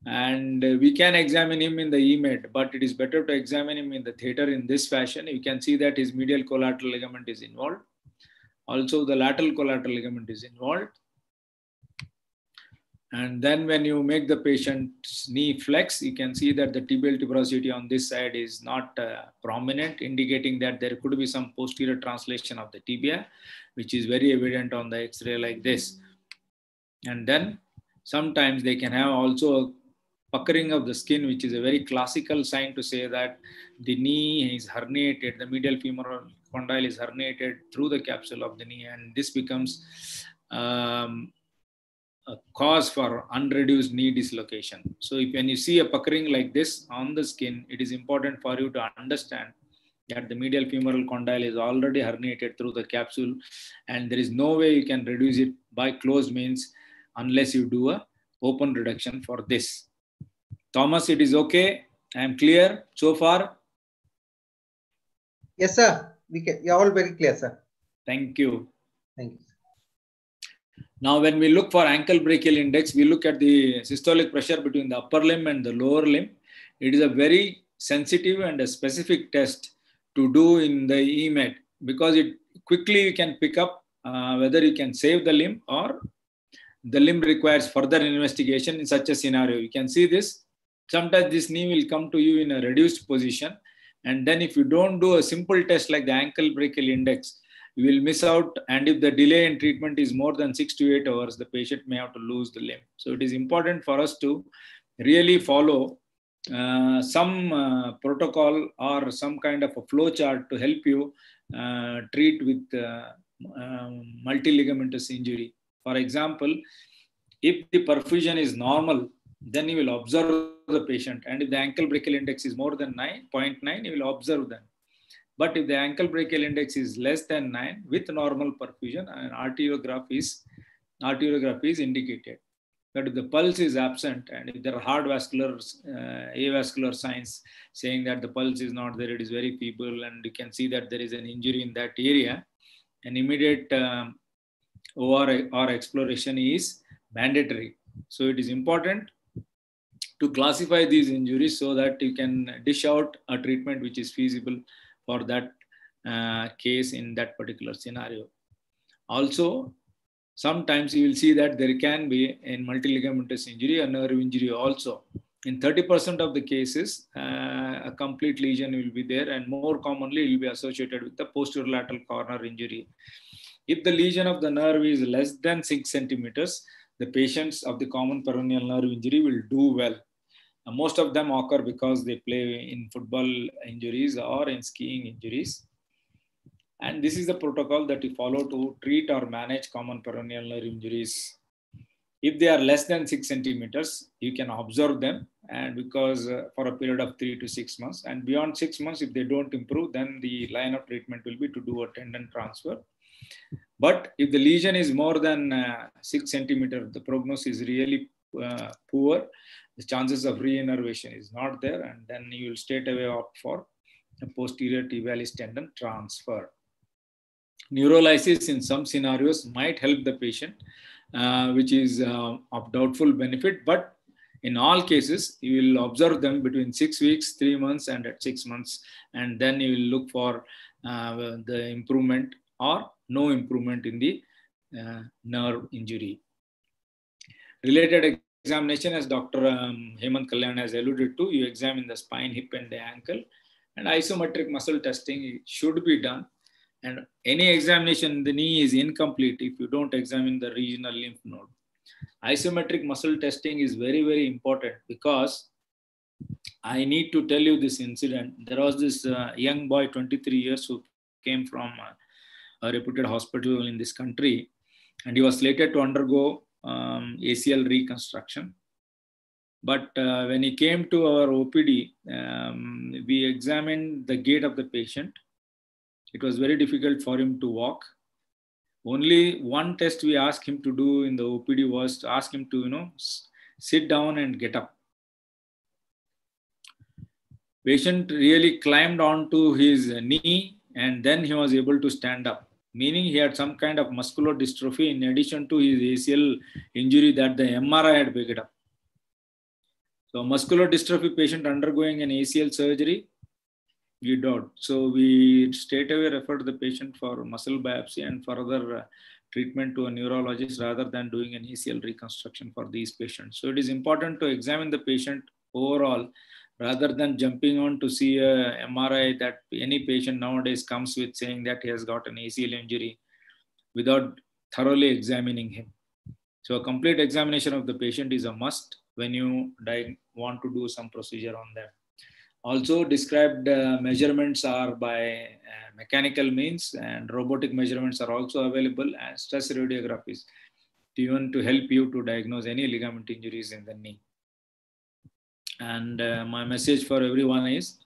G: and we can examine him in the EMED, but it is better to examine him in the theater in this fashion. You can see that his medial collateral ligament is involved. Also, the lateral collateral ligament is involved. And then when you make the patient's knee flex, you can see that the tibial tuberosity on this side is not uh, prominent, indicating that there could be some posterior translation of the tibia, which is very evident on the X-ray like this. And then sometimes they can have also a puckering of the skin, which is a very classical sign to say that the knee is herniated, the medial femoral condyle is herniated through the capsule of the knee, and this becomes um, a cause for unreduced knee dislocation. So if when you see a puckering like this on the skin, it is important for you to understand that the medial femoral condyle is already herniated through the capsule and there is no way you can reduce it by closed means unless you do a open reduction for this. Thomas, it is okay. I am clear so far.
B: Yes, sir. We can. You're all very clear, sir.
G: Thank you.
B: Thank you.
G: Now, when we look for ankle brachial index, we look at the systolic pressure between the upper limb and the lower limb. It is a very sensitive and a specific test to do in the EMET because it quickly you can pick up uh, whether you can save the limb or the limb requires further investigation in such a scenario. You can see this. Sometimes this knee will come to you in a reduced position. And then if you don't do a simple test like the ankle brachial index, you will miss out. And if the delay in treatment is more than six to eight hours, the patient may have to lose the limb. So it is important for us to really follow uh, some uh, protocol or some kind of a flow chart to help you uh, treat with uh, um, multiligamentous injury. For example, if the perfusion is normal, then you will observe the patient. And if the ankle brachial index is more than 9.9, you will observe them. But if the ankle brachial index is less than 9 with normal perfusion, an arteriograph is, arteriography is indicated. But if the pulse is absent and if there are hard vascular, uh, avascular signs saying that the pulse is not there, it is very feeble, and you can see that there is an injury in that area, an immediate um, OR or exploration is mandatory. So it is important to classify these injuries so that you can dish out a treatment which is feasible for that uh, case in that particular scenario. Also, sometimes you will see that there can be in multiligamentous injury a nerve injury also. In 30% of the cases, uh, a complete lesion will be there and more commonly it will be associated with the posterior lateral corner injury. If the lesion of the nerve is less than six centimeters, the patients of the common peroneal nerve injury will do well. Most of them occur because they play in football injuries or in skiing injuries. And this is the protocol that we follow to treat or manage common peroneal nerve injuries. If they are less than six centimeters, you can observe them and because uh, for a period of three to six months and beyond six months, if they don't improve, then the line of treatment will be to do a tendon transfer. But if the lesion is more than uh, six centimeter, the prognosis is really uh, poor. The chances of reinnervation is not there, and then you will straight away opt for a posterior tibialis tendon transfer. Neurolysis in some scenarios might help the patient, uh, which is uh, of doubtful benefit, but in all cases, you will observe them between six weeks, three months, and at six months, and then you will look for uh, the improvement or no improvement in the uh, nerve injury. Related examination, as Dr. Um, Hemant Kalyan has alluded to, you examine the spine, hip, and the ankle, and isometric muscle testing should be done. And any examination in the knee is incomplete if you don't examine the regional lymph node. Isometric muscle testing is very, very important because I need to tell you this incident. There was this uh, young boy, 23 years, who came from uh, a reputed hospital in this country, and he was slated to undergo um, ACL reconstruction. But uh, when he came to our OPD, um, we examined the gait of the patient. It was very difficult for him to walk. Only one test we asked him to do in the OPD was to ask him to, you know, sit down and get up. Patient really climbed onto his knee and then he was able to stand up meaning he had some kind of muscular dystrophy in addition to his ACL injury that the MRI had picked up. So muscular dystrophy patient undergoing an ACL surgery, we died. So we straight away referred the patient for muscle biopsy and further uh, treatment to a neurologist rather than doing an ACL reconstruction for these patients. So it is important to examine the patient overall rather than jumping on to see a MRI that any patient nowadays comes with saying that he has got an ACL injury without thoroughly examining him. So a complete examination of the patient is a must when you want to do some procedure on them. Also described uh, measurements are by uh, mechanical means and robotic measurements are also available and stress radiographies. even to help you to diagnose any ligament injuries in the knee. And uh, my message for everyone is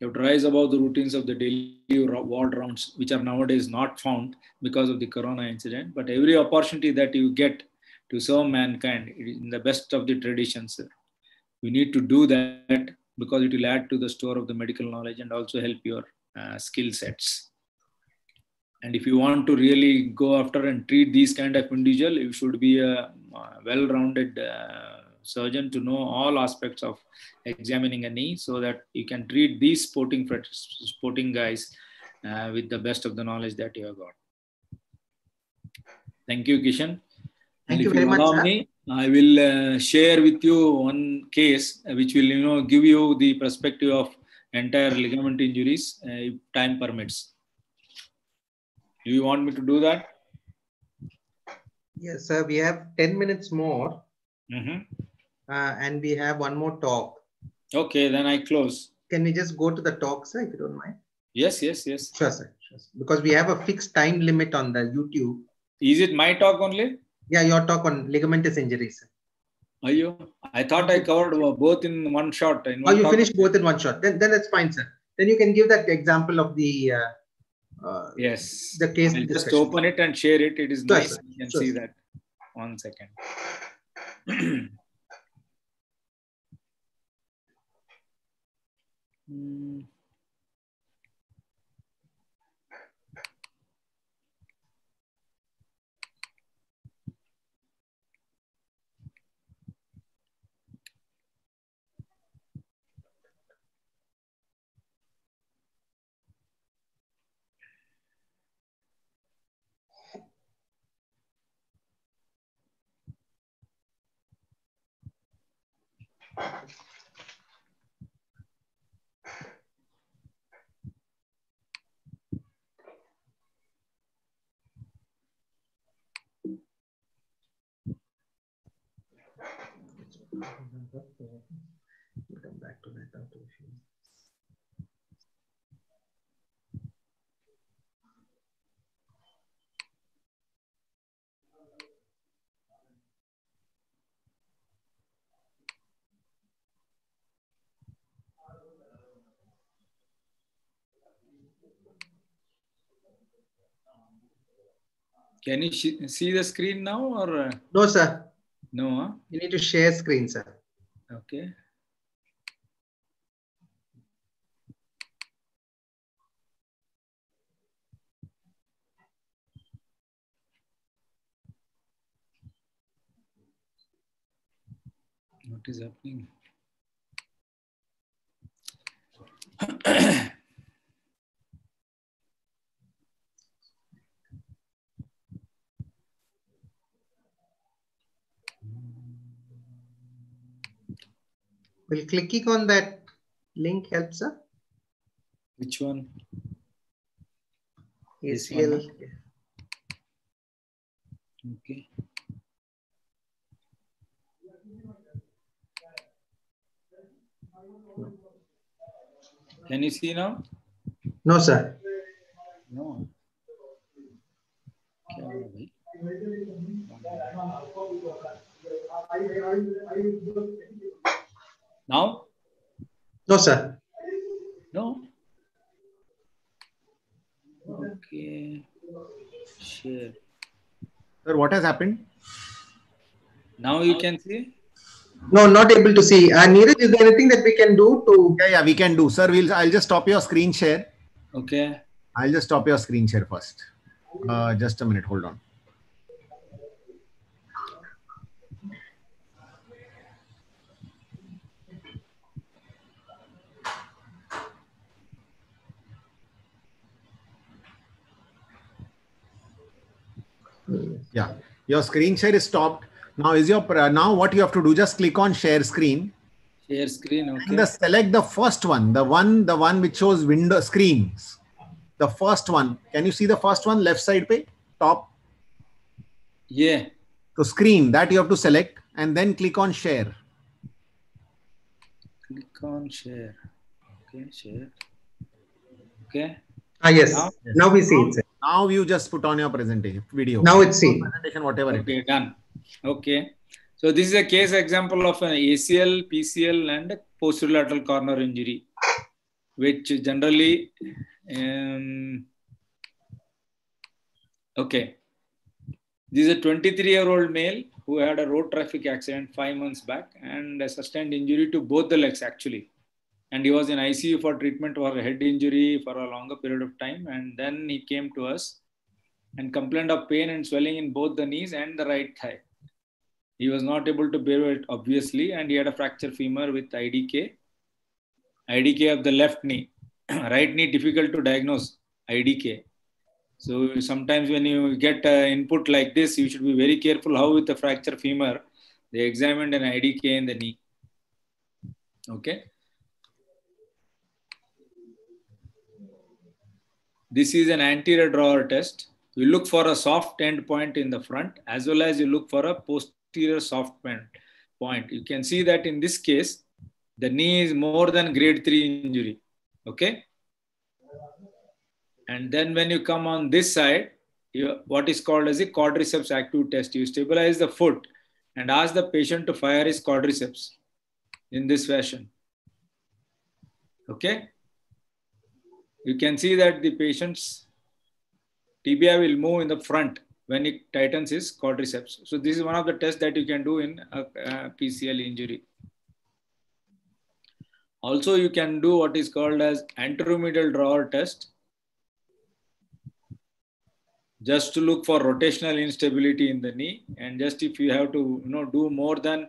G: you have to rise above the routines of the daily ward rounds, which are nowadays not found because of the corona incident. But every opportunity that you get to serve mankind in the best of the traditions, you need to do that because it will add to the store of the medical knowledge and also help your uh, skill sets. And if you want to really go after and treat these kind of individual, you should be a, well-rounded uh, surgeon to know all aspects of examining a knee so that you can treat these sporting sporting guys uh, with the best of the knowledge that you have got. Thank you, Kishen.
B: Thank
G: and
B: you
G: if
B: very
G: you
B: much,
G: allow
B: sir.
G: me, I will uh, share with you one case uh, which will, you know, give you the perspective of entire ligament injuries uh, if time permits. Do you want me to do that?
B: Yes, sir. We have 10 minutes more
G: Mhm.
B: Uh, and we have one more talk.
G: Okay, then I close.
B: Can we just go to the talk, sir, if you don't mind?
G: Yes, yes, yes.
B: Sure, sir. Sure, sir. Because we have a fixed time limit on the YouTube.
G: Is it my talk only?
B: Yeah, your talk on ligamentous injuries. Sir.
G: Ayo, I thought I covered both in one shot. In
B: Oh,
G: one
B: you
G: talk.
B: finished both in one shot. Then, then that's fine, sir. Then you can give that example of the uh, uh,
G: Yes.
B: the case
G: I'll just open it and share it. It is
B: Sure,
G: nice.
B: sir.
G: You can
B: Sure,
G: see
B: sir.
G: that. One second. Hmm.
B: We'll come back to that after a few.
G: Can you see the screen now or uh,
B: No, sir.
G: No? Huh?
B: You need to share screen, sir.
G: Okay. What is happening?
B: Will clicking on that link help, sir?
G: Which one? ACL. One. Okay. Can you see now?
B: No, sir.
G: No. Okay. Now?
B: No, sir.
G: No. Okay. Share.
A: Sir, what has happened?
G: Now you can see.
B: No, not able to see. Uh, Neeraj, is there anything that we can do to?
A: Yeah, yeah, we can do. Sir, we'll, I'll just stop your screen share.
G: Okay.
A: I'll just stop your screen share first. Uh, just a minute, hold on. Yeah, your screen share is stopped. Now is your uh, now what you have to do? Just click on share screen
G: Share screen. Okay.
A: and the select the first one, the one the one which shows window screens. The first one. Can you see the first one left side page top?
G: Yeah.
A: So screen that you have to select and then click on share.
G: Click on share. Okay. Share. Okay.
B: Ah, yes.
G: Now?
B: Now we see it, sir.
A: Now you just put on your presentation video.
B: Now it's seen.
A: Presentation, whatever it is.
G: Okay, done. Okay. So this is a case example of an ACL, PCL, and posterolateral corner injury, which generally, um, okay. This is a 23-year-old male who had a road traffic accident five months back and a sustained injury to both the legs actually. And he was in ICU for treatment for a head injury for a longer period of time. And then he came to us and complained of pain and swelling in both the knees and the right thigh. He was not able to bear it, obviously, and he had a fracture femur with IDK. IDK of the left knee. right knee, difficult to diagnose IDK. So sometimes when you get uh, input like this, you should be very careful how with the fracture femur, they examined an IDK in the knee. Okay. This is an anterior drawer test. You look for a soft end point in the front as well as you look for a posterior soft point. point. You can see that in this case, the knee is more than grade 3 injury. Okay. And then when you come on this side, you, what is called as a quadriceps active test. You stabilize the foot and ask the patient to fire his quadriceps in this fashion. Okay. You can see that the patient's tibia will move in the front when it tightens his quadriceps. So this is one of the tests that you can do in a, a PCL injury. Also, you can do what is called as anteromedial drawer test just to look for rotational instability in the knee and just if you have to you know do more than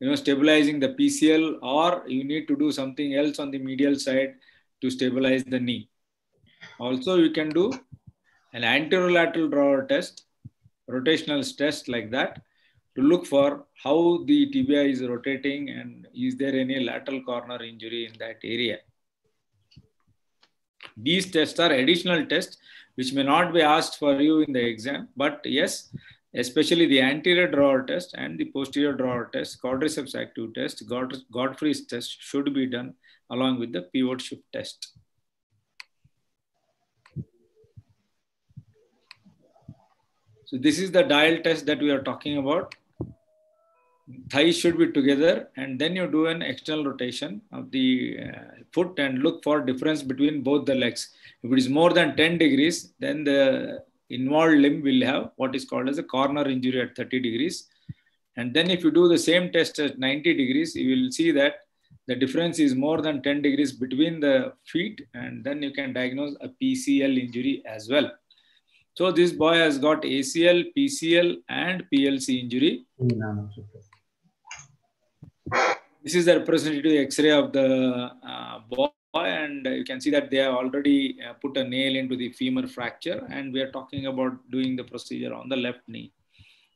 G: you know stabilizing the PCL or you need to do something else on the medial side to stabilize the knee. Also, you can do an anterolateral drawer test, rotational test like that to look for how the tibia is rotating and is there any lateral corner injury in that area. These tests are additional tests which may not be asked for you in the exam, but yes, especially the anterior drawer test and the posterior drawer test, quadriceps active test, Godfrey's test should be done along with the pivot shift test. So this is the dial test that we are talking about. Thighs should be together and then you do an external rotation of the uh, foot and look for difference between both the legs. If it is more than 10 degrees, then the involved limb will have what is called as a corner injury at 30 degrees. And then if you do the same test at 90 degrees, you will see that the difference is more than 10 degrees between the feet and then you can diagnose a PCL injury as well. So this boy has got ACL, PCL and PLC injury. This is the representative X-ray of the uh, boy and you can see that they have already uh, put a nail into the femur fracture and we are talking about doing the procedure on the left knee.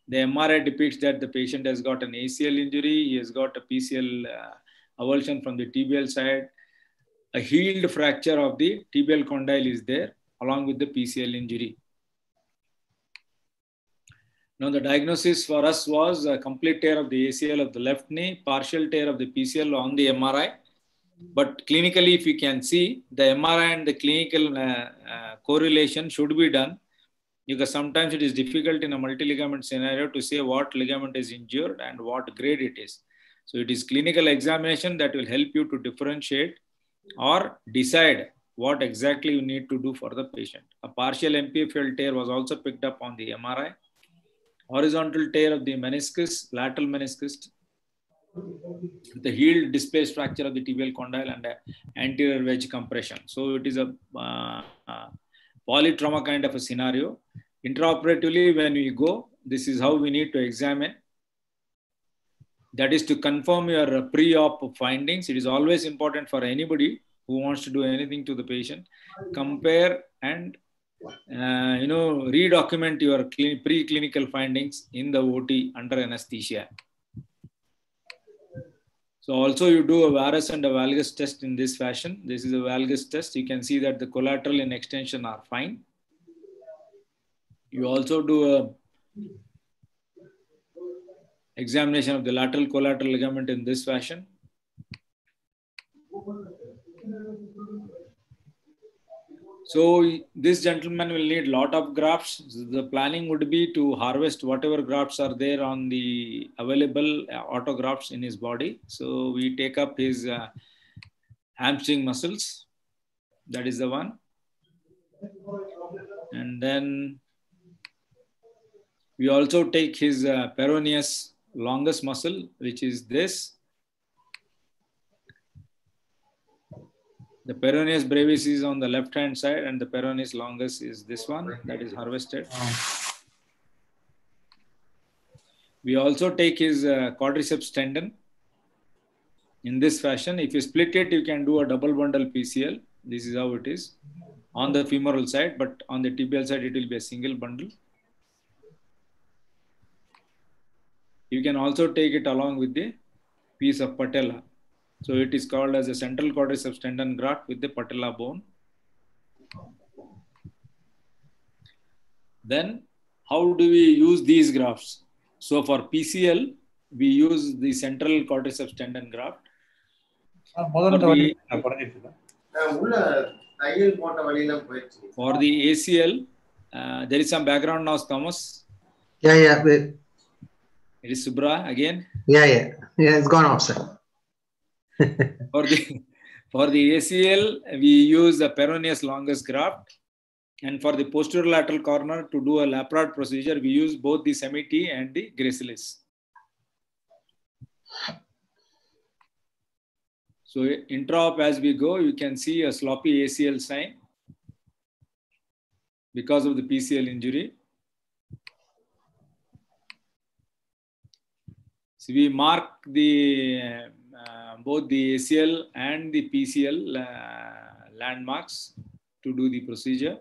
G: The MRI depicts that the patient has got an ACL injury, he has got a PCL uh, avulsion from the tibial side. A healed fracture of the tibial condyle is there along with the PCL injury. Now the diagnosis for us was a complete tear of the ACL of the left knee, partial tear of the PCL on the MRI. But clinically, if you can see, the MRI and the clinical uh, uh, correlation should be done because sometimes it is difficult in a multi-ligament scenario to say what ligament is injured and what grade it is. So it is clinical examination that will help you to differentiate or decide what exactly you need to do for the patient. A partial MPFL tear was also picked up on the MRI. Horizontal tear of the meniscus, lateral meniscus, the healed displaced fracture of the tibial condyle and anterior wedge compression. So it is a uh, polytrauma kind of a scenario. Intraoperatively, when we go, this is how we need to examine that is to confirm your pre-op findings. It is always important for anybody who wants to do anything to the patient. Compare and uh, you know redocument your pre-clinical findings in the OT under anesthesia. So also you do a varus and a valgus test in this fashion. This is a valgus test. You can see that the collateral and extension are fine. You also do a examination of the lateral collateral ligament in this fashion. So this gentleman will need a lot of grafts. The planning would be to harvest whatever grafts are there on the available uh, autografts in his body. So we take up his uh, hamstring muscles. That is the one. And then we also take his uh, peroneus longus muscle, which is this. The peroneus brevis is on the left hand side and the peroneus longus is this one that is harvested. We also take his uh, quadriceps tendon in this fashion. If you split it, you can do a double bundle PCL. This is how it is on the femoral side, but on the tibial side, it will be a single bundle. You can also take it along with the piece of patella. So it is called as a central quadriceps tendon graft with the patella bone. Then how do we use these grafts? So for PCL, we use the central quadriceps tendon graft. For the ACL, uh, there is some background noise, Thomas.
B: Yeah, yeah.
G: It is Subra again.
B: Yeah, yeah. Yeah, it's gone off, sir.
G: For the for the ACL, we use the peroneus longus graft. And for the posterior lateral corner to do a Laprade procedure, we use both the SEMI-T and the gracilis. So intra-op as we go, you can see a sloppy ACL sign because of the PCL injury. So we mark the both the ACL and the PCL uh, landmarks to do the procedure.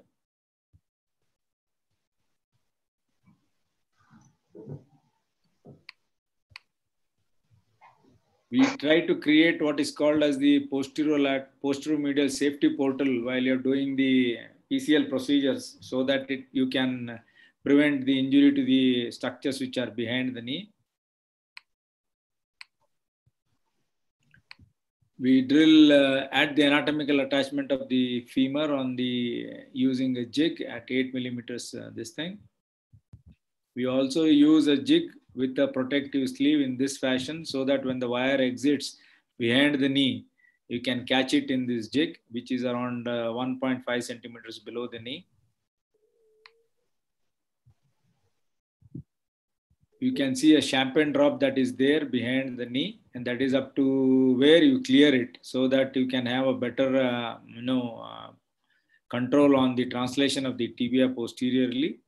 G: We try to create what is called as the posterior lat- posteromedial safety portal while you're doing the PCL procedures so that it, you can prevent the injury to the structures which are behind the knee. We drill uh, at the anatomical attachment of the femur on the using a jig at 8 millimeters uh, this thing. We also use a jig with a protective sleeve in this fashion so that when the wire exits behind the knee you can catch it in this jig which is around uh, 1.5 centimeters below the knee you can see a champagne drop that is there behind the knee and that is up to where you clear it so that you can have a better uh, you know uh, control on the translation of the tibia posteriorly.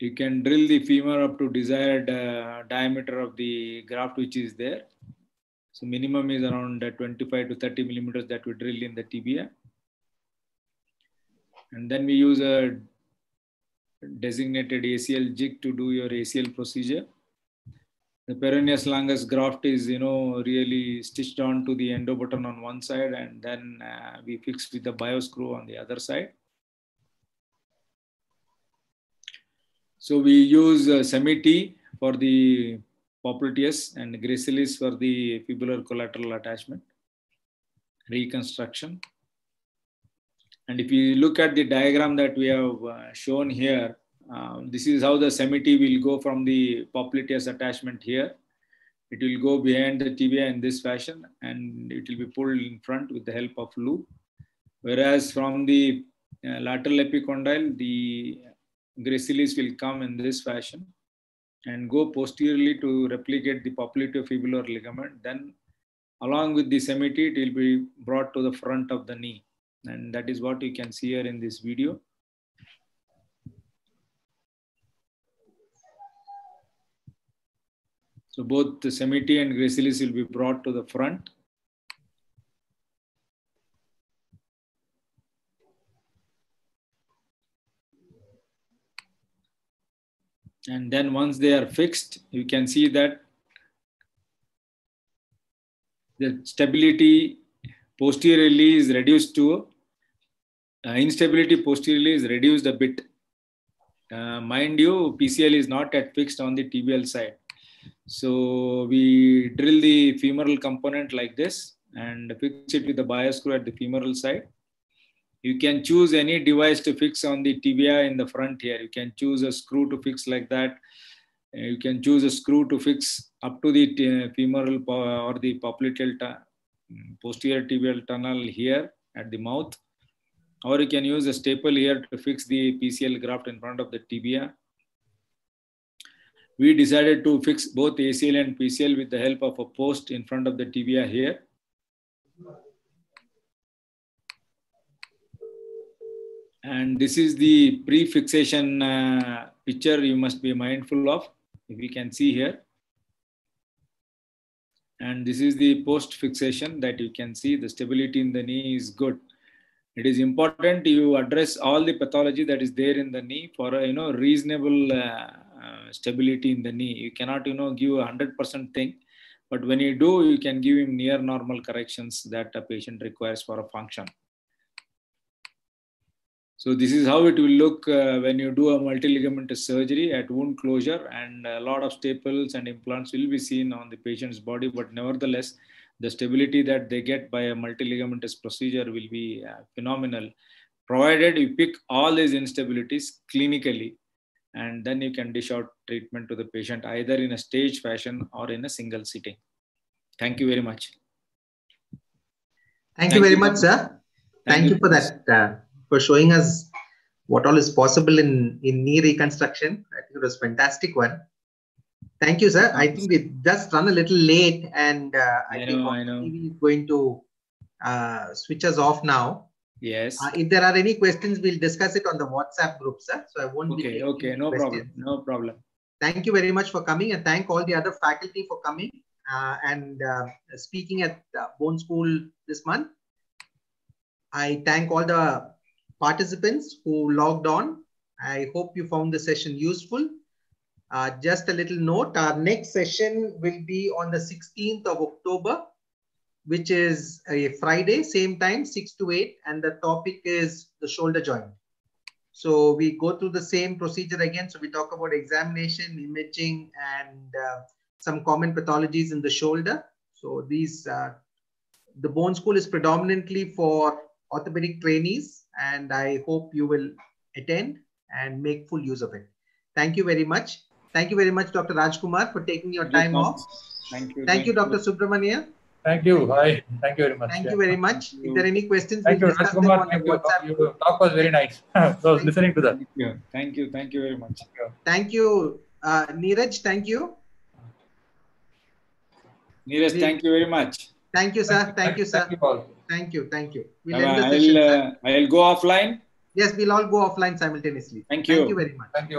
G: You can drill the femur up to desired uh, diameter of the graft which is there. So minimum is around uh, 25 to 30 millimeters that we drill in the tibia and then we use a designated ACL jig to do your ACL procedure. The peroneus longus graft is, you know, really stitched on to the endo button on one side, and then uh, we fix with the bio screw on the other side. So we use uh, SEMI-T for the popliteus and gracilis for the fibular collateral attachment reconstruction. And if you look at the diagram that we have uh, shown here, uh, this is how the SEMI-T will go from the popliteus attachment here. It will go behind the tibia in this fashion and it will be pulled in front with the help of loop. Whereas from the uh, lateral epicondyle, the gracilis will come in this fashion and go posteriorly to replicate the popliteofibular ligament. Then along with the SEMI-T, it will be brought to the front of the knee and that is what you can see here in this video. So both the SEMI-T and gracilis will be brought to the front. And then once they are fixed, you can see that the stability posteriorly is reduced to instability posteriorly is reduced a bit. Uh, mind you, PCL is not at fixed on the tibial side. So we drill the femoral component like this and fix it with the bio screw at the femoral side. You can choose any device to fix on the tibia in the front here. You can choose a screw to fix like that. Uh, You can choose a screw to fix up to the femoral or the popliteal posterior tibial tunnel here at the mouth. Or you can use a staple here to fix the PCL graft in front of the tibia. We decided to fix both ACL and PCL with the help of a post in front of the tibia here. And this is the pre-fixation uh, picture you must be mindful of, if you can see here. And this is the post-fixation that you can see the stability in the knee is good. It is important you address all the pathology that is there in the knee for a you know reasonable uh, uh, stability in the knee. You cannot you know give a hundred percent thing, but when you do, you can give him near normal corrections that a patient requires for a function. So this is how it will look uh, when you do a multiligamentous surgery at wound closure and a lot of staples and implants will be seen on the patient's body, but nevertheless, the stability that they get by a multiligamentous procedure will be uh, phenomenal, provided you pick all these instabilities clinically and then you can dish out treatment to the patient either in a staged fashion or in a single sitting. Thank you very much.
B: Thank, you very much, sir. Thank, you for that, uh, for showing us what all is possible in, in knee reconstruction. I think it was fantastic one. Thank you, sir. I think we just run a little late and uh, I,
G: I
B: think
G: know, I know.
B: TV is going to uh, switch us off now.
G: Yes.
B: Uh, if there are any questions, we'll discuss it on the WhatsApp group, sir. So I won't be
G: Okay, okay, no problem, no problem.
B: Thank you very much for coming and thank all the other faculty for coming uh, and uh, speaking at uh, Bone School this month. I thank all the participants who logged on. I hope you found the session useful. Uh, just a little note, our next session will be on the 16th of October, which is a Friday, same time, 6 to 8, and the topic is the shoulder joint. So we go through the same procedure again. So we talk about examination, imaging, and uh, some common pathologies in the shoulder. So these, uh, the bone school is predominantly for orthopedic trainees, and I hope you will attend and make full use of it. Thank you very much. Thank you very much, Dr. Rajkumar, for taking your time off.
G: Thank you.
B: Thank you, Dr. Subramanian.
D: Thank you. Hi. Thank you very much.
B: Thank
D: Yeah.
B: you very much. If there are any questions,
D: Thank you,
B: we'll discuss them
D: Rajkumar.
B: the
D: Thank you.
B: WhatsApp
D: Your talk was very nice. I was listening to that.
G: Thank you. Thank you. Thank you very much.
B: Thank you, uh, Neeraj. Thank you.
G: Neeraj, thank you very much.
B: Thank you, sir. Thank you, sir.
D: Thank you, Paul.
B: Thank you. Thank you. We'll
G: Bye-bye.
B: end the session,
G: I'll,
B: sir.
G: uh, I'll go offline.
B: Yes, we'll all go offline simultaneously.
G: Thank you.
B: Thank
G: you.
B: you very much.
D: Thank you.